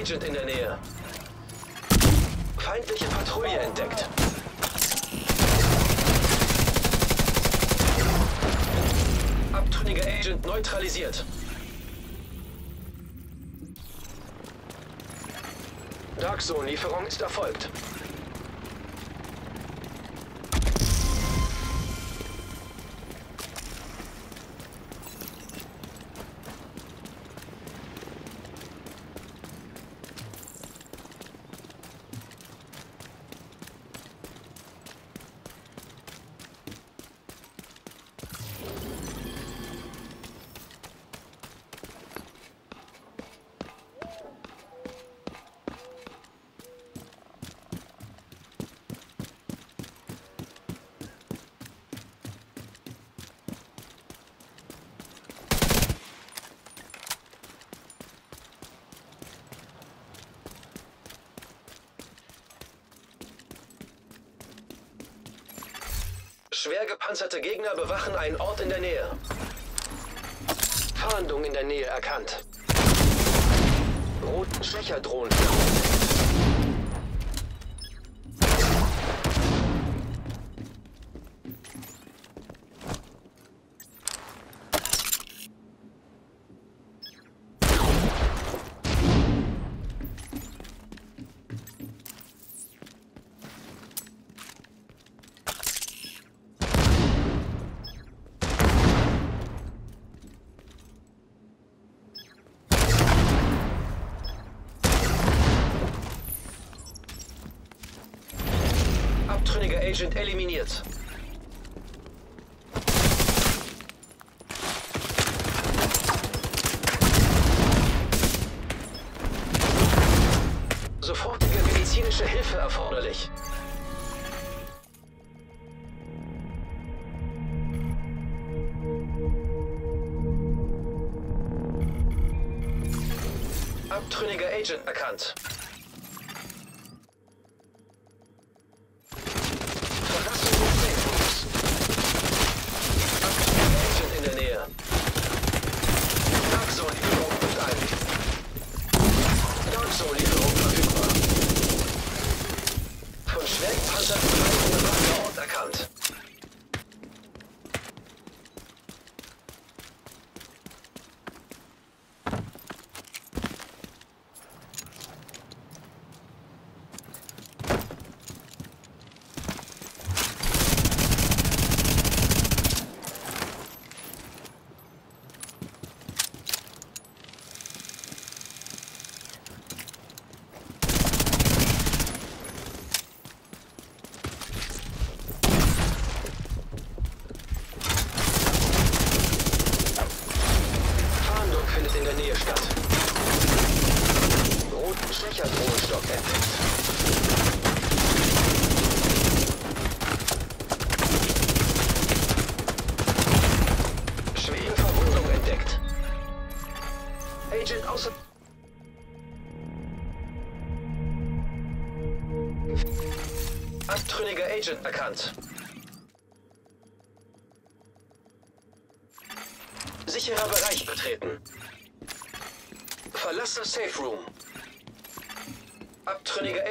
Agent in der Nähe. Feindliche Patrouille entdeckt. Abtrünniger Agent neutralisiert. Dark Zone Lieferung ist erfolgt. Gepanzerte Gegner bewachen einen Ort in der Nähe. Fahndung in der Nähe erkannt. Roten schwächer Drohnen. Agent eliminiert.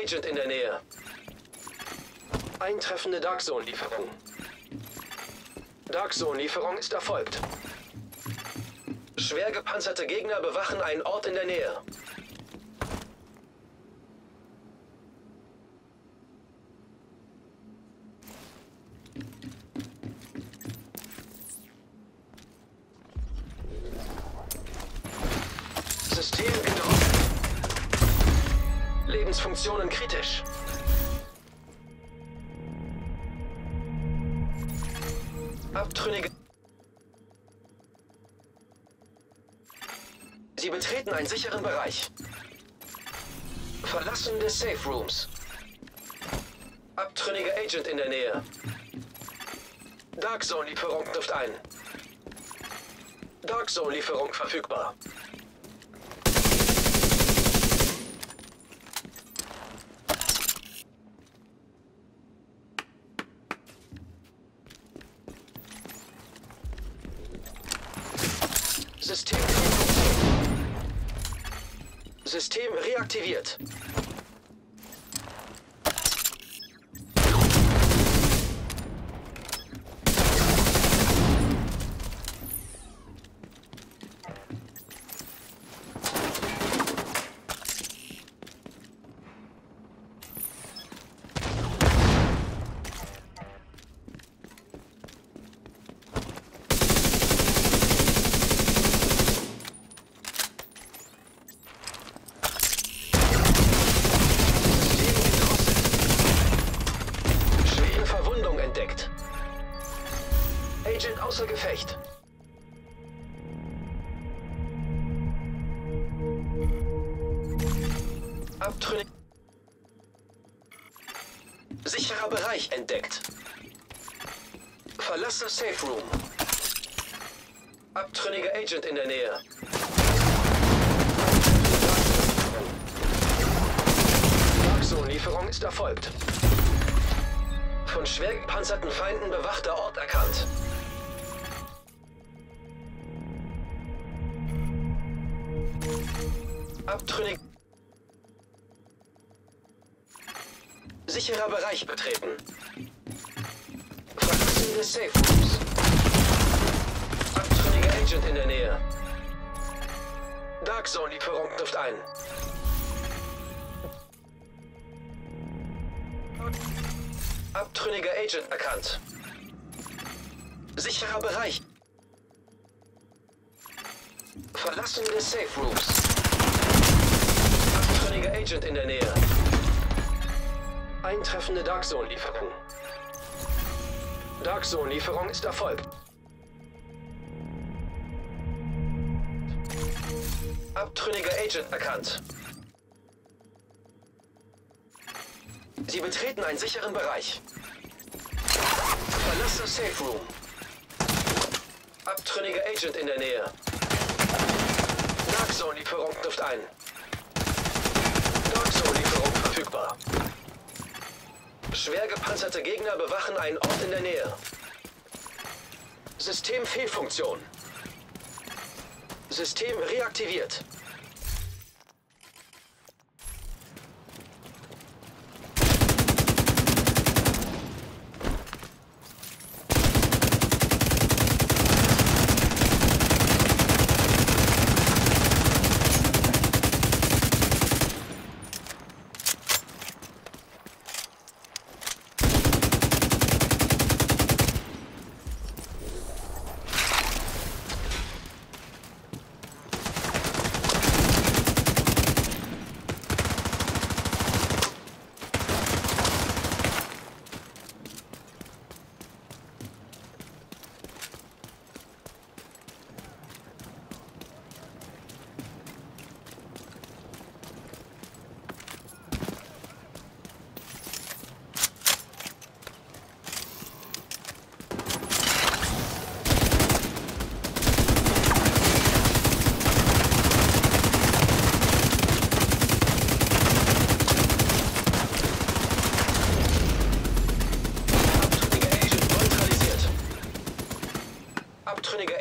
Agent in der Nähe. Eintreffende Dark Zone Lieferung. Dark Zone Lieferung ist erfolgt. Schwer gepanzerte Gegner bewachen einen Ort in der Nähe. Safe Rooms. Abtrünniger Agent in der Nähe. Dark Zone Lieferung trifft ein. Dark Zone Lieferung verfügbar. System. System reaktiviert. Safe Room. Abtrünniger Agent in der Nähe. Dark Lieferung ist erfolgt. Von schwer gepanzerten Feinden bewachter Ort erkannt. Abtrünnig. Sicherer Bereich betreten. Des Safe Rooms. Abtrünniger Agent in der Nähe. Dark Zone Lieferung trifft ein. Abtrünniger Agent erkannt. Sicherer Bereich. Verlassen des Safe Rooms. Abtrünniger Agent in der Nähe. Eintreffende Dark Zone Lieferung. Dark Zone Lieferung ist erfolgt. Abtrünniger Agent erkannt. Sie betreten einen sicheren Bereich. Verlasse Safe Room. Abtrünniger Agent in der Nähe. Dark Zone Lieferung trifft ein. Dark Zone Lieferung verfügbar. Schwer gepanzerte Gegner bewachen einen Ort in der Nähe. System Fehlfunktion. System reaktiviert.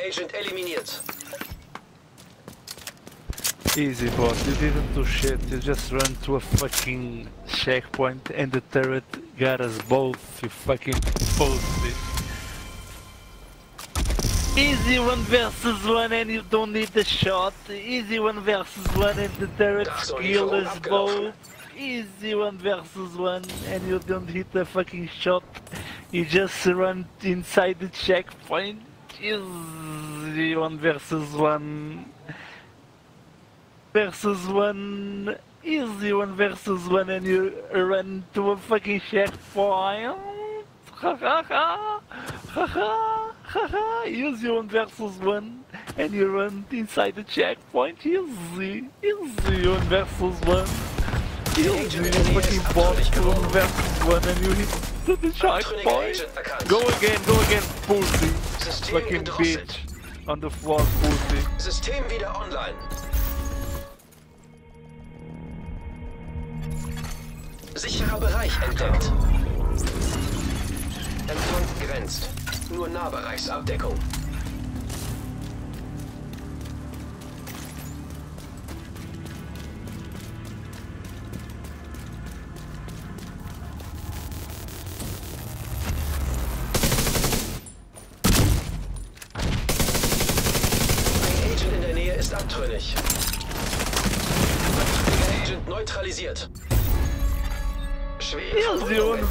Agent eliminiert. Easy, boss. You didn't do shit. You just ran to a fucking checkpoint and the turret got us both. You fucking pussy. Easy one versus one and you don't need the shot. Easy one versus one and the turret killed us both. Easy one versus one and you don't hit the fucking shot. You just run inside the checkpoint. Easy one versus one versus one. Easy one versus one, and you run to a fucking checkpoint. Ha ha ha! Ha! Easy one versus one, and you run inside the checkpoint. Easy! Easy one versus one. Easy one fucking boss one versus one, and you hit to the checkpoint. Go again, go again, pussy! System Fucking gedrosselt. bitch! On the floor, pussy! System wieder online. Sicherer Bereich entdeckt. Empfang begrenzt. Nur Nahbereichsabdeckung.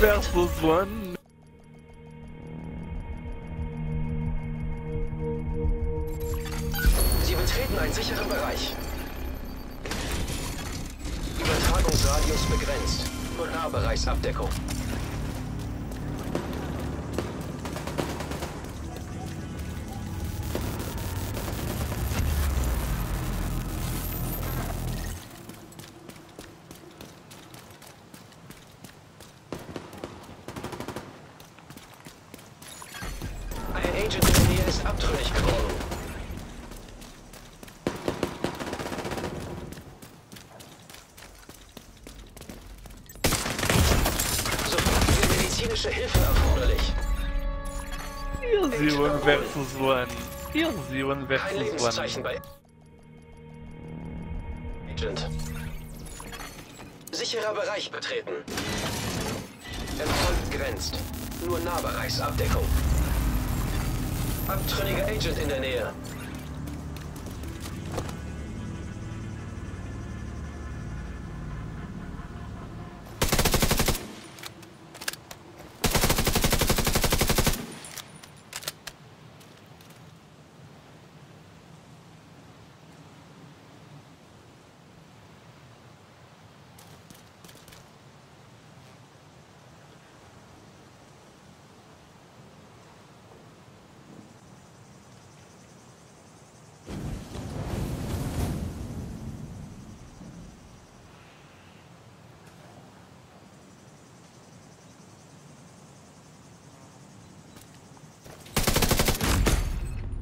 Versus one. Sie betreten einen sicheren Bereich. Übertragungsradius begrenzt. Nur Nahbereichsabdeckung. One Kein Lebenszeichen bei Agent. Sicherer Bereich betreten. Erfolg grenzt. Nur Nahbereichsabdeckung. Abtrünniger Agent in der Nähe.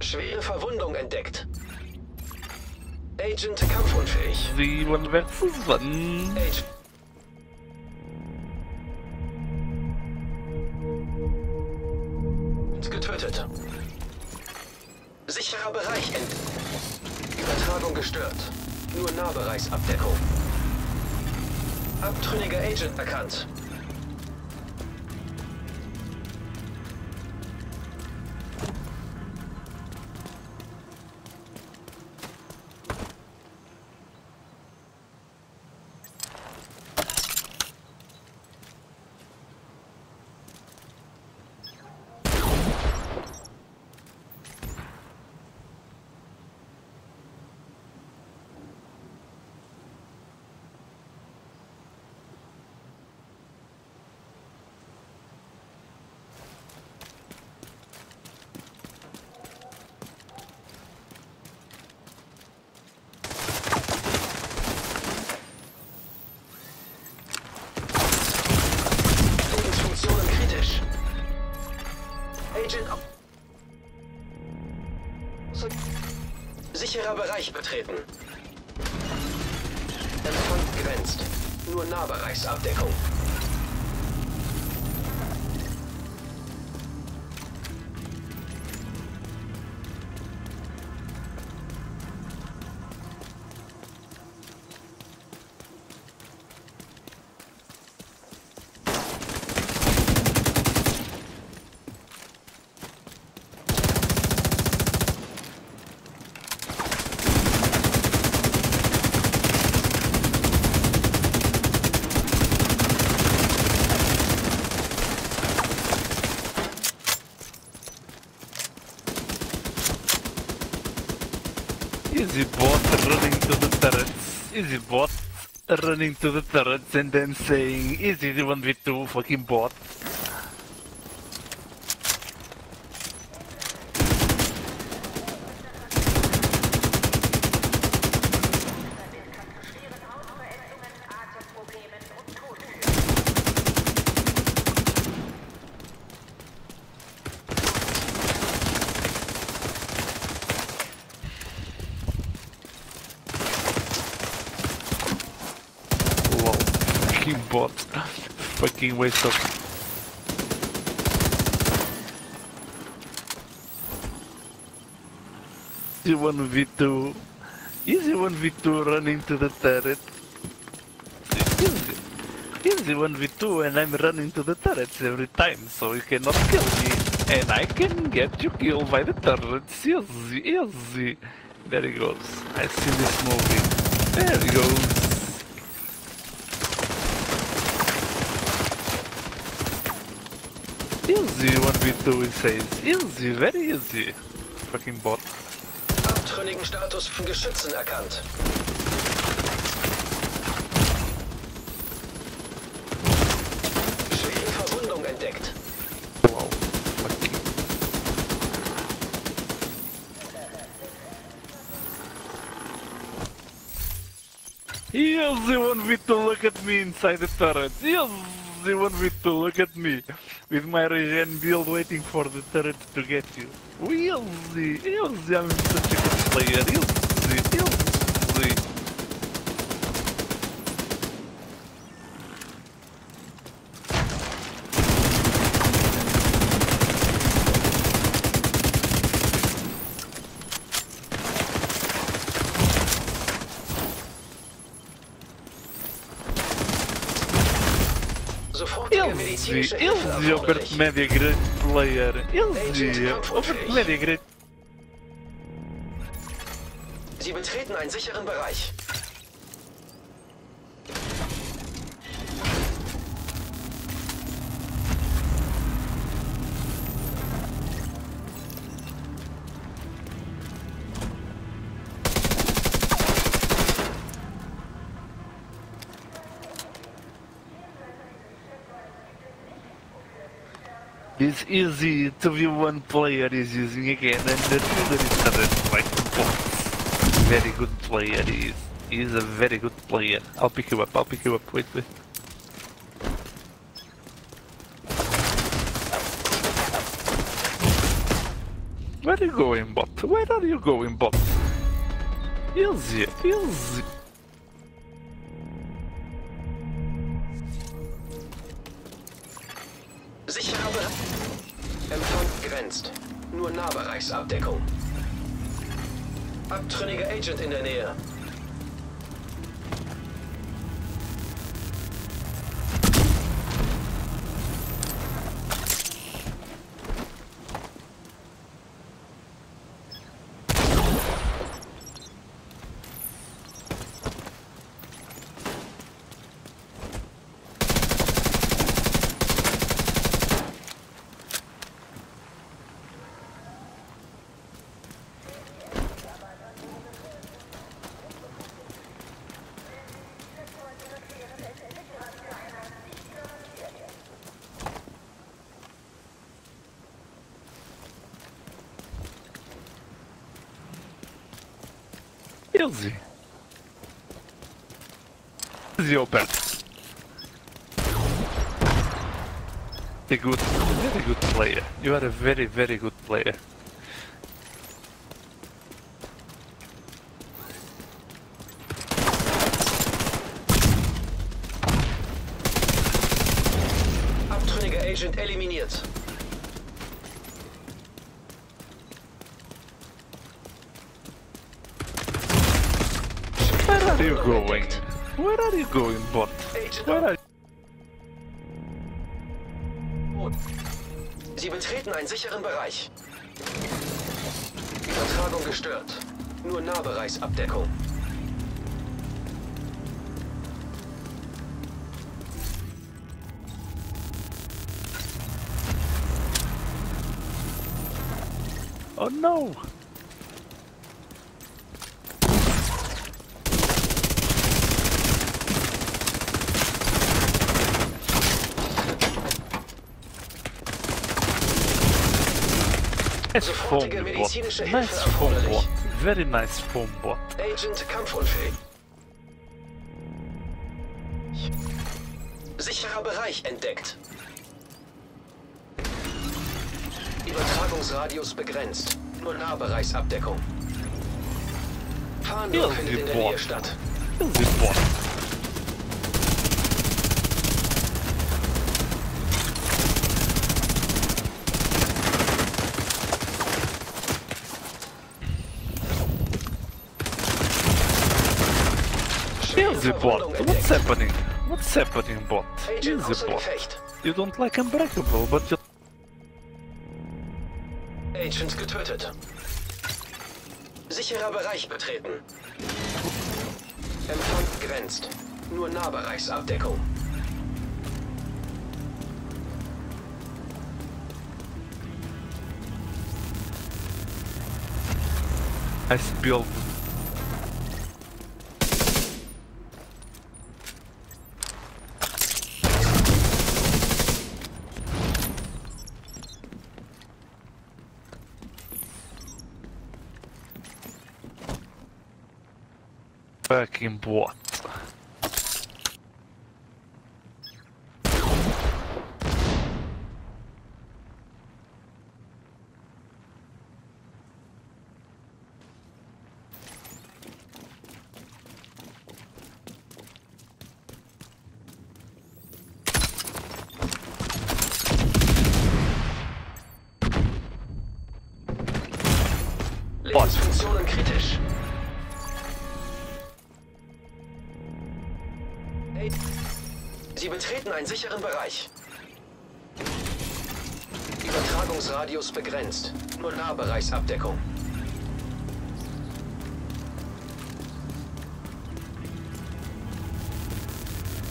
Schwere Verwundung entdeckt. Agent kampfunfähig. Sie one versus one. Agent. Getötet. Sicherer Bereich ent. Übertragung gestört. Nur Nahbereichsabdeckung. Abtrünniger Agent erkannt. Sicherer Bereich betreten. Empfang grenzt. Nur Nahbereichsabdeckung. Easy bot running to the turrets and then saying easy the 1v2 fucking bot. Fucking waste of Easy 1v2. Easy 1v2 running to the turret. Easy. Easy 1v2 and I'm running to the turrets every time, so you cannot kill me. And I can get you killed by the turrets. Easy, easy. There he goes. I see this movie. There he goes. Easy 1v2 he says. Easy, very easy. Fucking bot. Abtrünnigen Status von Geschützen erkannt. Schwere Verwundung entdeckt. Wow. Fucking. Easy 1v2, look at me inside the turret. Easy 1v2, look at me. With my regen build waiting for the turret to get you. Easy, easy, I'm such a good player. Easy, Sofortige Easy, medizinische Hilfe easy over erforderlich. Medigrade player. Easy over Medigrade. Sie betreten einen sicheren Bereich. This easy to be one player is using again and the other is other like. Very good player he is. He is a very good player. I'll pick you up, I'll pick you up, wait, wait. Where are you going, bot? Where are you going, bot? Easy, easy. Easy open. A good, very good player. You are a very, very good player. Are Sie betreten einen sicheren Bereich. Übertragung gestört. Nur Nahbereichsabdeckung. Oh no! Nice foam Sofortige bot. medizinische Hilfe Nice foam erforderlich. bot. Very nice foam bot. Agent kampfunfähig. Sicherer Bereich entdeckt. Übertragungsradius begrenzt. Nur Nahbereichsabdeckung. Fahndung Ja, findet in der. Nähe statt. Easy bot. Schwere Easy bot. What's happening? What's happening, bot? Easy bot. You don't like Unbreakable, but you... Agent getötet. Sicherer Bereich betreten. Empfang begrenzt. Nur Nahbereichsabdeckung. Nice build. Fucking bot. Sicheren Bereich. Übertragungsradius begrenzt. Nur Nahbereichsabdeckung.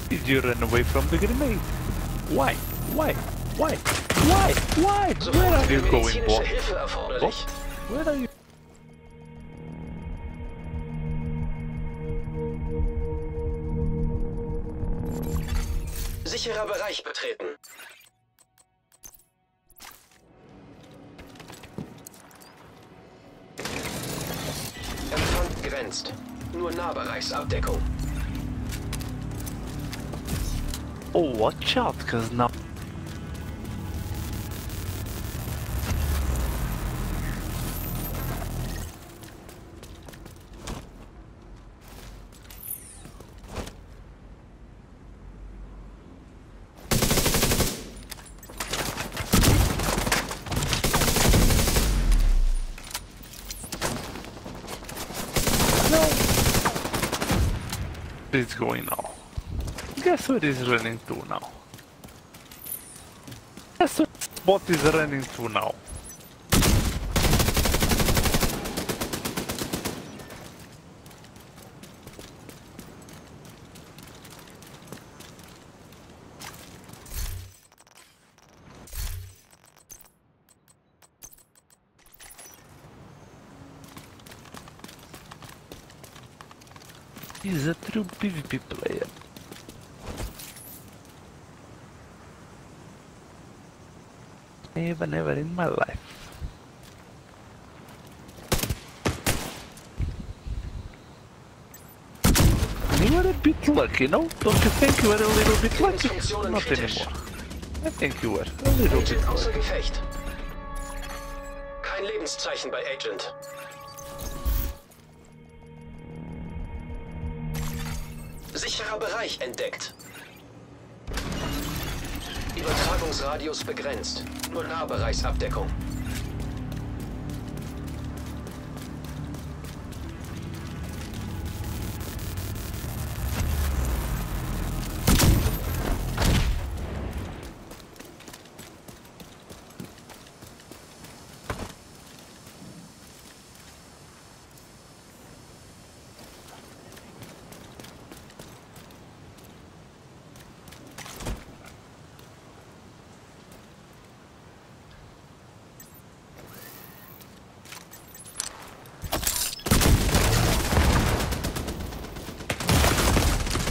Did you run away from the grenade? Why? Why? Why? Why? Why? Where are you going, What? erforderlich. Where are you? Sicherer Bereich betreten. Empfang begrenzt. Nur Nahbereichsabdeckung. Oh, watch out, cause. What is running to now? Guess what spot is running to now? He's a true PvP player. Never, never in my life. You were a bit lucky, no? Don't you think you were a little bit lucky? Not anymore. I think you were a little bit Agent außer lucky. Gefecht. Kein Lebenszeichen bei Agent. Sicherer Bereich entdeckt. Übertragungsradius begrenzt. Nahbereichsabdeckung.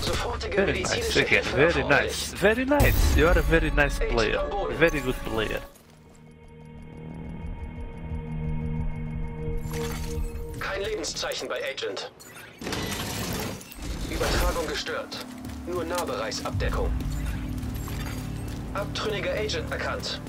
Sofortige Very nice medizinische again, Hilfe very nice, very nice. You are a very nice player, very good player. Kein Lebenszeichen bei Agent. Übertragung gestört. Nur Nahbereichsabdeckung. Abtrünniger Agent erkannt.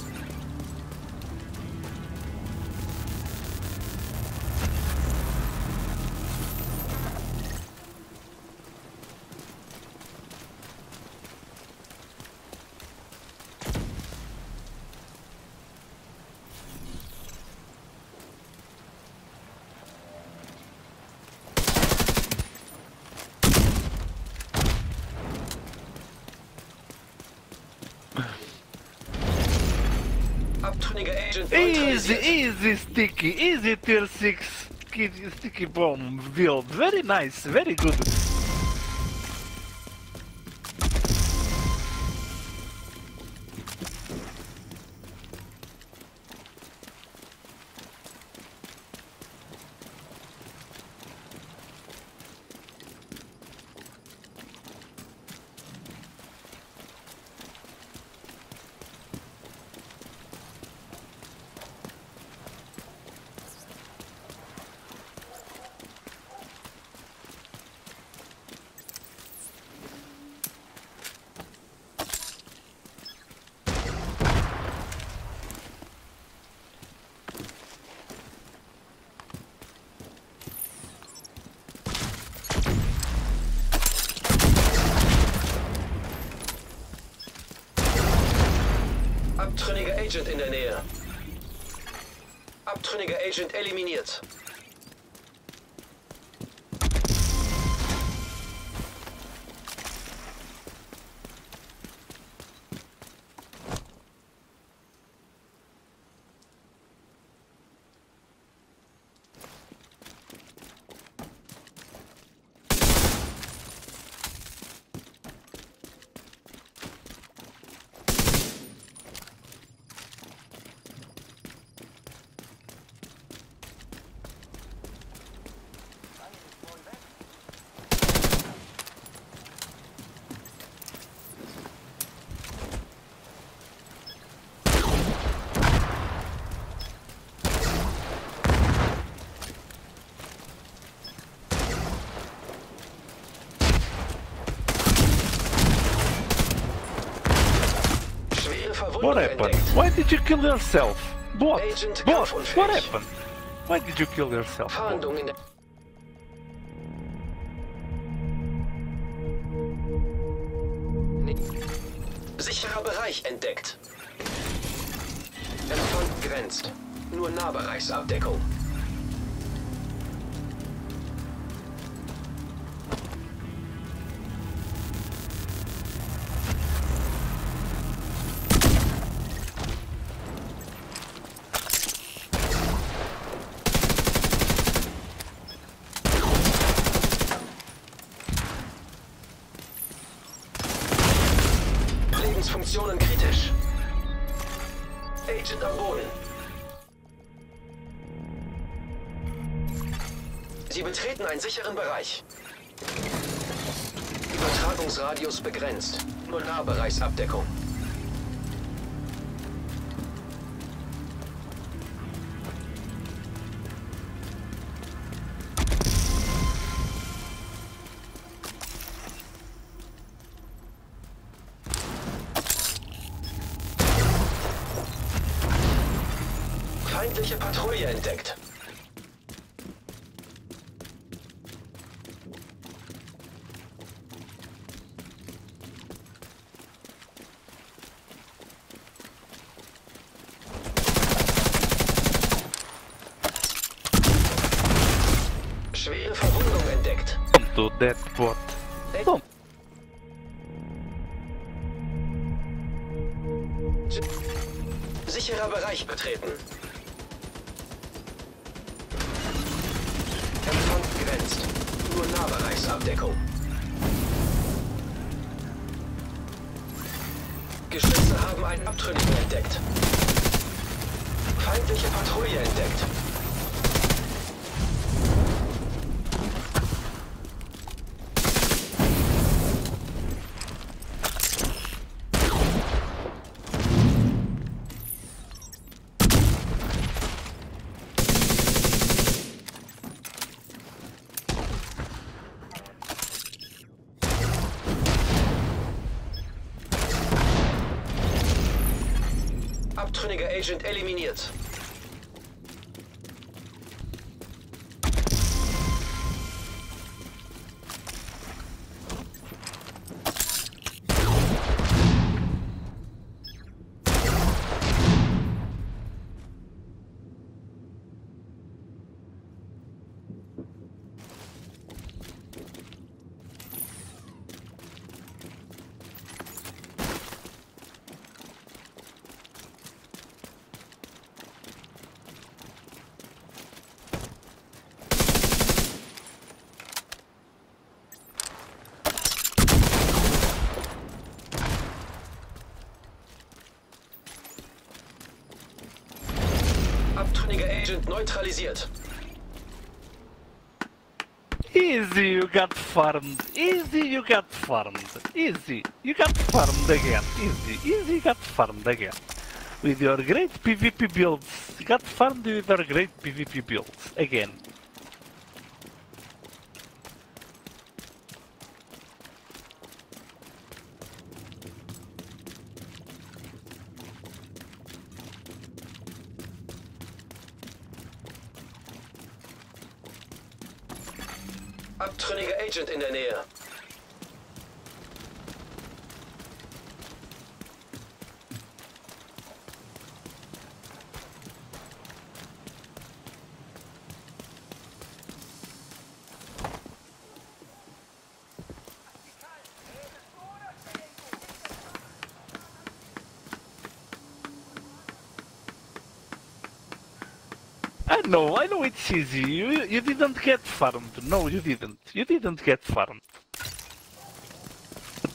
Easy, easy, sticky, easy tier 6 sticky, bomb build. Very nice, very good. Abtrünniger Agent in der Nähe. Abtrünniger Agent eliminiert. Verwundung What happened? Why did you kill yourself? What? Agent What? What happened? Why did you kill yourself? Sicheren Bereich. Übertragungsradius begrenzt. Nur Nahbereichsabdeckung. Feindliche Patrouille entdeckt. Agent eliminiert. Neutralisiert. Easy, you got farmed. Easy, you got farmed. Easy, you got farmed again. Easy, easy, you got farmed again. With your great PvP builds. You got farmed with your great PvP builds. Again. Abtrünniger Agent in der Nähe. Know, I know it's easy. You, you didn't get farmed. No, you didn't. You didn't get farmed.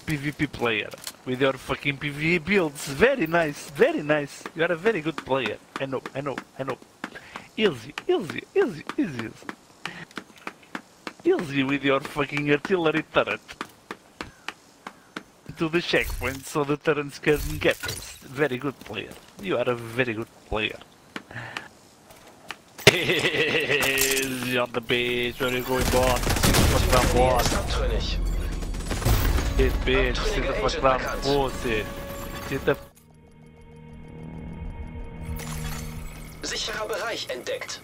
PvP player with your fucking PvE builds. Very nice, very nice. You are a very good player. I know, I know, I know. Easy, easy, easy, easy. Easy with your fucking artillery turret. To the checkpoint so the turrets can get us. Very good player. You are a very good player. He's on the beach, where are you going, boss? Fuck that boss. This bitch, sit the fuck down, pussy. Sit the... Sicherer Bereich entdeckt.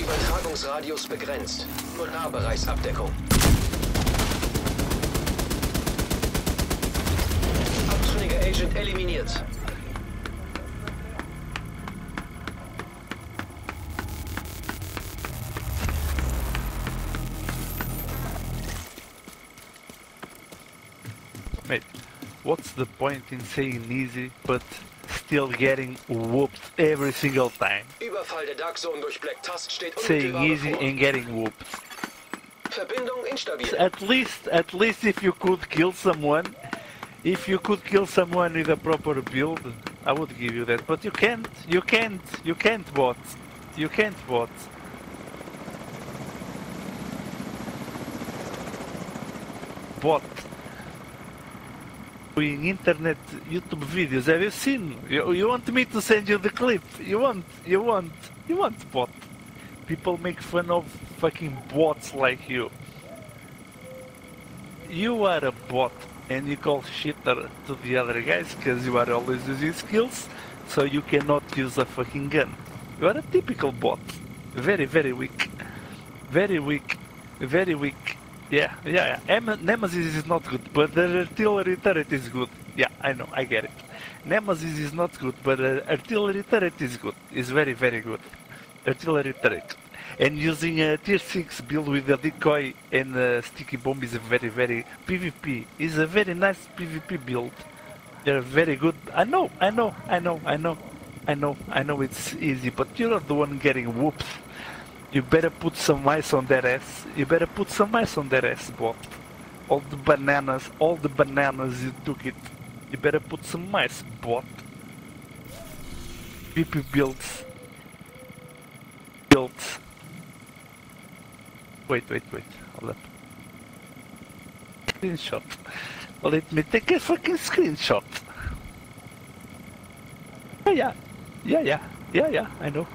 Übertragungsradius begrenzt. Nur Nahbereichsabdeckung. Abtrünniger Agent eliminiert. Mate, what's the point in saying easy but still getting whooped every single time? Überfall der Dark Zone durch Black Tusk steht Saying easy bevor. and getting whooped. Verbindung instabil. At least, at least if you could kill someone, if you could kill someone with a proper build, I would give you that. But you can't, you can't, you can't bot. You can't bot. Bot. Doing internet YouTube videos. Have you seen? You, you want me to send you the clip? You want? You want? You want bot? People make fun of fucking bots like you. You are a bot and you call shitter to the other guys because you are always using skills, so you cannot use a fucking gun. You are a typical bot. Very, very weak. Very weak. Very weak. Yeah, yeah, yeah. Em- Nemesis is not good, but the artillery turret is good. Yeah, I know, I get it. Nemesis is not good, but uh, artillery turret is good. It's very, very good. Artillery turret. And using a tier 6 build with a decoy and a sticky bomb is a very, very PvP. Is a very nice PvP build. They're very good. I know, I know, I know, I know, I know, I know it's easy, but you're the one getting whooped. You better put some ice on that ass. You better put some ice on that ass, bot. All the bananas, all the bananas you took it. You better put some ice, bot. PP builds. Builds. Wait, wait, wait. Hold up. Screenshot. Let me take a fucking screenshot. Yeah, yeah. Yeah, yeah. Yeah, yeah, I know.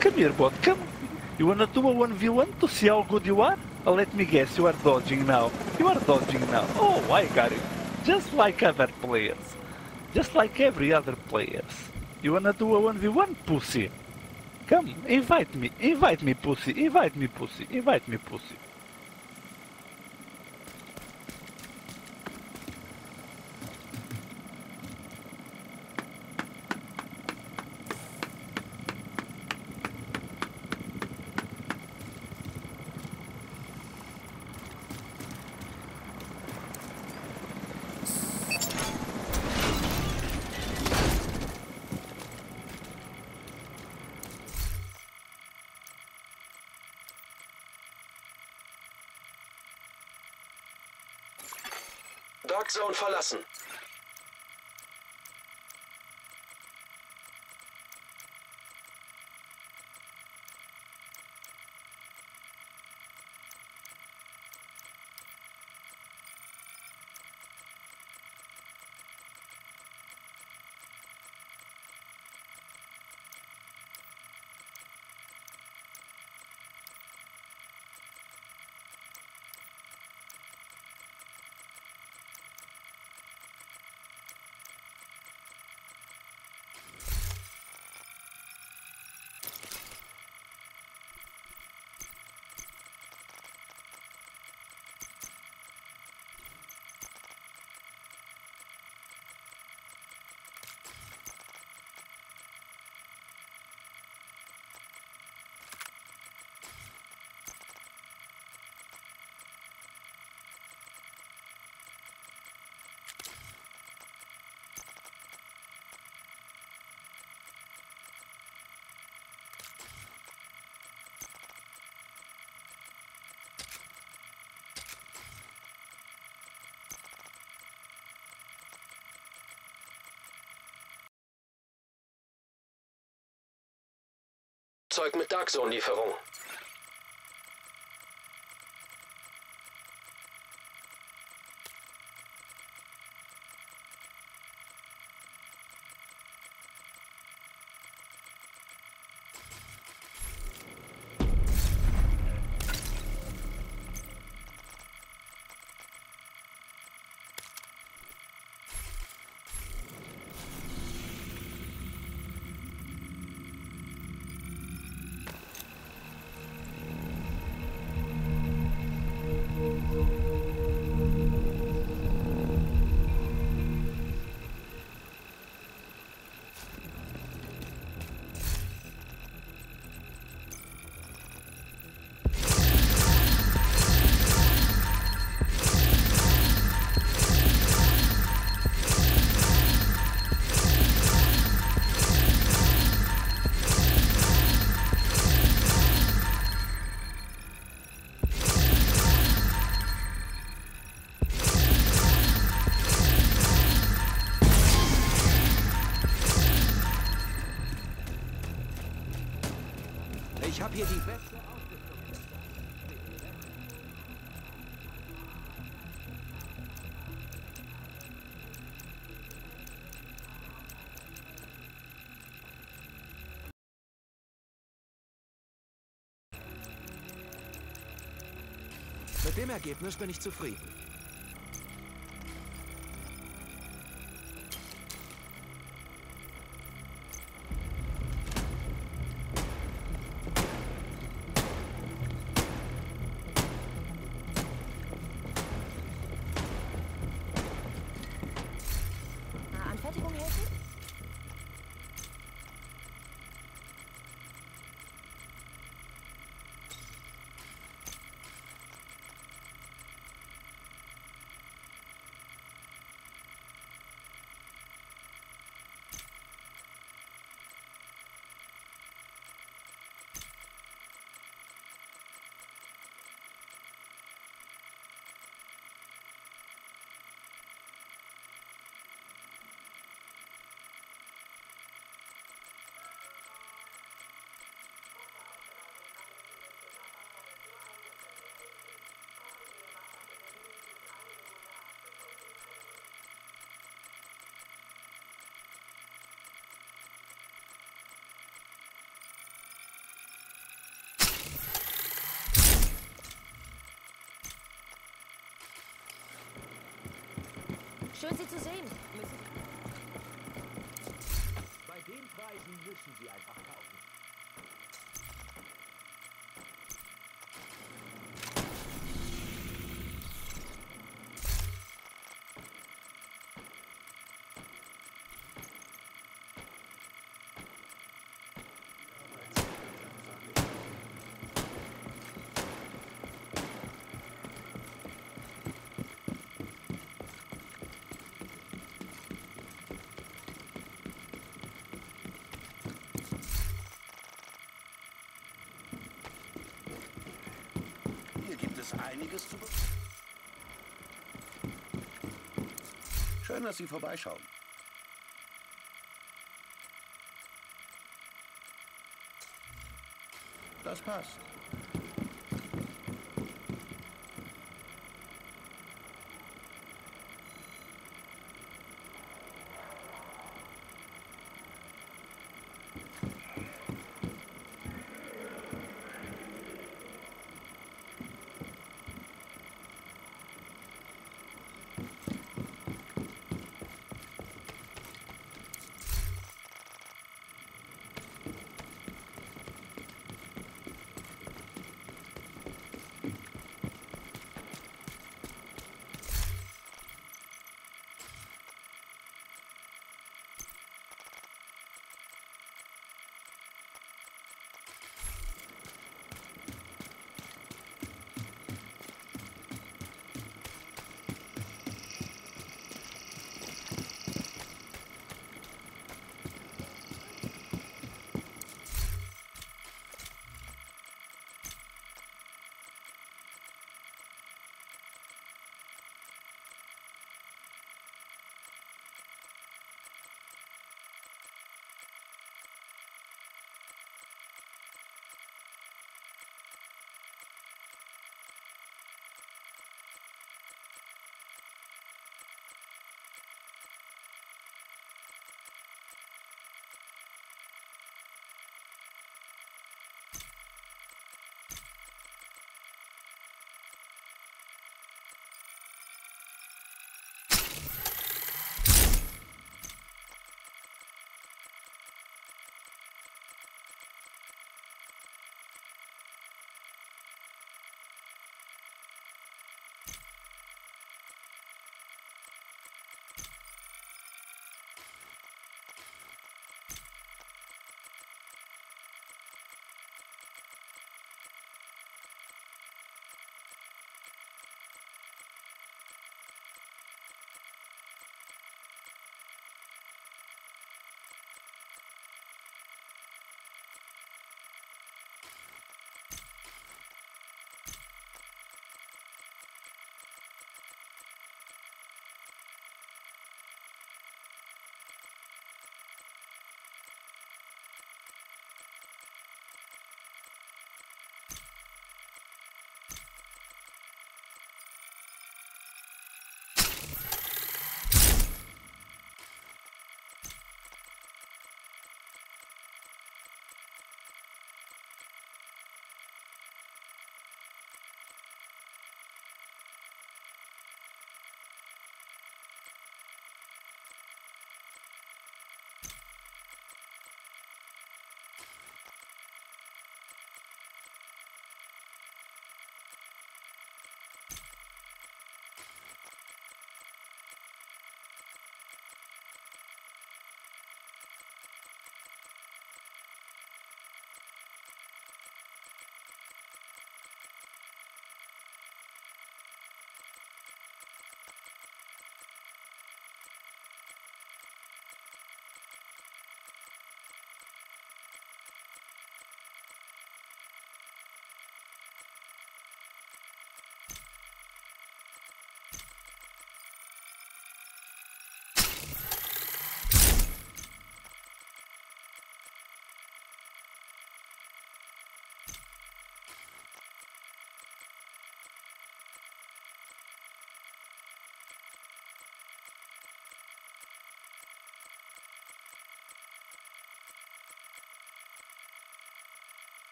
Come here, bot, come. You wanna do a 1v1 to see how good you are? Uh, let me guess, you are dodging now. You are dodging now. Oh, I got it. Just like other players. Just like every other players. You wanna do a 1v1, pussy? Come, invite me, invite me, pussy, invite me, pussy, invite me, pussy. Zone verlassen. Zeug mit Dark Zone Lieferung. Dem Ergebnis bin ich zufrieden. Schön, Sie zu sehen. Bei den Preisen müssen sie einfach kaufen. Einiges zu... Schön, dass Sie vorbeischauen. Das passt.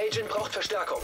Agent braucht Verstärkung.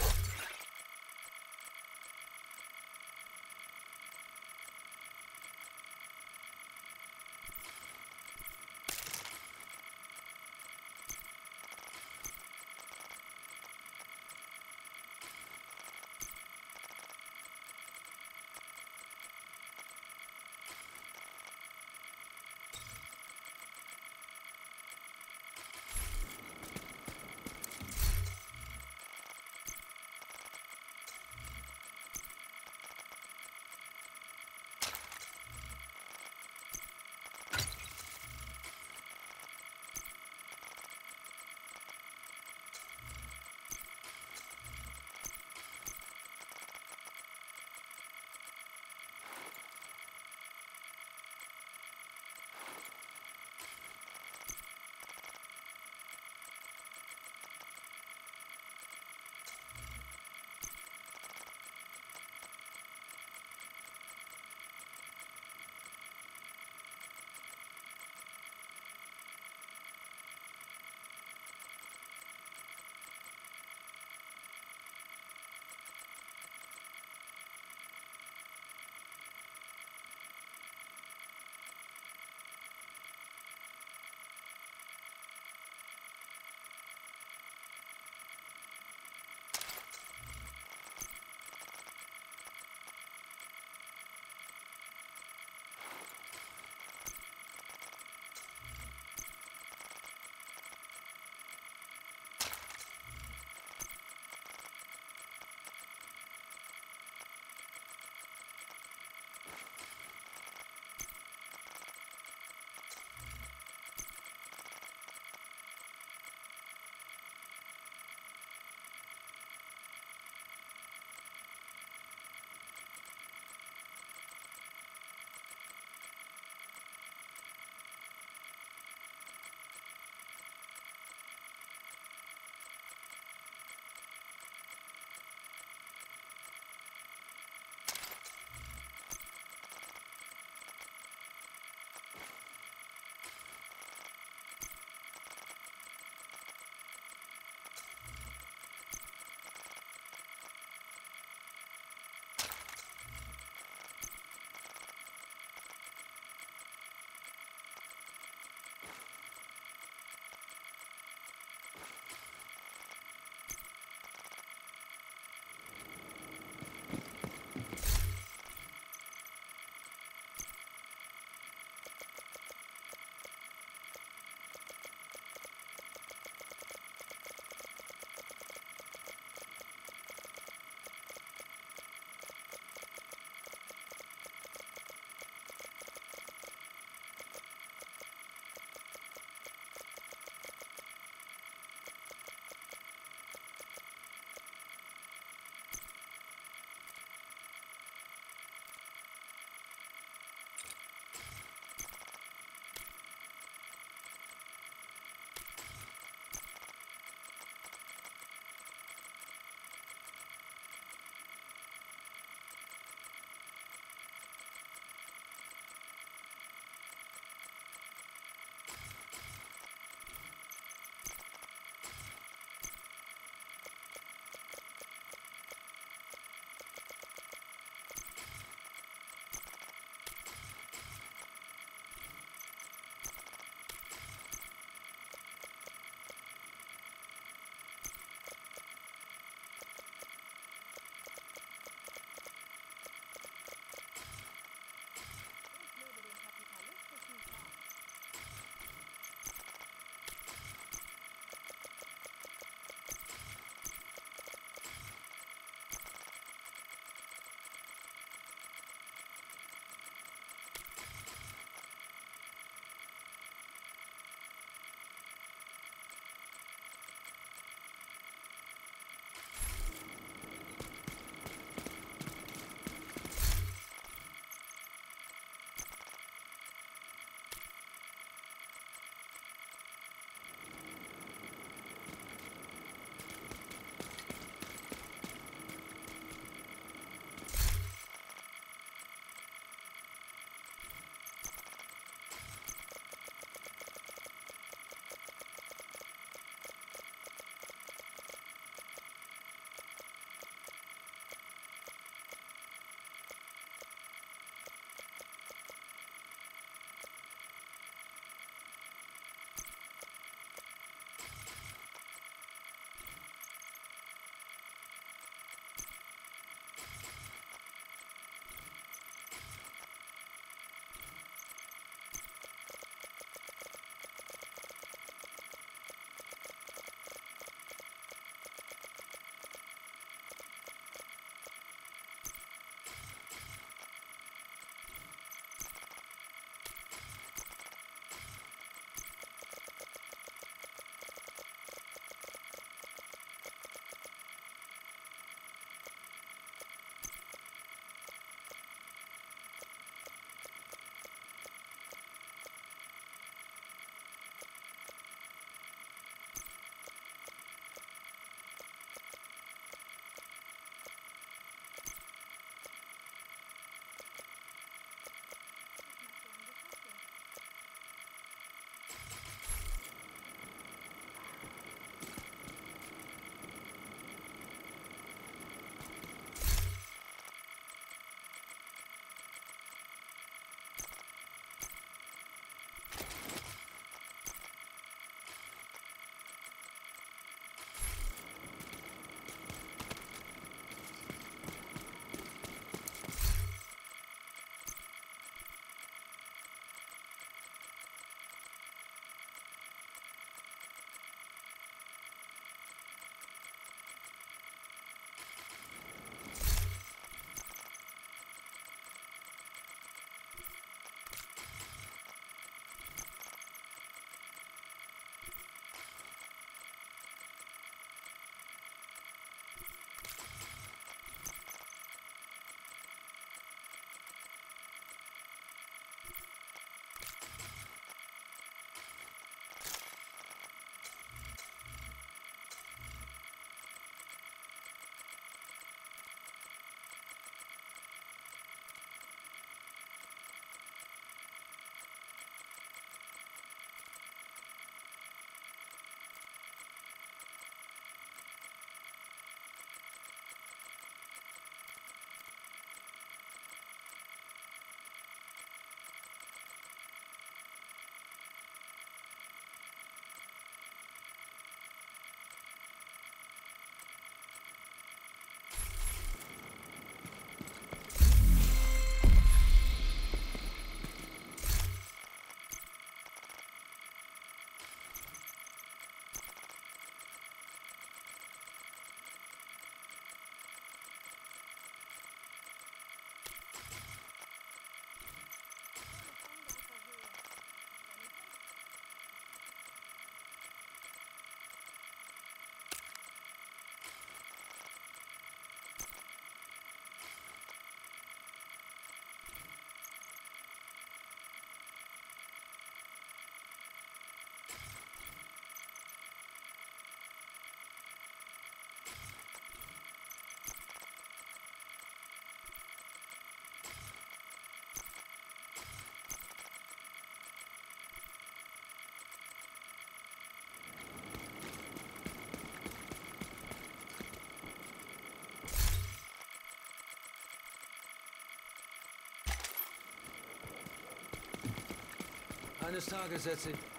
Eines Tages setze ich...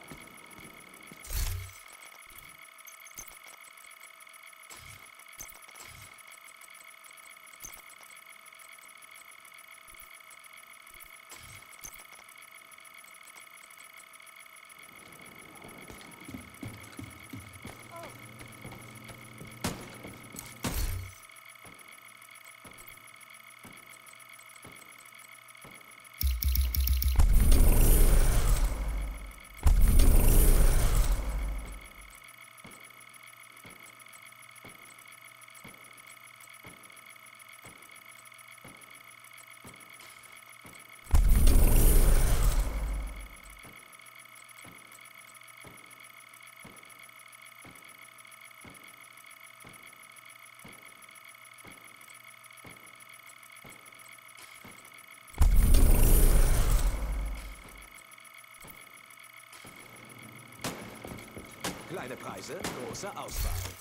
Kleine Preise, große Auswahl.